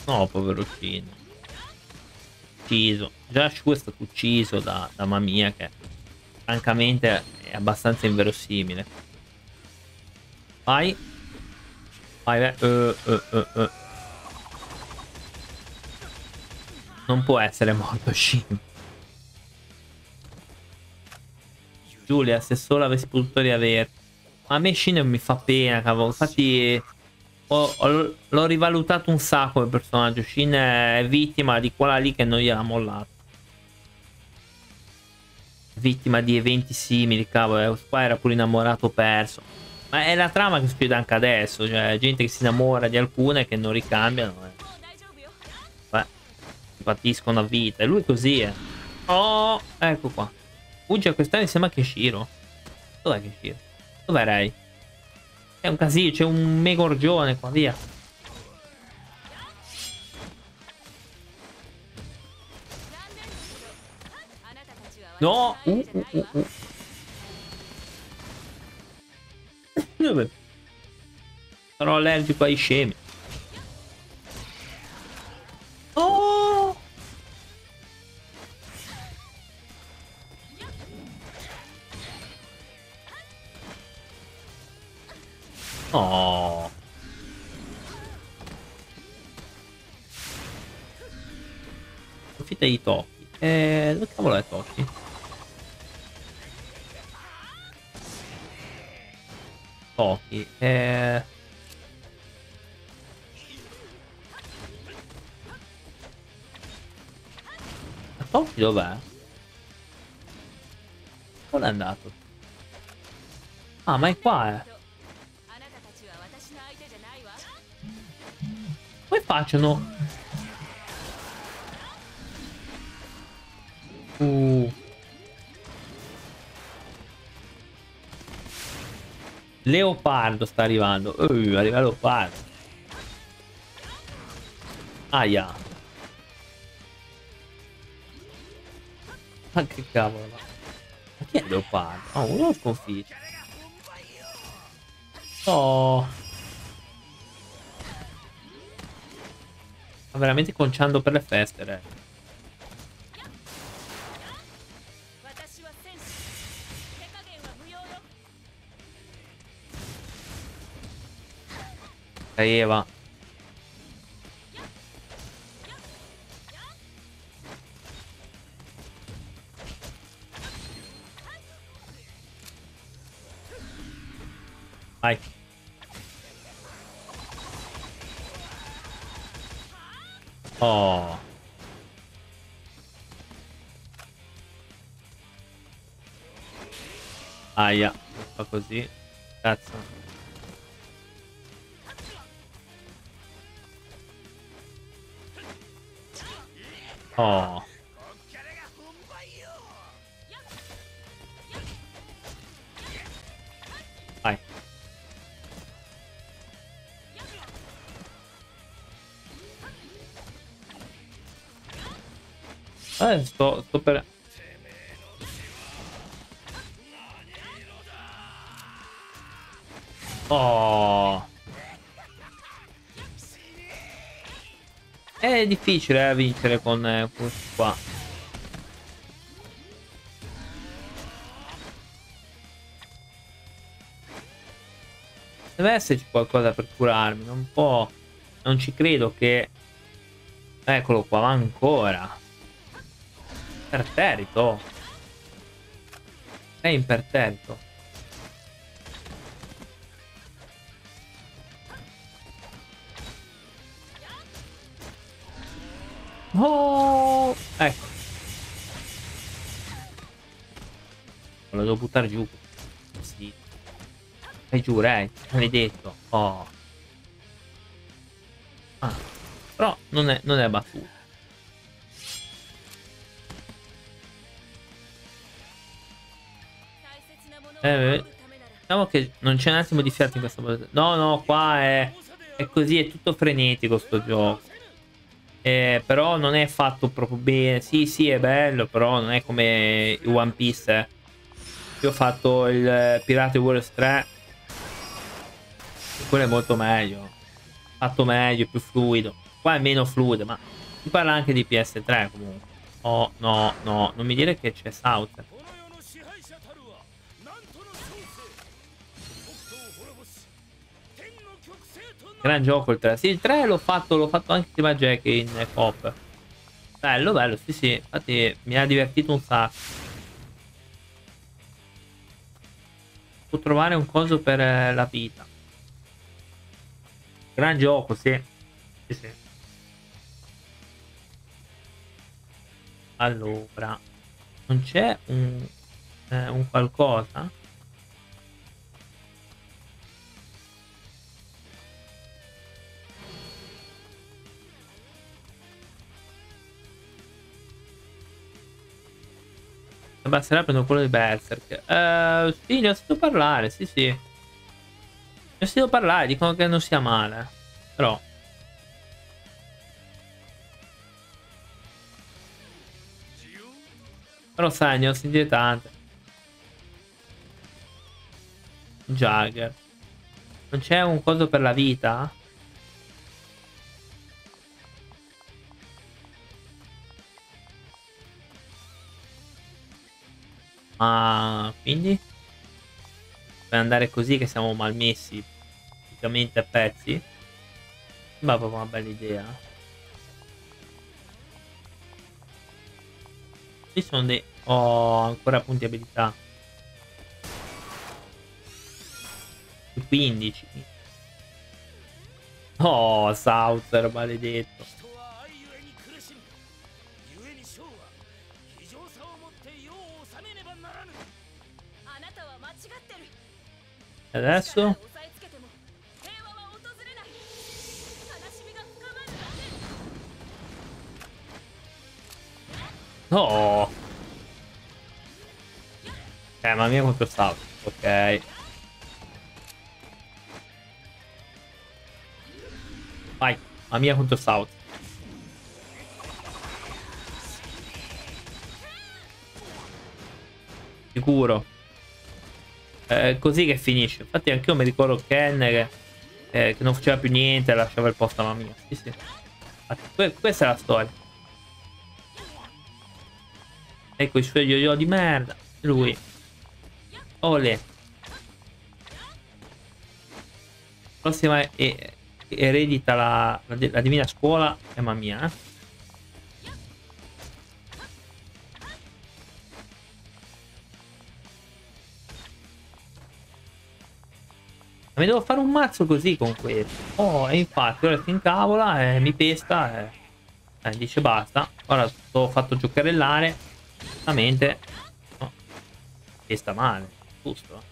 [SPEAKER 1] No, povero Cino ucciso. Già Shu è stato ucciso da, da Mamia che francamente è abbastanza inverosimile. Vai. Vai, vai. Uh, uh, uh, non può essere morto Shin. Giulia, se solo avessi potuto riavere. Ma a me Shin non mi fa pena, cavolo. Infatti l'ho rivalutato un sacco il personaggio. Shin è vittima di quella lì che non gliela mollato. Vittima di eventi simili, cavolo. Eh, qua era pure innamorato perso. Ma è la trama che succede anche adesso. Cioè, gente che si innamora di alcune che non ricambiano. Eh. Beh, patiscono a vita. E lui così, eh. Oh, ecco qua. Fugge a quest'anno insieme a Keshiro. Dov'è Keshiro? Dov'è Rei? È un casino, c'è un megorgione qua, via. No! Uh, uh, uh, uh. Dove? Sarò allergico ai scemi. Oh! Oh. Sconfitta di Toki. Eh, dove cavolo è Toki? Toki. Eh... Toki dov'è? Dove è andato? Ah, ma è qua, eh. Come facciano? Uh. Leopardo sta arrivando. Uh, arriva Leopardo. Aia. Ma che cavolo. Ma chi è Leopardo? Oh, uno sconfitto. Oh. Veramente conciando per le feste, re. Eva. Vai. Oh. Aia, fa così. Cazzo. Oh. Eh, sto, sto per... Oh. È difficile eh, vincere con eh, questo qua. Deve esserci qualcosa per curarmi, non può... Non ci credo che... Eccolo qua, ma ancora. Imperterrito. È imperterrito. Oh! Ecco. Lo devo buttare giù. Sì. Fai giù, eh. Maledetto. Oh. Ah. Però non è, non è battuto. Eh, diciamo che non c'è un attimo di fiato in questa volta. No, no, qua è, è così, è tutto frenetico sto gioco. Eh, però non è fatto proprio bene. Sì, sì, è bello, però non è come One Piece. Eh. Io ho fatto il Pirate Warriors 3. Quello è molto meglio. Fatto meglio, più fluido. Qua è meno fluido, ma si parla anche di PS3 comunque. Oh, no, no, non mi dire che c'è South. Gran gioco il 3. Sì, il 3 l'ho fatto, l'ho fatto anche prima Jack in Cop. Bello, bello, sì, sì. Infatti mi ha divertito un sacco. Può trovare un coso per eh, la vita. Gran gioco, sì. Sì, sì. Allora, non c'è un, eh, un qualcosa? Basterà prendo quello di Berserk. Uh, sì, ne ho sentito parlare, sì, sì. Ne ho sentito parlare, dicono che non sia male. Però... Però sai, ne ho sentite tante. Jagger. Non c'è un coso per la vita? Ma quindi? Per andare così che siamo malmessi praticamente a pezzi? Ma proprio una bella idea. Ci sono dei... Ho ancora punti abilità. 15. Oh, Souther, maledetto. Adesso? No! Eh, ma mia quanto sta? Ok. Vai, ma mia quanto sta? Sicuro è così che finisce. Infatti anche io mi ricordo Ken che, eh, che non faceva più niente, lasciava il posto alla mia. Sì, sì. Questa è la storia. Ecco i suoi yo-yo di merda. Lui. Ole. Prossima è, eredita la, la, la divina scuola. Mamma mia, eh. Mi devo fare un mazzo così con questo. Oh, e infatti ora si incavola e mi pesca e eh, dice basta. Ora sto fatto giocherellare. Giustamente. No. Pesta male. giusto.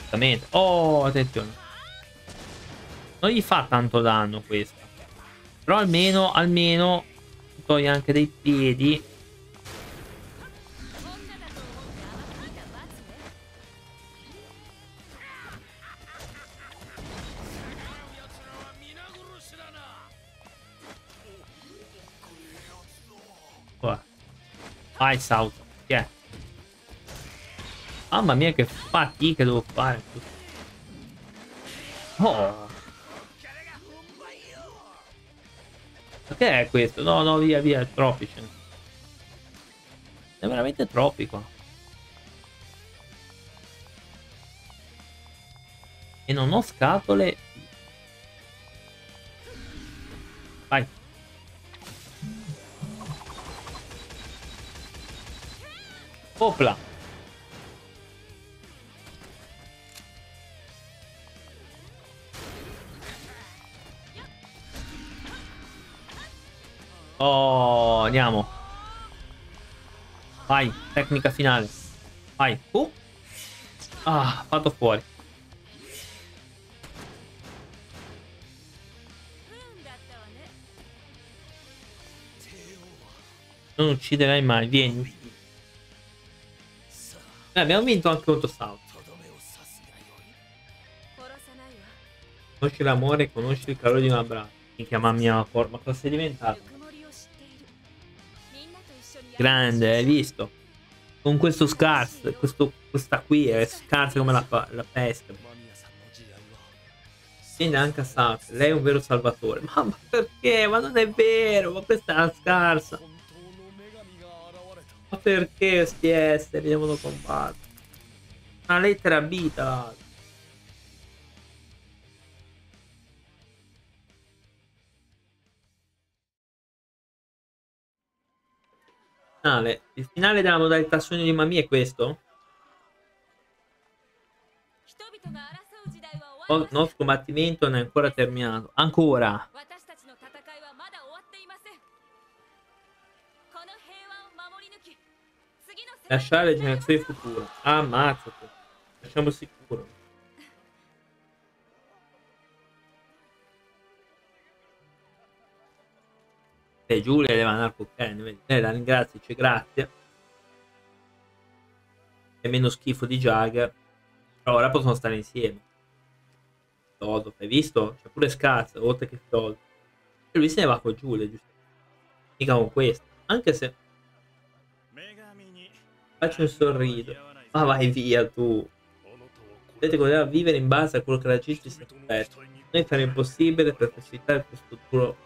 [SPEAKER 1] Esattamente. Oh, attenzione. Non gli fa tanto danno questa. Però almeno, almeno, toglie anche dei piedi. Ice out. Chi è? Mamma mia che fatica devo fare. Oh. Che è questo? No, no, via, via, è troppi. È veramente troppi. E non ho scatole. Vai. Opla. Oh, andiamo. Vai, tecnica finale. Vai. Uh. Ah, fatto fuori. Non ucciderai mai, vieni. Eh, abbiamo vinto anche contro South. Conosci l'amore, conosci il calore di un abbraccio. Minchia, mamma mia, forma, cosa sei diventato? Grande, hai visto? Con questo Scars, questo, questa qui è scarsa come la, la peste. Viene anche a South, lei è un vero salvatore. Ma perché? Ma non è vero, ma questa è la scarsa. Perché questi esseri devono combattere? Una lettera B, tra l'altro. Finale. Il finale della modalità sogno di Mami è questo? Oh, no scombattimento non è ancora terminato. Ancora. Lasciare le generazioni future. Ah, ammazzate. Lasciamo sicuro. E Giulia deve andare con Ken. Eh, la ringrazio, dice grazie. È meno schifo di Jagger. Però ora possono stare insieme. Filosofo, hai visto? C'è pure Scazzo, oltre che Filosofo. E lui se ne va con Giulia, giusto? Mica con questo. Anche se... Faccio un sorriso. Ma vai via tu. Dovete continuare a vivere in base a quello che la gente si aspetta. Noi faremo il possibile per facilitare questo futuro.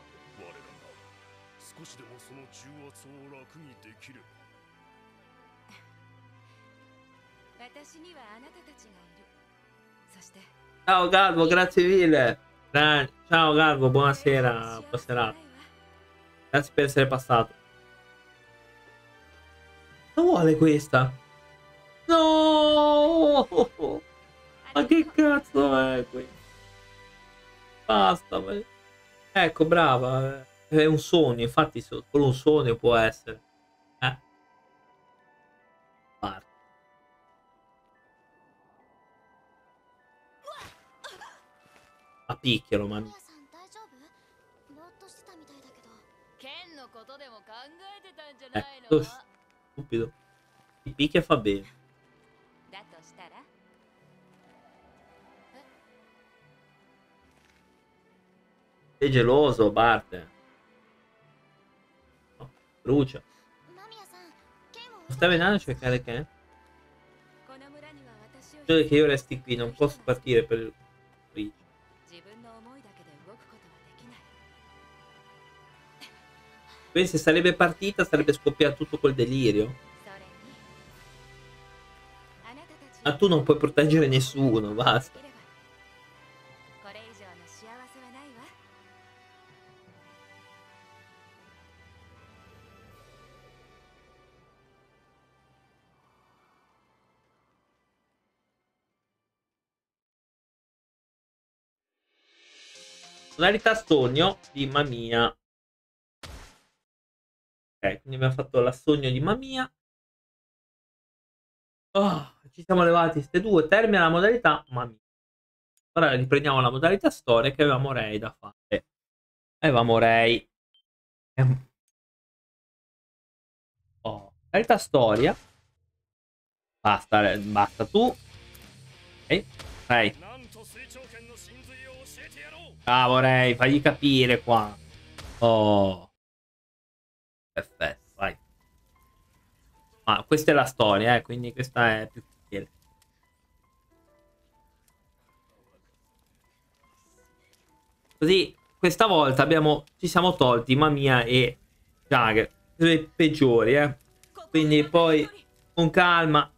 [SPEAKER 1] Ciao Galvo, grazie mille. Ciao Galvo, buonasera, buona serata. Grazie per essere passato. Non vuole questa? No! Ma che cazzo è questo? Basta. Ecco, brava. È un sogno, infatti solo un sogno può essere. Eh. Parte. A picchialo, ma... Ecco, stupido. Ti picchia fa bene. Sei geloso, Bart. No, brucia. Sta venendo a cercare che? Credo che io resti qui, non posso partire per Quindi se sarebbe partita sarebbe scoppiato tutto quel delirio. Ma tu non puoi proteggere nessuno, basta. Modalità sogno di Ok, quindi abbiamo fatto l'assogno di Mamia. Oh, ci siamo levati queste due. Termina la modalità Mamia. Ora riprendiamo la modalità storia che avevamo Ray da fare. Avevamo Ray. Ehm. Oh, modalità storia. Basta, basta tu. Ok, Ray. Bravo Ray, fagli capire qua. Oh. Perfetto, vai. Ah, questa è la storia, eh, quindi questa è più fedele. Così, questa volta abbiamo, ci siamo tolti Mamia e Jagger, le peggiori, eh. Quindi poi, con calma.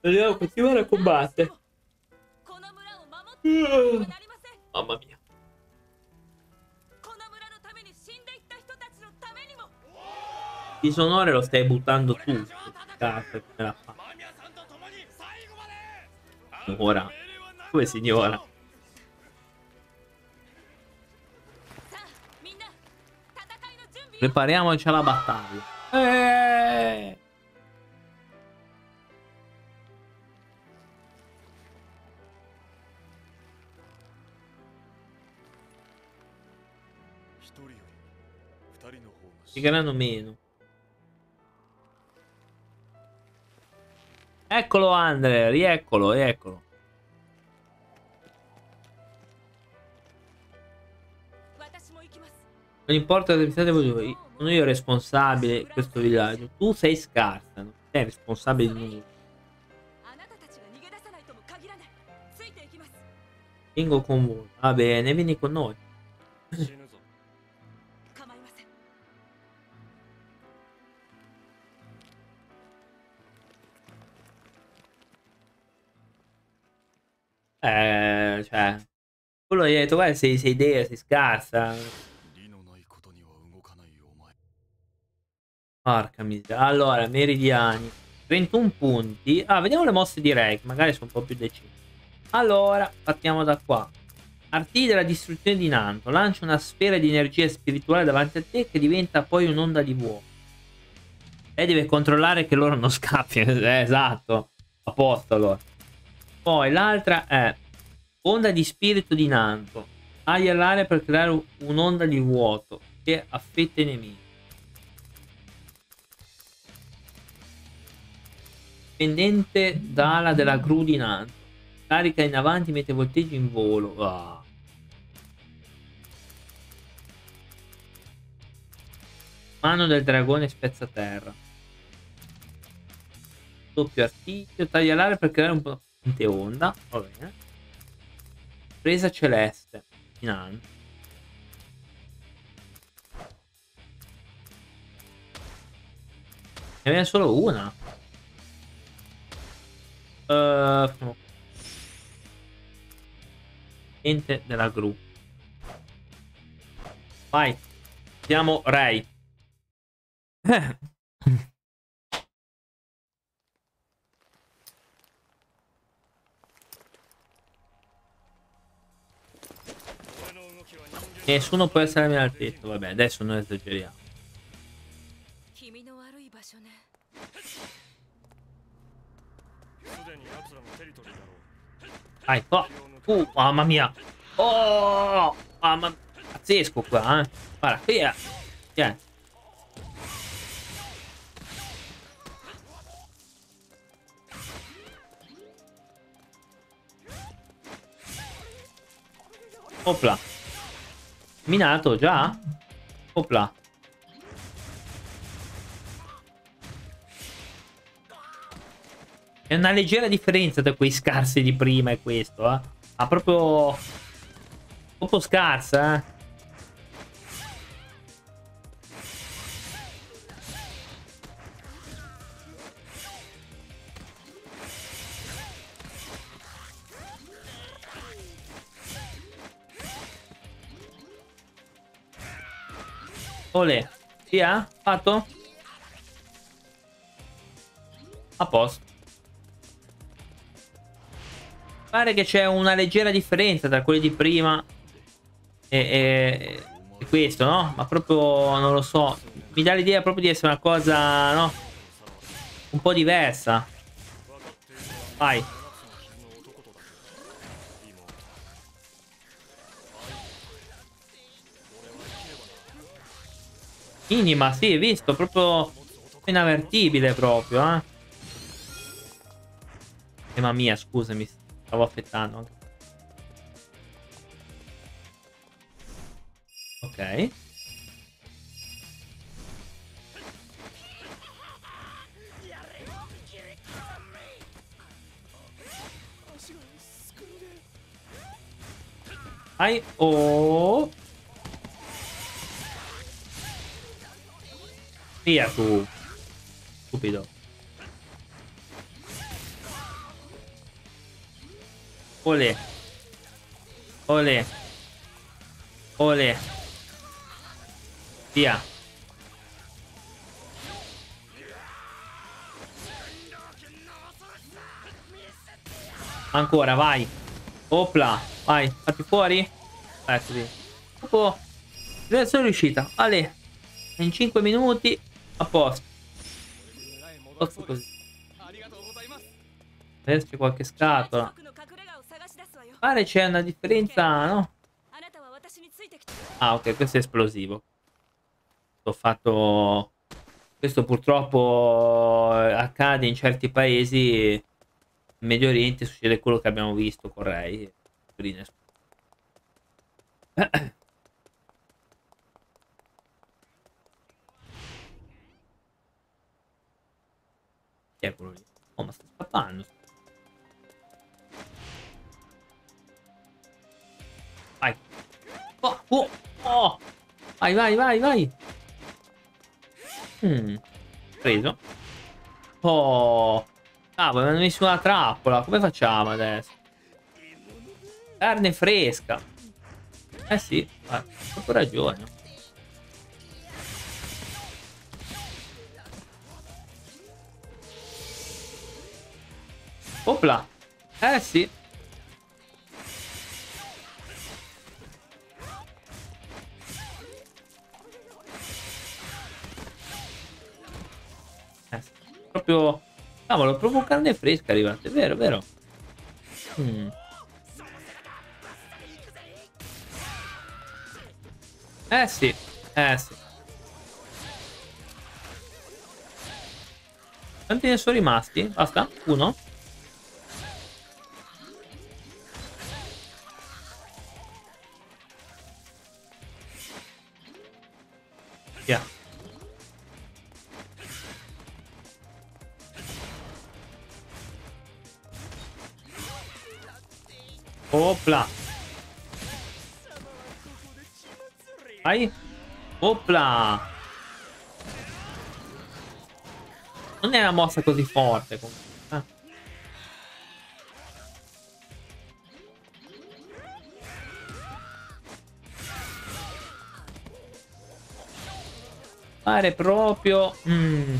[SPEAKER 1] Dobbiamo continuare a combattere. Mamma mia. Disonore lo stai buttando tu. Cazzo, come? Ora. Come signora? Prepariamoci alla battaglia. Eh! Piegheranno meno. Eccolo Andre, rieccolo, rieccolo. Non importa se siete voi, sono io responsabile di questo villaggio. Tu sei scarsa, non sei responsabile di nulla. Vengo con voi. Va bene, vieni con noi. Eh, cioè, quello gli ha detto, guarda, sei, sei idea, sei scarsa. Porca miseria. Allora, meridiani. 31 punti. Ah, vediamo le mosse di Rake, magari sono un po' più decise. Allora, partiamo da qua. Artigli della distruzione di Nanto. Lancia una sfera di energia spirituale davanti a te che diventa poi un'onda di vuoto. E deve controllare che loro non scappino. eh, esatto. A posto allora. Poi l'altra è onda di spirito di Nanto. Agli all'aria per creare un'onda di vuoto che affetta i nemici. Pendente d'ala della gru di Nanto. Carica in avanti mentre volteggi in volo. Ah. Mano del dragone spezza terra. Doppio artiglio. Taglia l'aria per creare un po' di onda. Va bene. Presa celeste. In alto. Ne viene solo una. Uh, Niente della gru. Vai. Siamo Ray. Eh. Nessuno può essere a mia altezza. Vabbè, adesso non esageriamo. Vai, oh. Uh, mamma mia. Oh, mamma Pazzesco qua, eh. Guarda, qui è. Tieni. Opla. Minato già? Opla. È una leggera differenza tra quei scarsi di prima e questo, eh. Ha proprio... Proprio scarsa, eh. Olè. Sì, eh? Fatto? A posto. Pare che c'è una leggera differenza tra quelli di prima è, è, è questo, no? Ma proprio, non lo so, mi dà l'idea proprio di essere una cosa, no? Un po' diversa. Vai. Minima, sì, visto, proprio inavvertibile proprio, eh. eh mamma mia, scusami, stavo affettando. Ok. Vai. Oh. Via tu. Stupido. Ole. Ole. Ole. Via. Ancora, vai. Opla. Vai, fatti fuori. Eccoli. Oh, sono riuscita. Ale. In 5 minuti. A posto. Posto così. Adesso c'è qualche scatola. Pare c'è una differenza, no? Ah, ok, questo è esplosivo. Ho fatto... Questo purtroppo accade in certi paesi. In Medio Oriente succede quello che abbiamo visto con Ray. Chi è quello lì? Oh, ma sta scappando. Vai. Oh, oh, oh. Vai, vai, vai, vai. Mm. Preso. Oh. Cavolo, mi hanno messo una trappola. Come facciamo adesso? Carne fresca. Eh sì, hai proprio ragione. Opla. Eh sì. Eh. Proprio... Cavolo, proprio carne fresca arrivate, vero, vero? Mm. Eh sì, eh sì. Quanti ne sono rimasti? Basta? Uno? Opla. Non è una mossa così forte comunque. Ah. Pare proprio mm,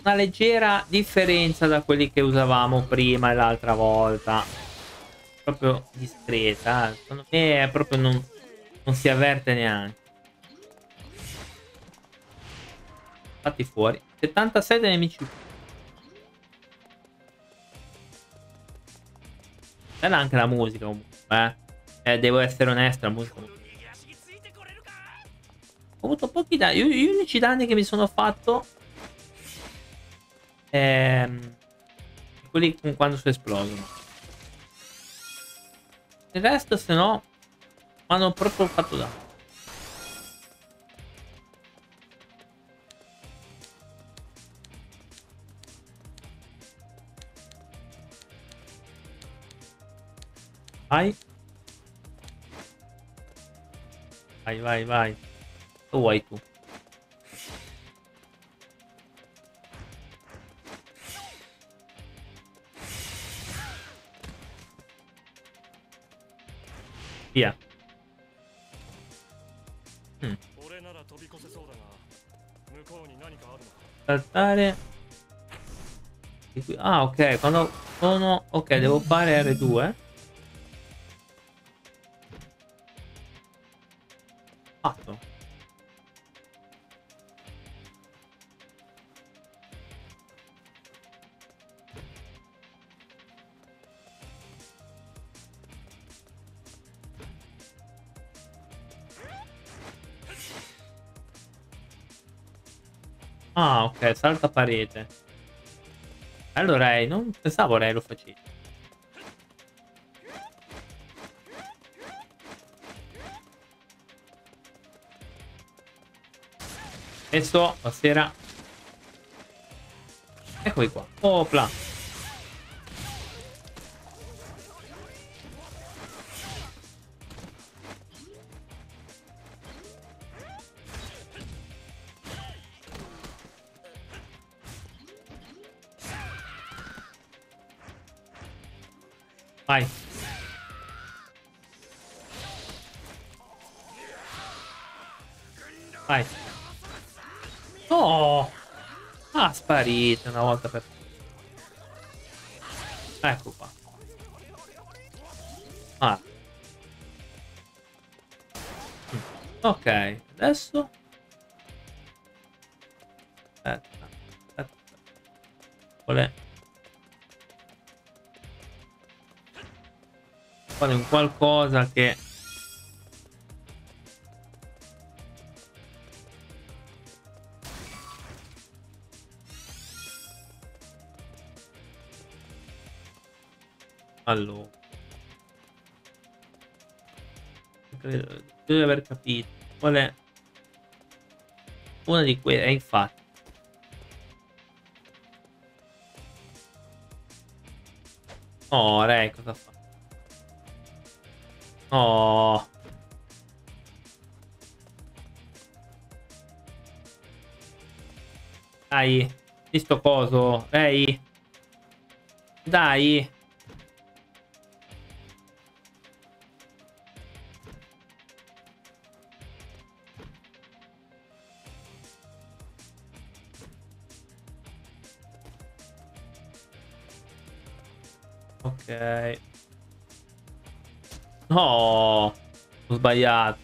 [SPEAKER 1] una leggera differenza da quelli che usavamo prima e l'altra volta. Proprio discreta. Secondo me proprio non, non si avverte neanche. Fatti fuori. 77 nemici. Bella anche la musica comunque, eh. eh devo essere onesto, la musica Ho avuto pochi danni. Gli unici danni che mi sono fatto... Ehm, quelli quando si esplodono. Il resto, se no, hanno proprio fatto danno. Vai. Vai, vai, vai. Dove vuoi tu? Via. Mm. Saltare. Ah, ok. Quando sono... Ok, devo fare R2. Salta parete. Allora, eh, non pensavo lei lo facesse. Adesso, stasera. Eccomi qua. Opla. Sparito una volta per... Ecco qua. Ah. Ok, adesso... Aspetta, aspetta. Vuole... Fare un qualcosa che... Allora. Credo, di aver capito. Qual è? Una di quelle, è infatti. Oh, Ray, cosa fa? Oh. Dai, di sto coso, Ray. Dai. Ok. No, ho sbagliato.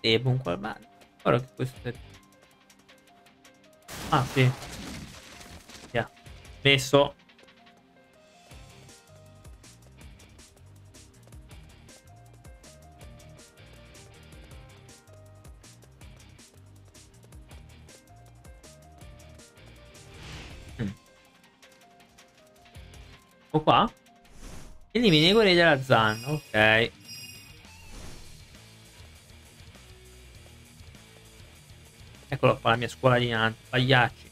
[SPEAKER 1] E comunque al mano. Ora che questo è... Ah, sì. Yeah. Messo. Elimini i quelli della zanna, ok. Eccolo qua la mia scuola di Nanti, pagliacci.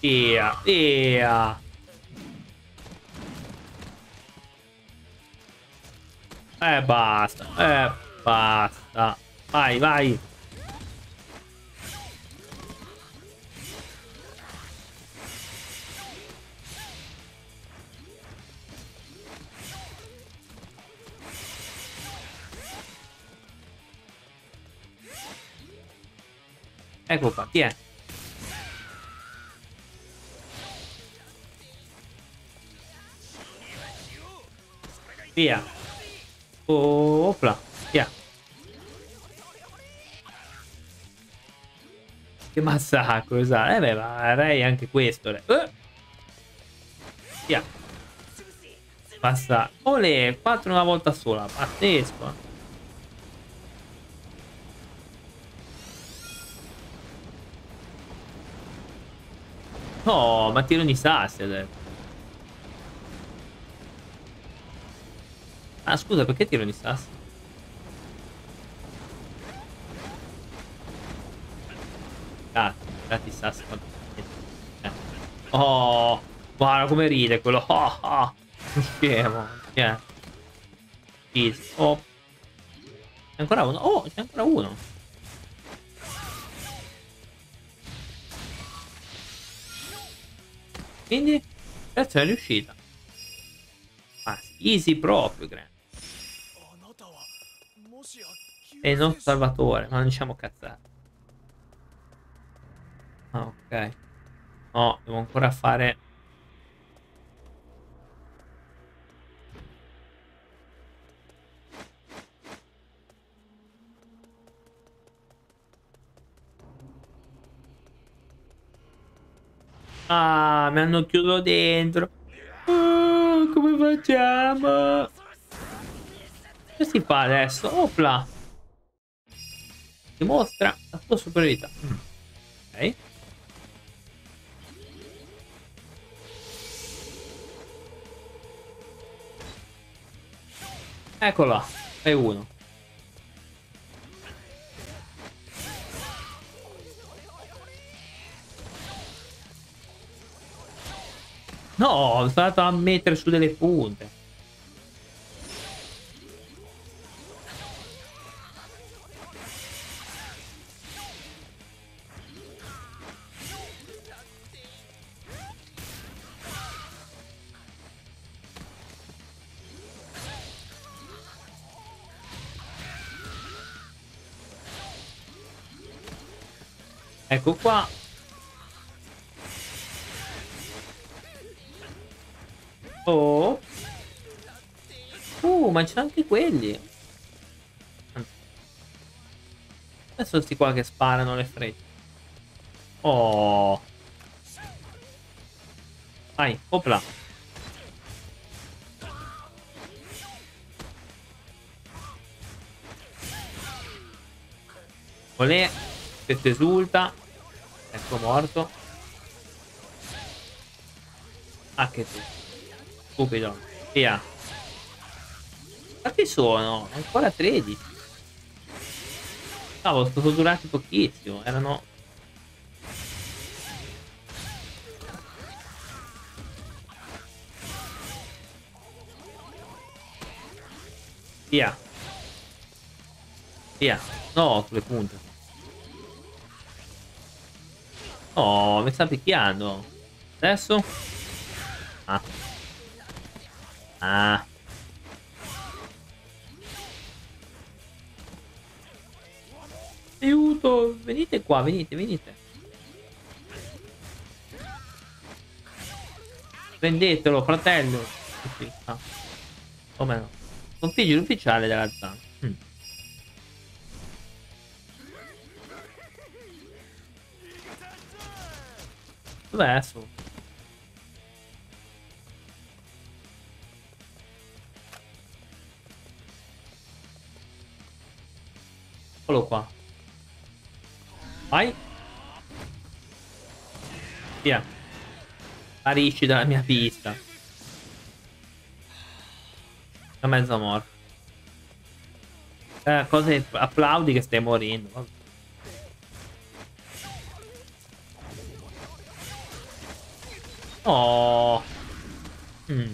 [SPEAKER 1] Via, via. Eh basta, eh basta. Vai, vai. Ecco qua, chi è? Via. Oh, opla. Via. Che massacro, esatto. Eh beh, ma Ray anche questo. Eh. Via. Basta. Ole, 4 una volta sola. Pazzesco. No, ma tirano i sassi adesso. Ah, scusa, perché tirano i sassi? Tirati i sassi. Eh. Oh, guarda come ride quello. Oh, oh. Scemo. Yeah. Oh. C'è ancora uno. Oh, c'è ancora uno. Quindi, terza è riuscita. Ah, easy proprio, grande. E non salvatore, ma non diciamo cazzate. Ah, ok. No, devo ancora fare Ah, mi hanno chiuso dentro. Oh, come facciamo? Che si fa adesso? Opla! Dimostra la tua superiorità. Ok. Eccola, è uno. No, sono stato a mettere su delle punte. Ecco qua. Oh. Uh, ma c'è anche quelli. Adesso sti qua che sparano le frecce. Oh. Vai, opla. Olè. Questo esulta. Ecco morto. Ah che tu. Stupido. Via. Quanti sono? Ancora 13. Cavolo, sono durati pochissimo. Erano... Via. Via. No, sulle punte. Oh, mi sta picchiando. Adesso? Ah. Ah. Aiuto! Venite qua, venite, venite. Prendetelo, fratello. Ah. Come no? Configgi l'ufficiale della zona. Mm. Dov'è adesso? Eccolo qua. Vai. Via. Sparisci dalla mia pista. È mezzo morto. Eh, cosa applaudi che stai morendo? Oh. Mm.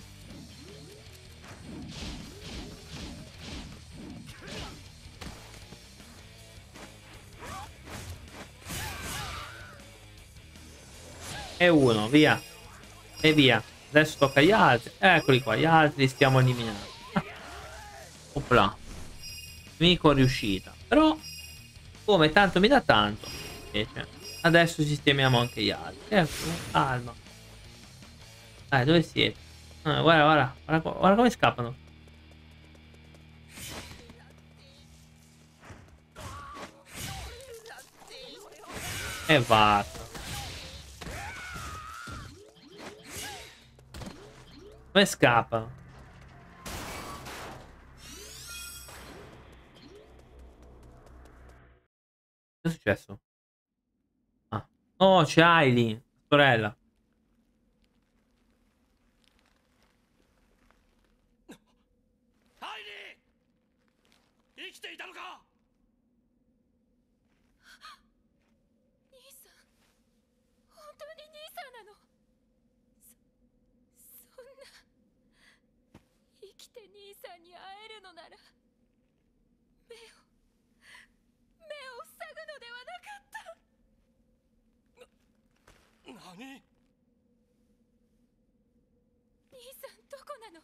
[SPEAKER 1] E uno, via. E via. Adesso tocca agli altri. Eccoli qua, gli altri li stiamo eliminando. Opla. Mico riuscita. Però, come tanto mi dà tanto. Invece, adesso sistemiamo anche gli altri. Ecco, calma. Dai, dove siete? Ah, guarda, guarda, guarda, guarda come scappano. E basta. Come scappano? Che è successo? Ah. Oh, c'è Aileen, sorella.
[SPEAKER 3] 何
[SPEAKER 4] 兄さんどこなの？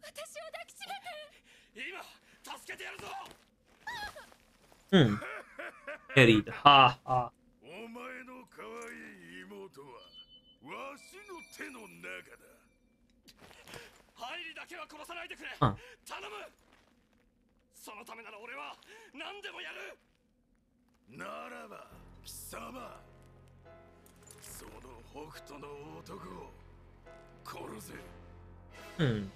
[SPEAKER 4] 私を抱きしめて。
[SPEAKER 3] 今助けてやるぞ。
[SPEAKER 1] Mm. Che ride. Ah, ah.
[SPEAKER 3] お前の可愛い妹はわしの手の中だ。ハイリだけは殺さないでくれ。
[SPEAKER 1] あ
[SPEAKER 3] 頼む。そのためなら俺は何でもやる。ならば貴様その北斗の男を殺せ。
[SPEAKER 1] うん。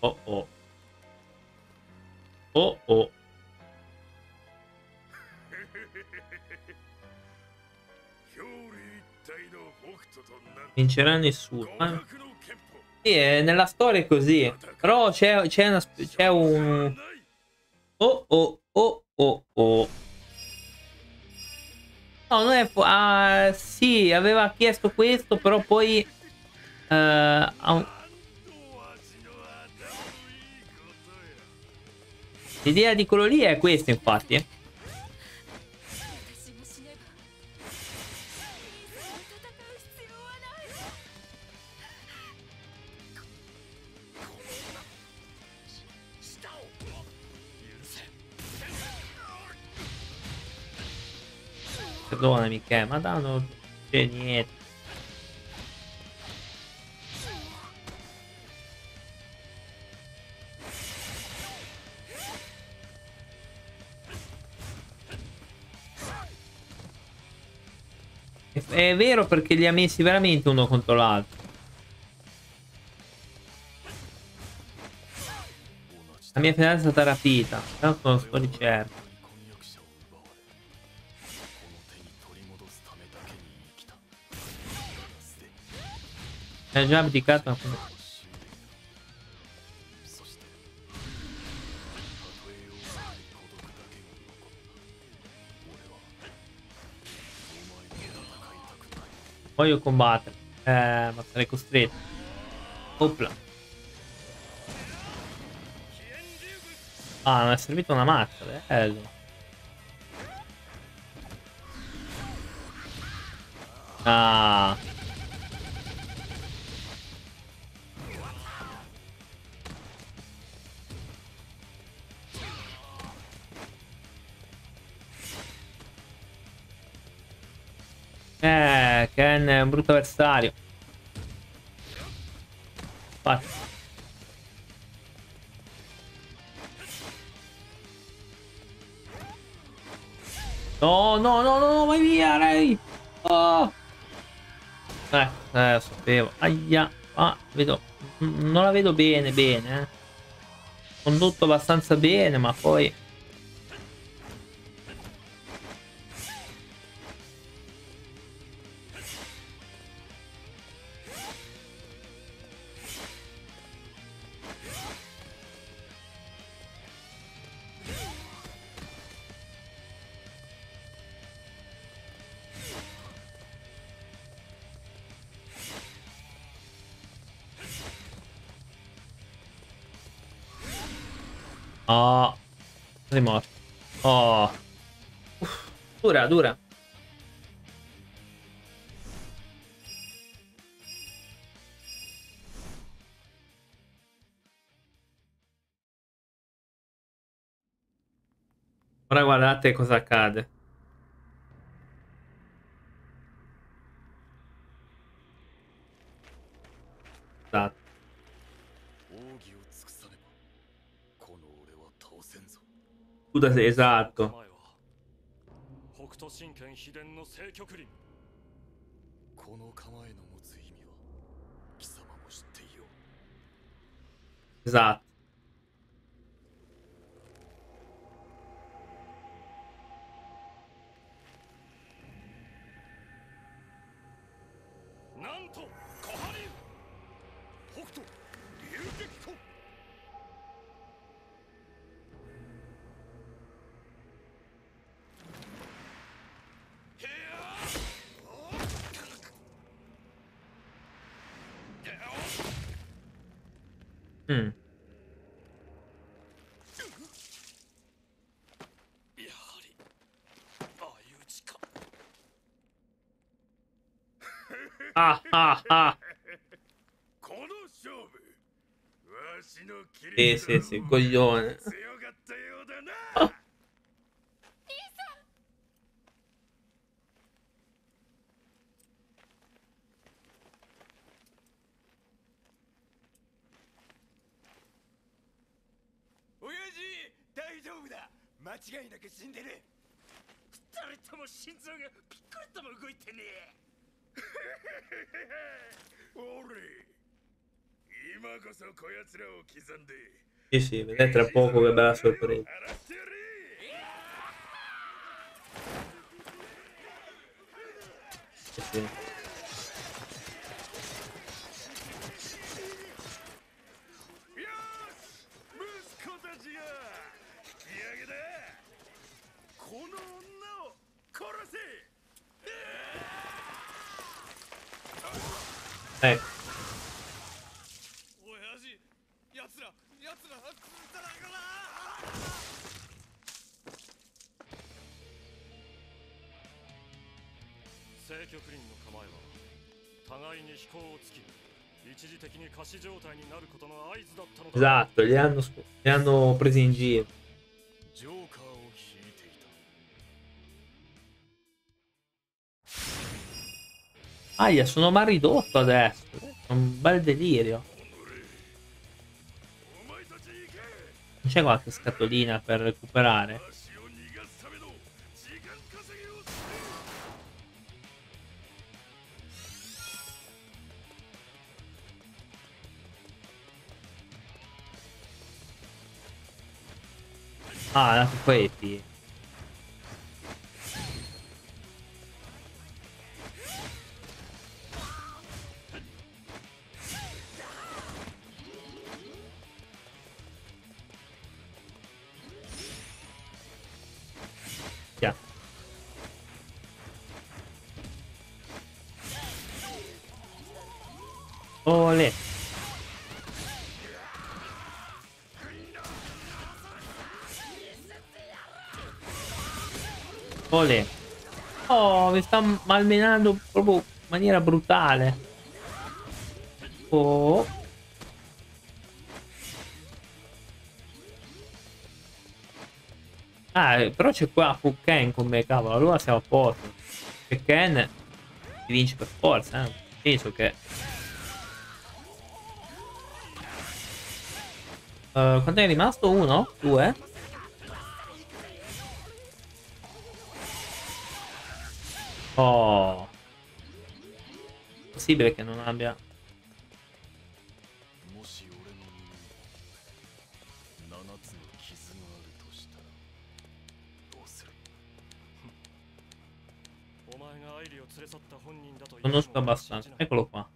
[SPEAKER 1] Oh oh. Oh oh. Vincerà nessuno.
[SPEAKER 3] Eh?
[SPEAKER 1] Sì, è, nella storia è così. Però c'è, c'è, una, c'è un... Oh oh oh oh oh. No, non è... Ah, sì, aveva chiesto questo, però poi...
[SPEAKER 3] Uh,
[SPEAKER 1] L'idea di quello lì è questa, infatti.
[SPEAKER 3] Eh.
[SPEAKER 1] Perdonami che, ma da c'è niente. è vero perché li ha messi veramente uno contro l'altro. La mia fidanzata è stata rapita, tanto non sto di certo. Ha già abdicato. Voglio combattere. Eh, ma sarei costretto. Opla. Ah, non è servita una mazza, bello. Ah. Ken è un brutto avversario. Infatti. No, no, no, no, vai via, Ray. Oh. Eh, eh, lo sapevo. Aia. Ah, vedo. n- Non la vedo bene, bene, eh. Condotto abbastanza bene, ma poi... dura, dura. Ora guardate cosa accade. Esatto. Esatto.
[SPEAKER 3] 神拳秘伝の聖極輪この構えの持つ意味は貴様も知っていよう
[SPEAKER 1] Esatto.
[SPEAKER 3] なんと小針北斗流撃庫へや
[SPEAKER 1] Mm.
[SPEAKER 3] やはり相打ちか
[SPEAKER 1] Ah, ah, ah.
[SPEAKER 3] この勝負わしの切
[SPEAKER 1] Sì,
[SPEAKER 3] り
[SPEAKER 1] sì, sì, coglione.
[SPEAKER 3] 強かったようだな親父大丈夫だ間違いなく死んでるふたの心臓がピックリとも動いてねえ
[SPEAKER 1] Sì, sì, vedete tra poco che bella sorpresa. Sì, sì.
[SPEAKER 5] 飛行をつき一時的に仮死状態になることの合図だったのだ
[SPEAKER 1] Esatto, li hanno, sp- li hanno presi in giro.
[SPEAKER 3] ジョーカーを引いていた
[SPEAKER 1] Aia, sono mal ridotto adesso. È un bel delirio.
[SPEAKER 3] お前たち行け
[SPEAKER 1] Non c'è qualche scatolina per recuperare? Ah, anche questi. Ole. Oh, mi sta malmenando proprio in maniera brutale. Oh. Ah, eh, però c'è qua Fu Ken con me, cavolo. Allora siamo a posto. E Ken vince per forza, eh. Penso che... Uh, quanto è rimasto? Uno? Due? Oh. Possibile che non abbia... Conosco abbastanza, eccolo qua.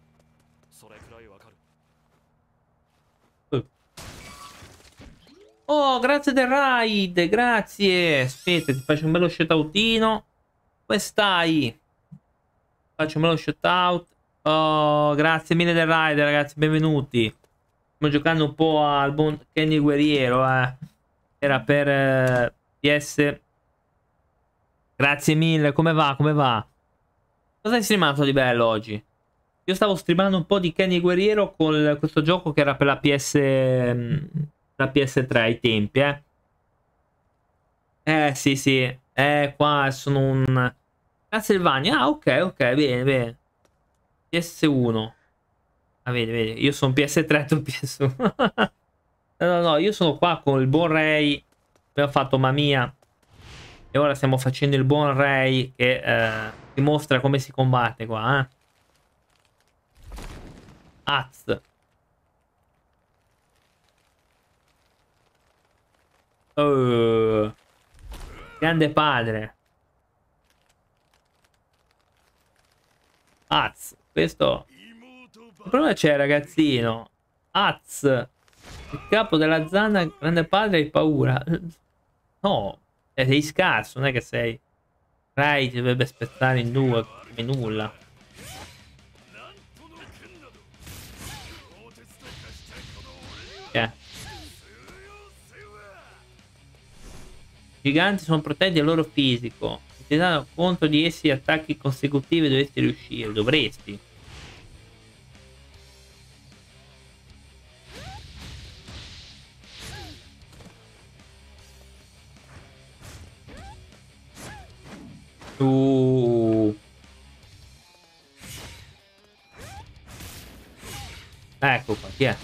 [SPEAKER 1] Oh, grazie del raid, grazie. Aspetta, ti faccio un bello shoutoutino. Come stai? Faccio un bello shoutout. Oh, grazie mille del raid, ragazzi, benvenuti. Stiamo giocando un po' al buon Kenny Guerriero, eh. Era per eh, PS. Grazie mille, come va? Come va? Cosa hai streamato di bello oggi? Io stavo streamando un po' di Kenny Guerriero con questo gioco che era per la PS... mm, la PS3 ai tempi, eh. Eh, sì, sì. Eh, qua sono un... Castlevania. Ah, ok, ok, bene, bene. PS1. Ah, vedi, vedi. Io sono PS3, tu PS1. no, no, no, io sono qua con il buon Ray. Abbiamo fatto Mamia. E ora stiamo facendo il buon Ray che eh, dimostra come si combatte qua, eh. Az. Oh. Grande padre. Az, questo... Il problema c'è ragazzino. Az, il capo della zanna, grande padre hai paura. No, e sei scarso, non è che sei... Rai ti dovrebbe aspettare in due come nulla.
[SPEAKER 3] Yeah.
[SPEAKER 1] I giganti sono protetti dal loro fisico. Danno contro di essi attacchi consecutivi dovresti riuscire. Dovresti. Uh. Ecco qua, chi è?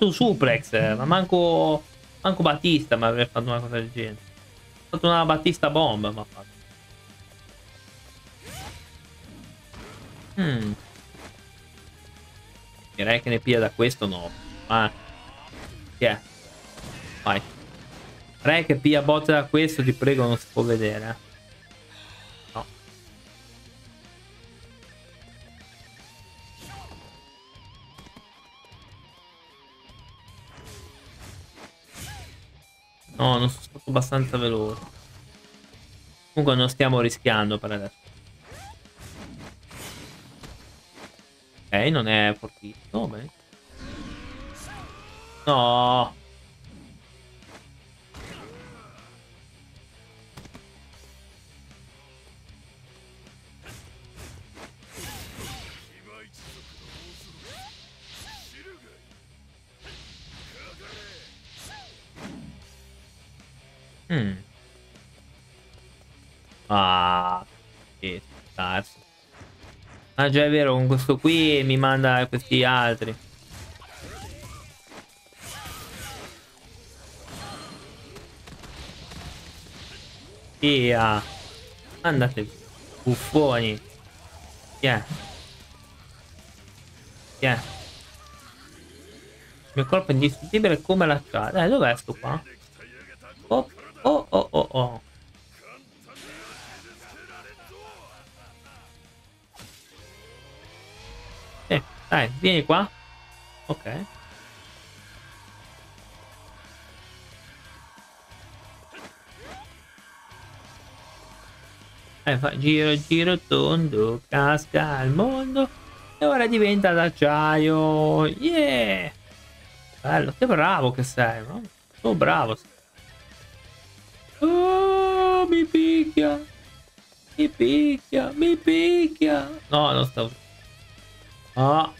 [SPEAKER 1] Fatto un suplex, eh, ma manco... Manco Battista mi avrebbe fatto una cosa del genere. Ha fatto una Battista bomba, ma fatto. Hmm. Direi che ne piglia da questo no. Ma... Chi è? Vai. Re che piglia botte da questo, ti prego, non si può vedere. Abbastanza veloce. Comunque non stiamo rischiando per adesso. Ok, non è fortissimo. bene. No. Ah già è vero, con questo qui mi manda questi altri. Via. Andate. Buffoni. Chi è? Il mio corpo è indistruttibile come l'acciaio. Dai, dov'è sto qua? Oh, oh, oh, oh, oh. Dai, vieni qua. Ok. Eh, fa giro, giro, tondo, casca al mondo. E ora diventa d'acciaio. Yeah! Bello, che bravo che sei, no? Oh, bravo. Oh, mi picchia. Mi picchia, mi picchia. No, non sto... No,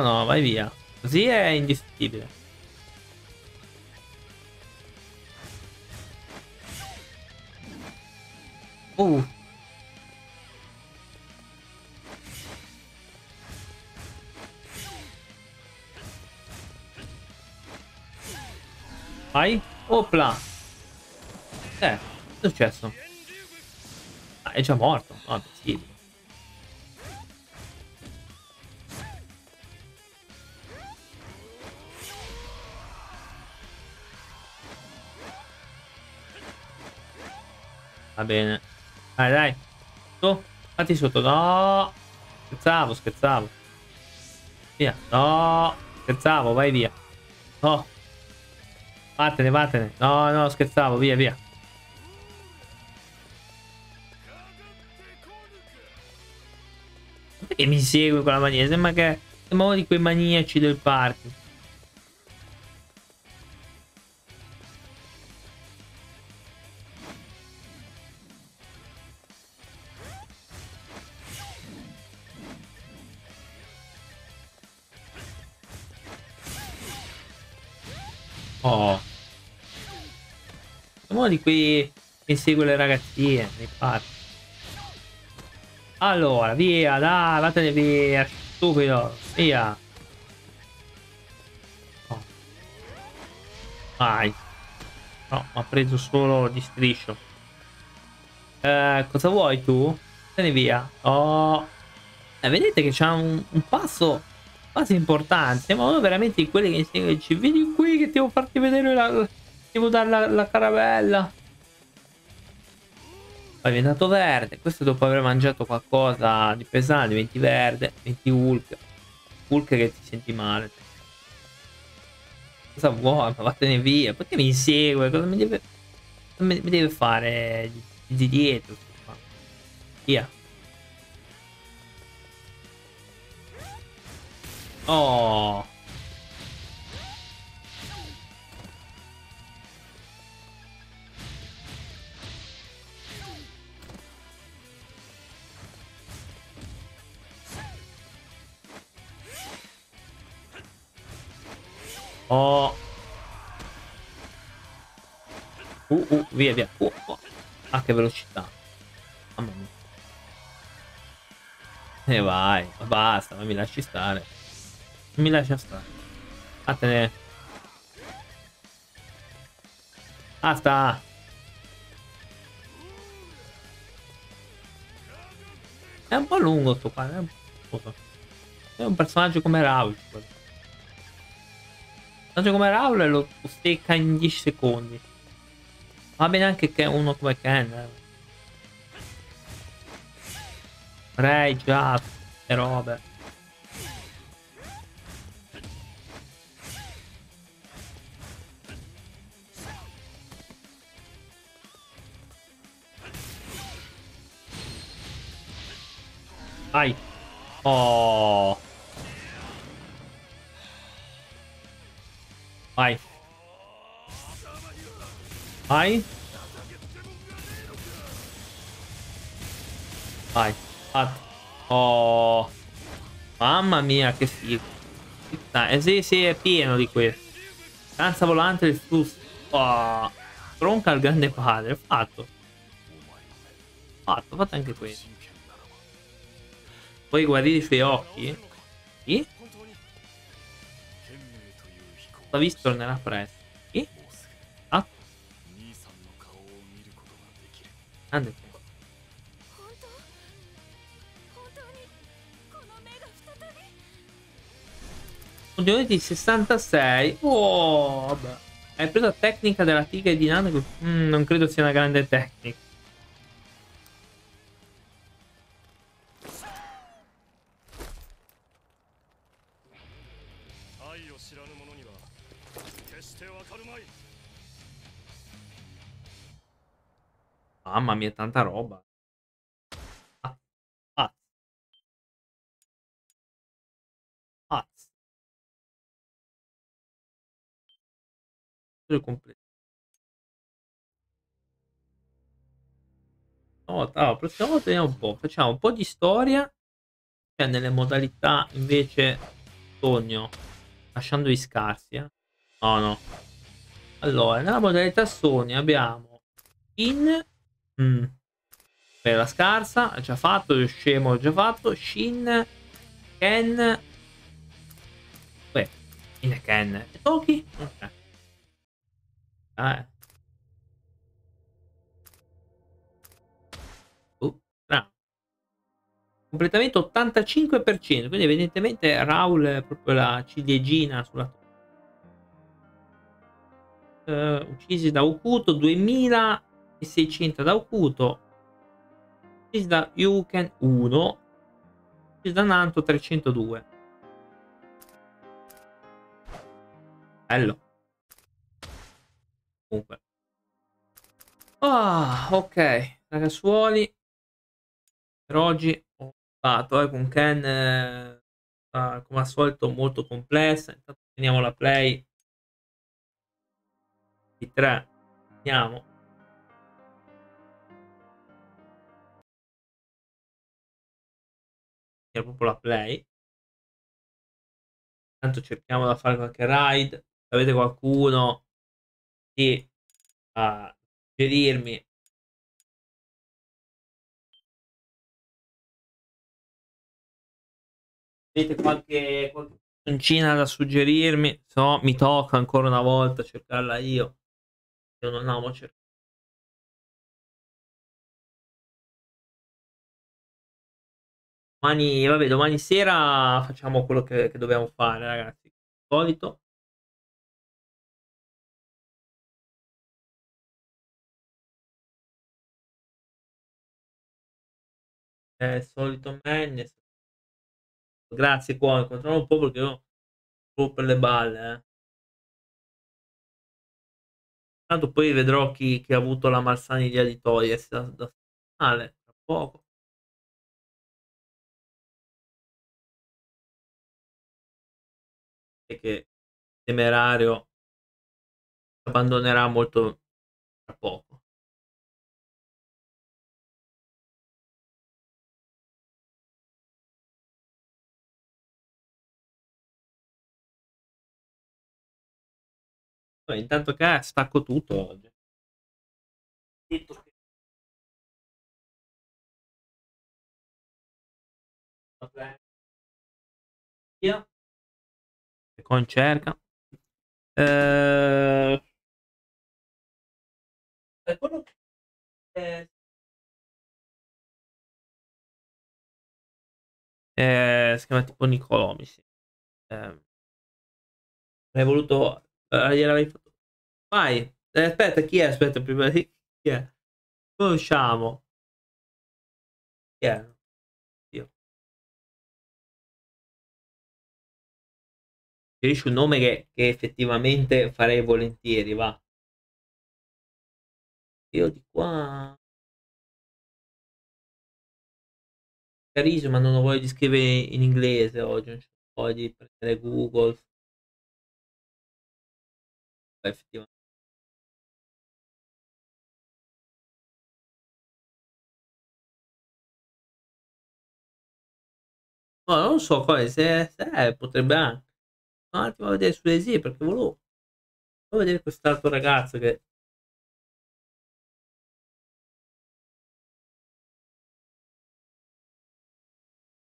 [SPEAKER 1] no, no, vai via. Così è indistruttibile. Uh. Vai. Opla. Eh, è successo? Ah, è già morto. No, è Va bene. Dai, dai. Su. Fatti sotto. No. Scherzavo, scherzavo. Via. No. Scherzavo, vai via. No. Vattene, vattene. No, no, scherzavo. Via, via. Perché mi segue con la mania? Sembra che sembra uno di quei maniaci del parco. Oh. Uno di quei che segue le ragazzine nei parchi. Allora, via, dai, vattene via, stupido, via. Oh. Vai. No, mi ha preso solo di striscio. Eh, cosa vuoi tu? Vattene via. Oh. Eh, vedete che c'ha un, un passo quasi importante. Siamo uno veramente di quelli che insegue dici, Vieni qui che devo farti vedere la... Devo dare la, la caravella. Poi è diventato verde. Questo dopo aver mangiato qualcosa di pesante. Diventi verde. Diventi Hulk. Hulk che ti senti male. Cosa vuoi? Ma vattene via. Perché mi insegue? Cosa mi deve... Cosa mi deve fare di dietro? Via. Oh. Oh. Uh, uh, via, via. Uh, uh. Ah, che velocità. Mamma mia. E vai, basta, ma mi lasci stare. Mi lascia stare. Vattene. Basta. È un po' lungo sto qua. È un, è un personaggio come Raul. Un personaggio come Raul lo stecca in 10 secondi. Va bene anche che uno come Ken. Eh. Ray, già, e robe. Vai. Oh. Vai. Vai. Vai. Oh. Mamma mia, che figo. Eh sì, sì, è pieno di questo. Danza volante del flusso. Oh. Tronca al grande padre. Fatto. Fatto, fatto anche questo. Puoi guarire i suoi occhi? Sì? L'ha visto tornerà presto. Sì? Ah. Grande Contenuti di 66. Oh, vabbè. Hai preso la tecnica della tigre di Nano? Mm, non credo sia una grande tecnica. Mamma mia, tanta roba. Ah. Ah. Ah. completo. No, allora, prossima volta vediamo un po'. Facciamo un po' di storia. Cioè, nelle modalità invece sogno. Lasciando scarsi, eh. No, no. Allora, nella modalità sogno abbiamo in Mm. la scarsa, ha già fatto, lo scemo ha già fatto, Shin, Ken, Beh, Shin e Ken, e Toki? Ok. Ah, uh, no. Completamento 85%, quindi evidentemente Raul è proprio la ciliegina sulla Uh, uccisi da Okuto 2000 600 da Okuto uccisi da Yuken 1 uccisi da Nanto 302 bello. Comunque. Ah oh, ok ragazzuoli. Per oggi ho fatto eh, con Ken eh, come al solito molto complessa. Intanto teniamo la play. Di 3 andiamo era proprio la play. Intanto cerchiamo da fare qualche ride. Se avete qualcuno di uh, suggerirmi avete qualche, qualche da suggerirmi se no mi tocca ancora una volta cercarla io io non amo cercare Domani, vabbè, domani sera facciamo quello che, che dobbiamo fare, ragazzi. Solito. Eh, solito Madness. Grazie qua, incontriamo un po' perché io ho per le balle, eh. Tanto poi vedrò chi, chi ha avuto la malsanità di togliersi da, da male, tra poco. Che Temerario abbandonerà molto tra poco. intanto che stacco tutto oggi. Via. Con cerca. Eh... Eh... Eh, si chiama tipo Nicolò, mi sembra. Eh, hai voluto... Eh, gliel'avevi fatto... Vai. Eh, aspetta, chi è? Aspetta, prima di... Chi è? Conosciamo. Chi è? Suggerisci un nome che, che effettivamente farei volentieri, va. Io di qua... Carisma, non ho voglia di scrivere in inglese oggi, non c'ho voglia di prendere Google. Beh, effettivamente. No, non so come, se, se potrebbe anche. Un attimo a vedere sulle sì, perché volevo, volevo vedere quest'altro ragazzo che...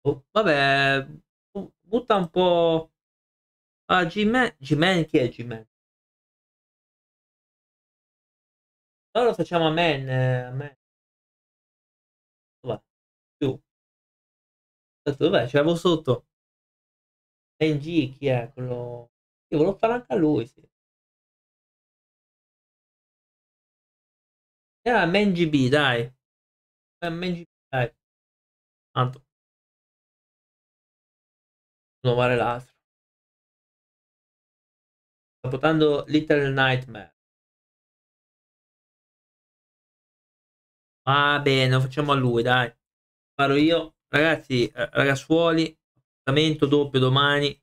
[SPEAKER 1] Oh, vabbè, bu- butta un po'... Ah, G-Man, G-Man, chi è G-Man? Allora lo facciamo a Man, eh, a Man. Dov'è? Più. Dov'è? Ce l'avevo sotto. NG, chi è quello? Io volevo fare anche a lui, sì. Ah, ManGB, dai. Eh, ManGB, dai. Tanto. Trovare l'altro. Sto votando Little Nightmare. Va bene, lo facciamo a lui, dai. Farò io. Ragazzi, eh, ragazzuoli, appuntamento doppio domani.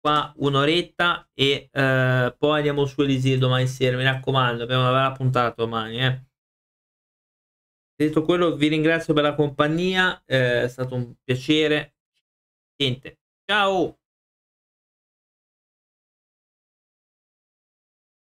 [SPEAKER 1] Qua un'oretta e eh, poi andiamo su Elisir domani sera. Mi raccomando, abbiamo una bella puntata domani. Eh. Detto quello, vi ringrazio per la compagnia. Eh, è stato un piacere. Niente. Ciao!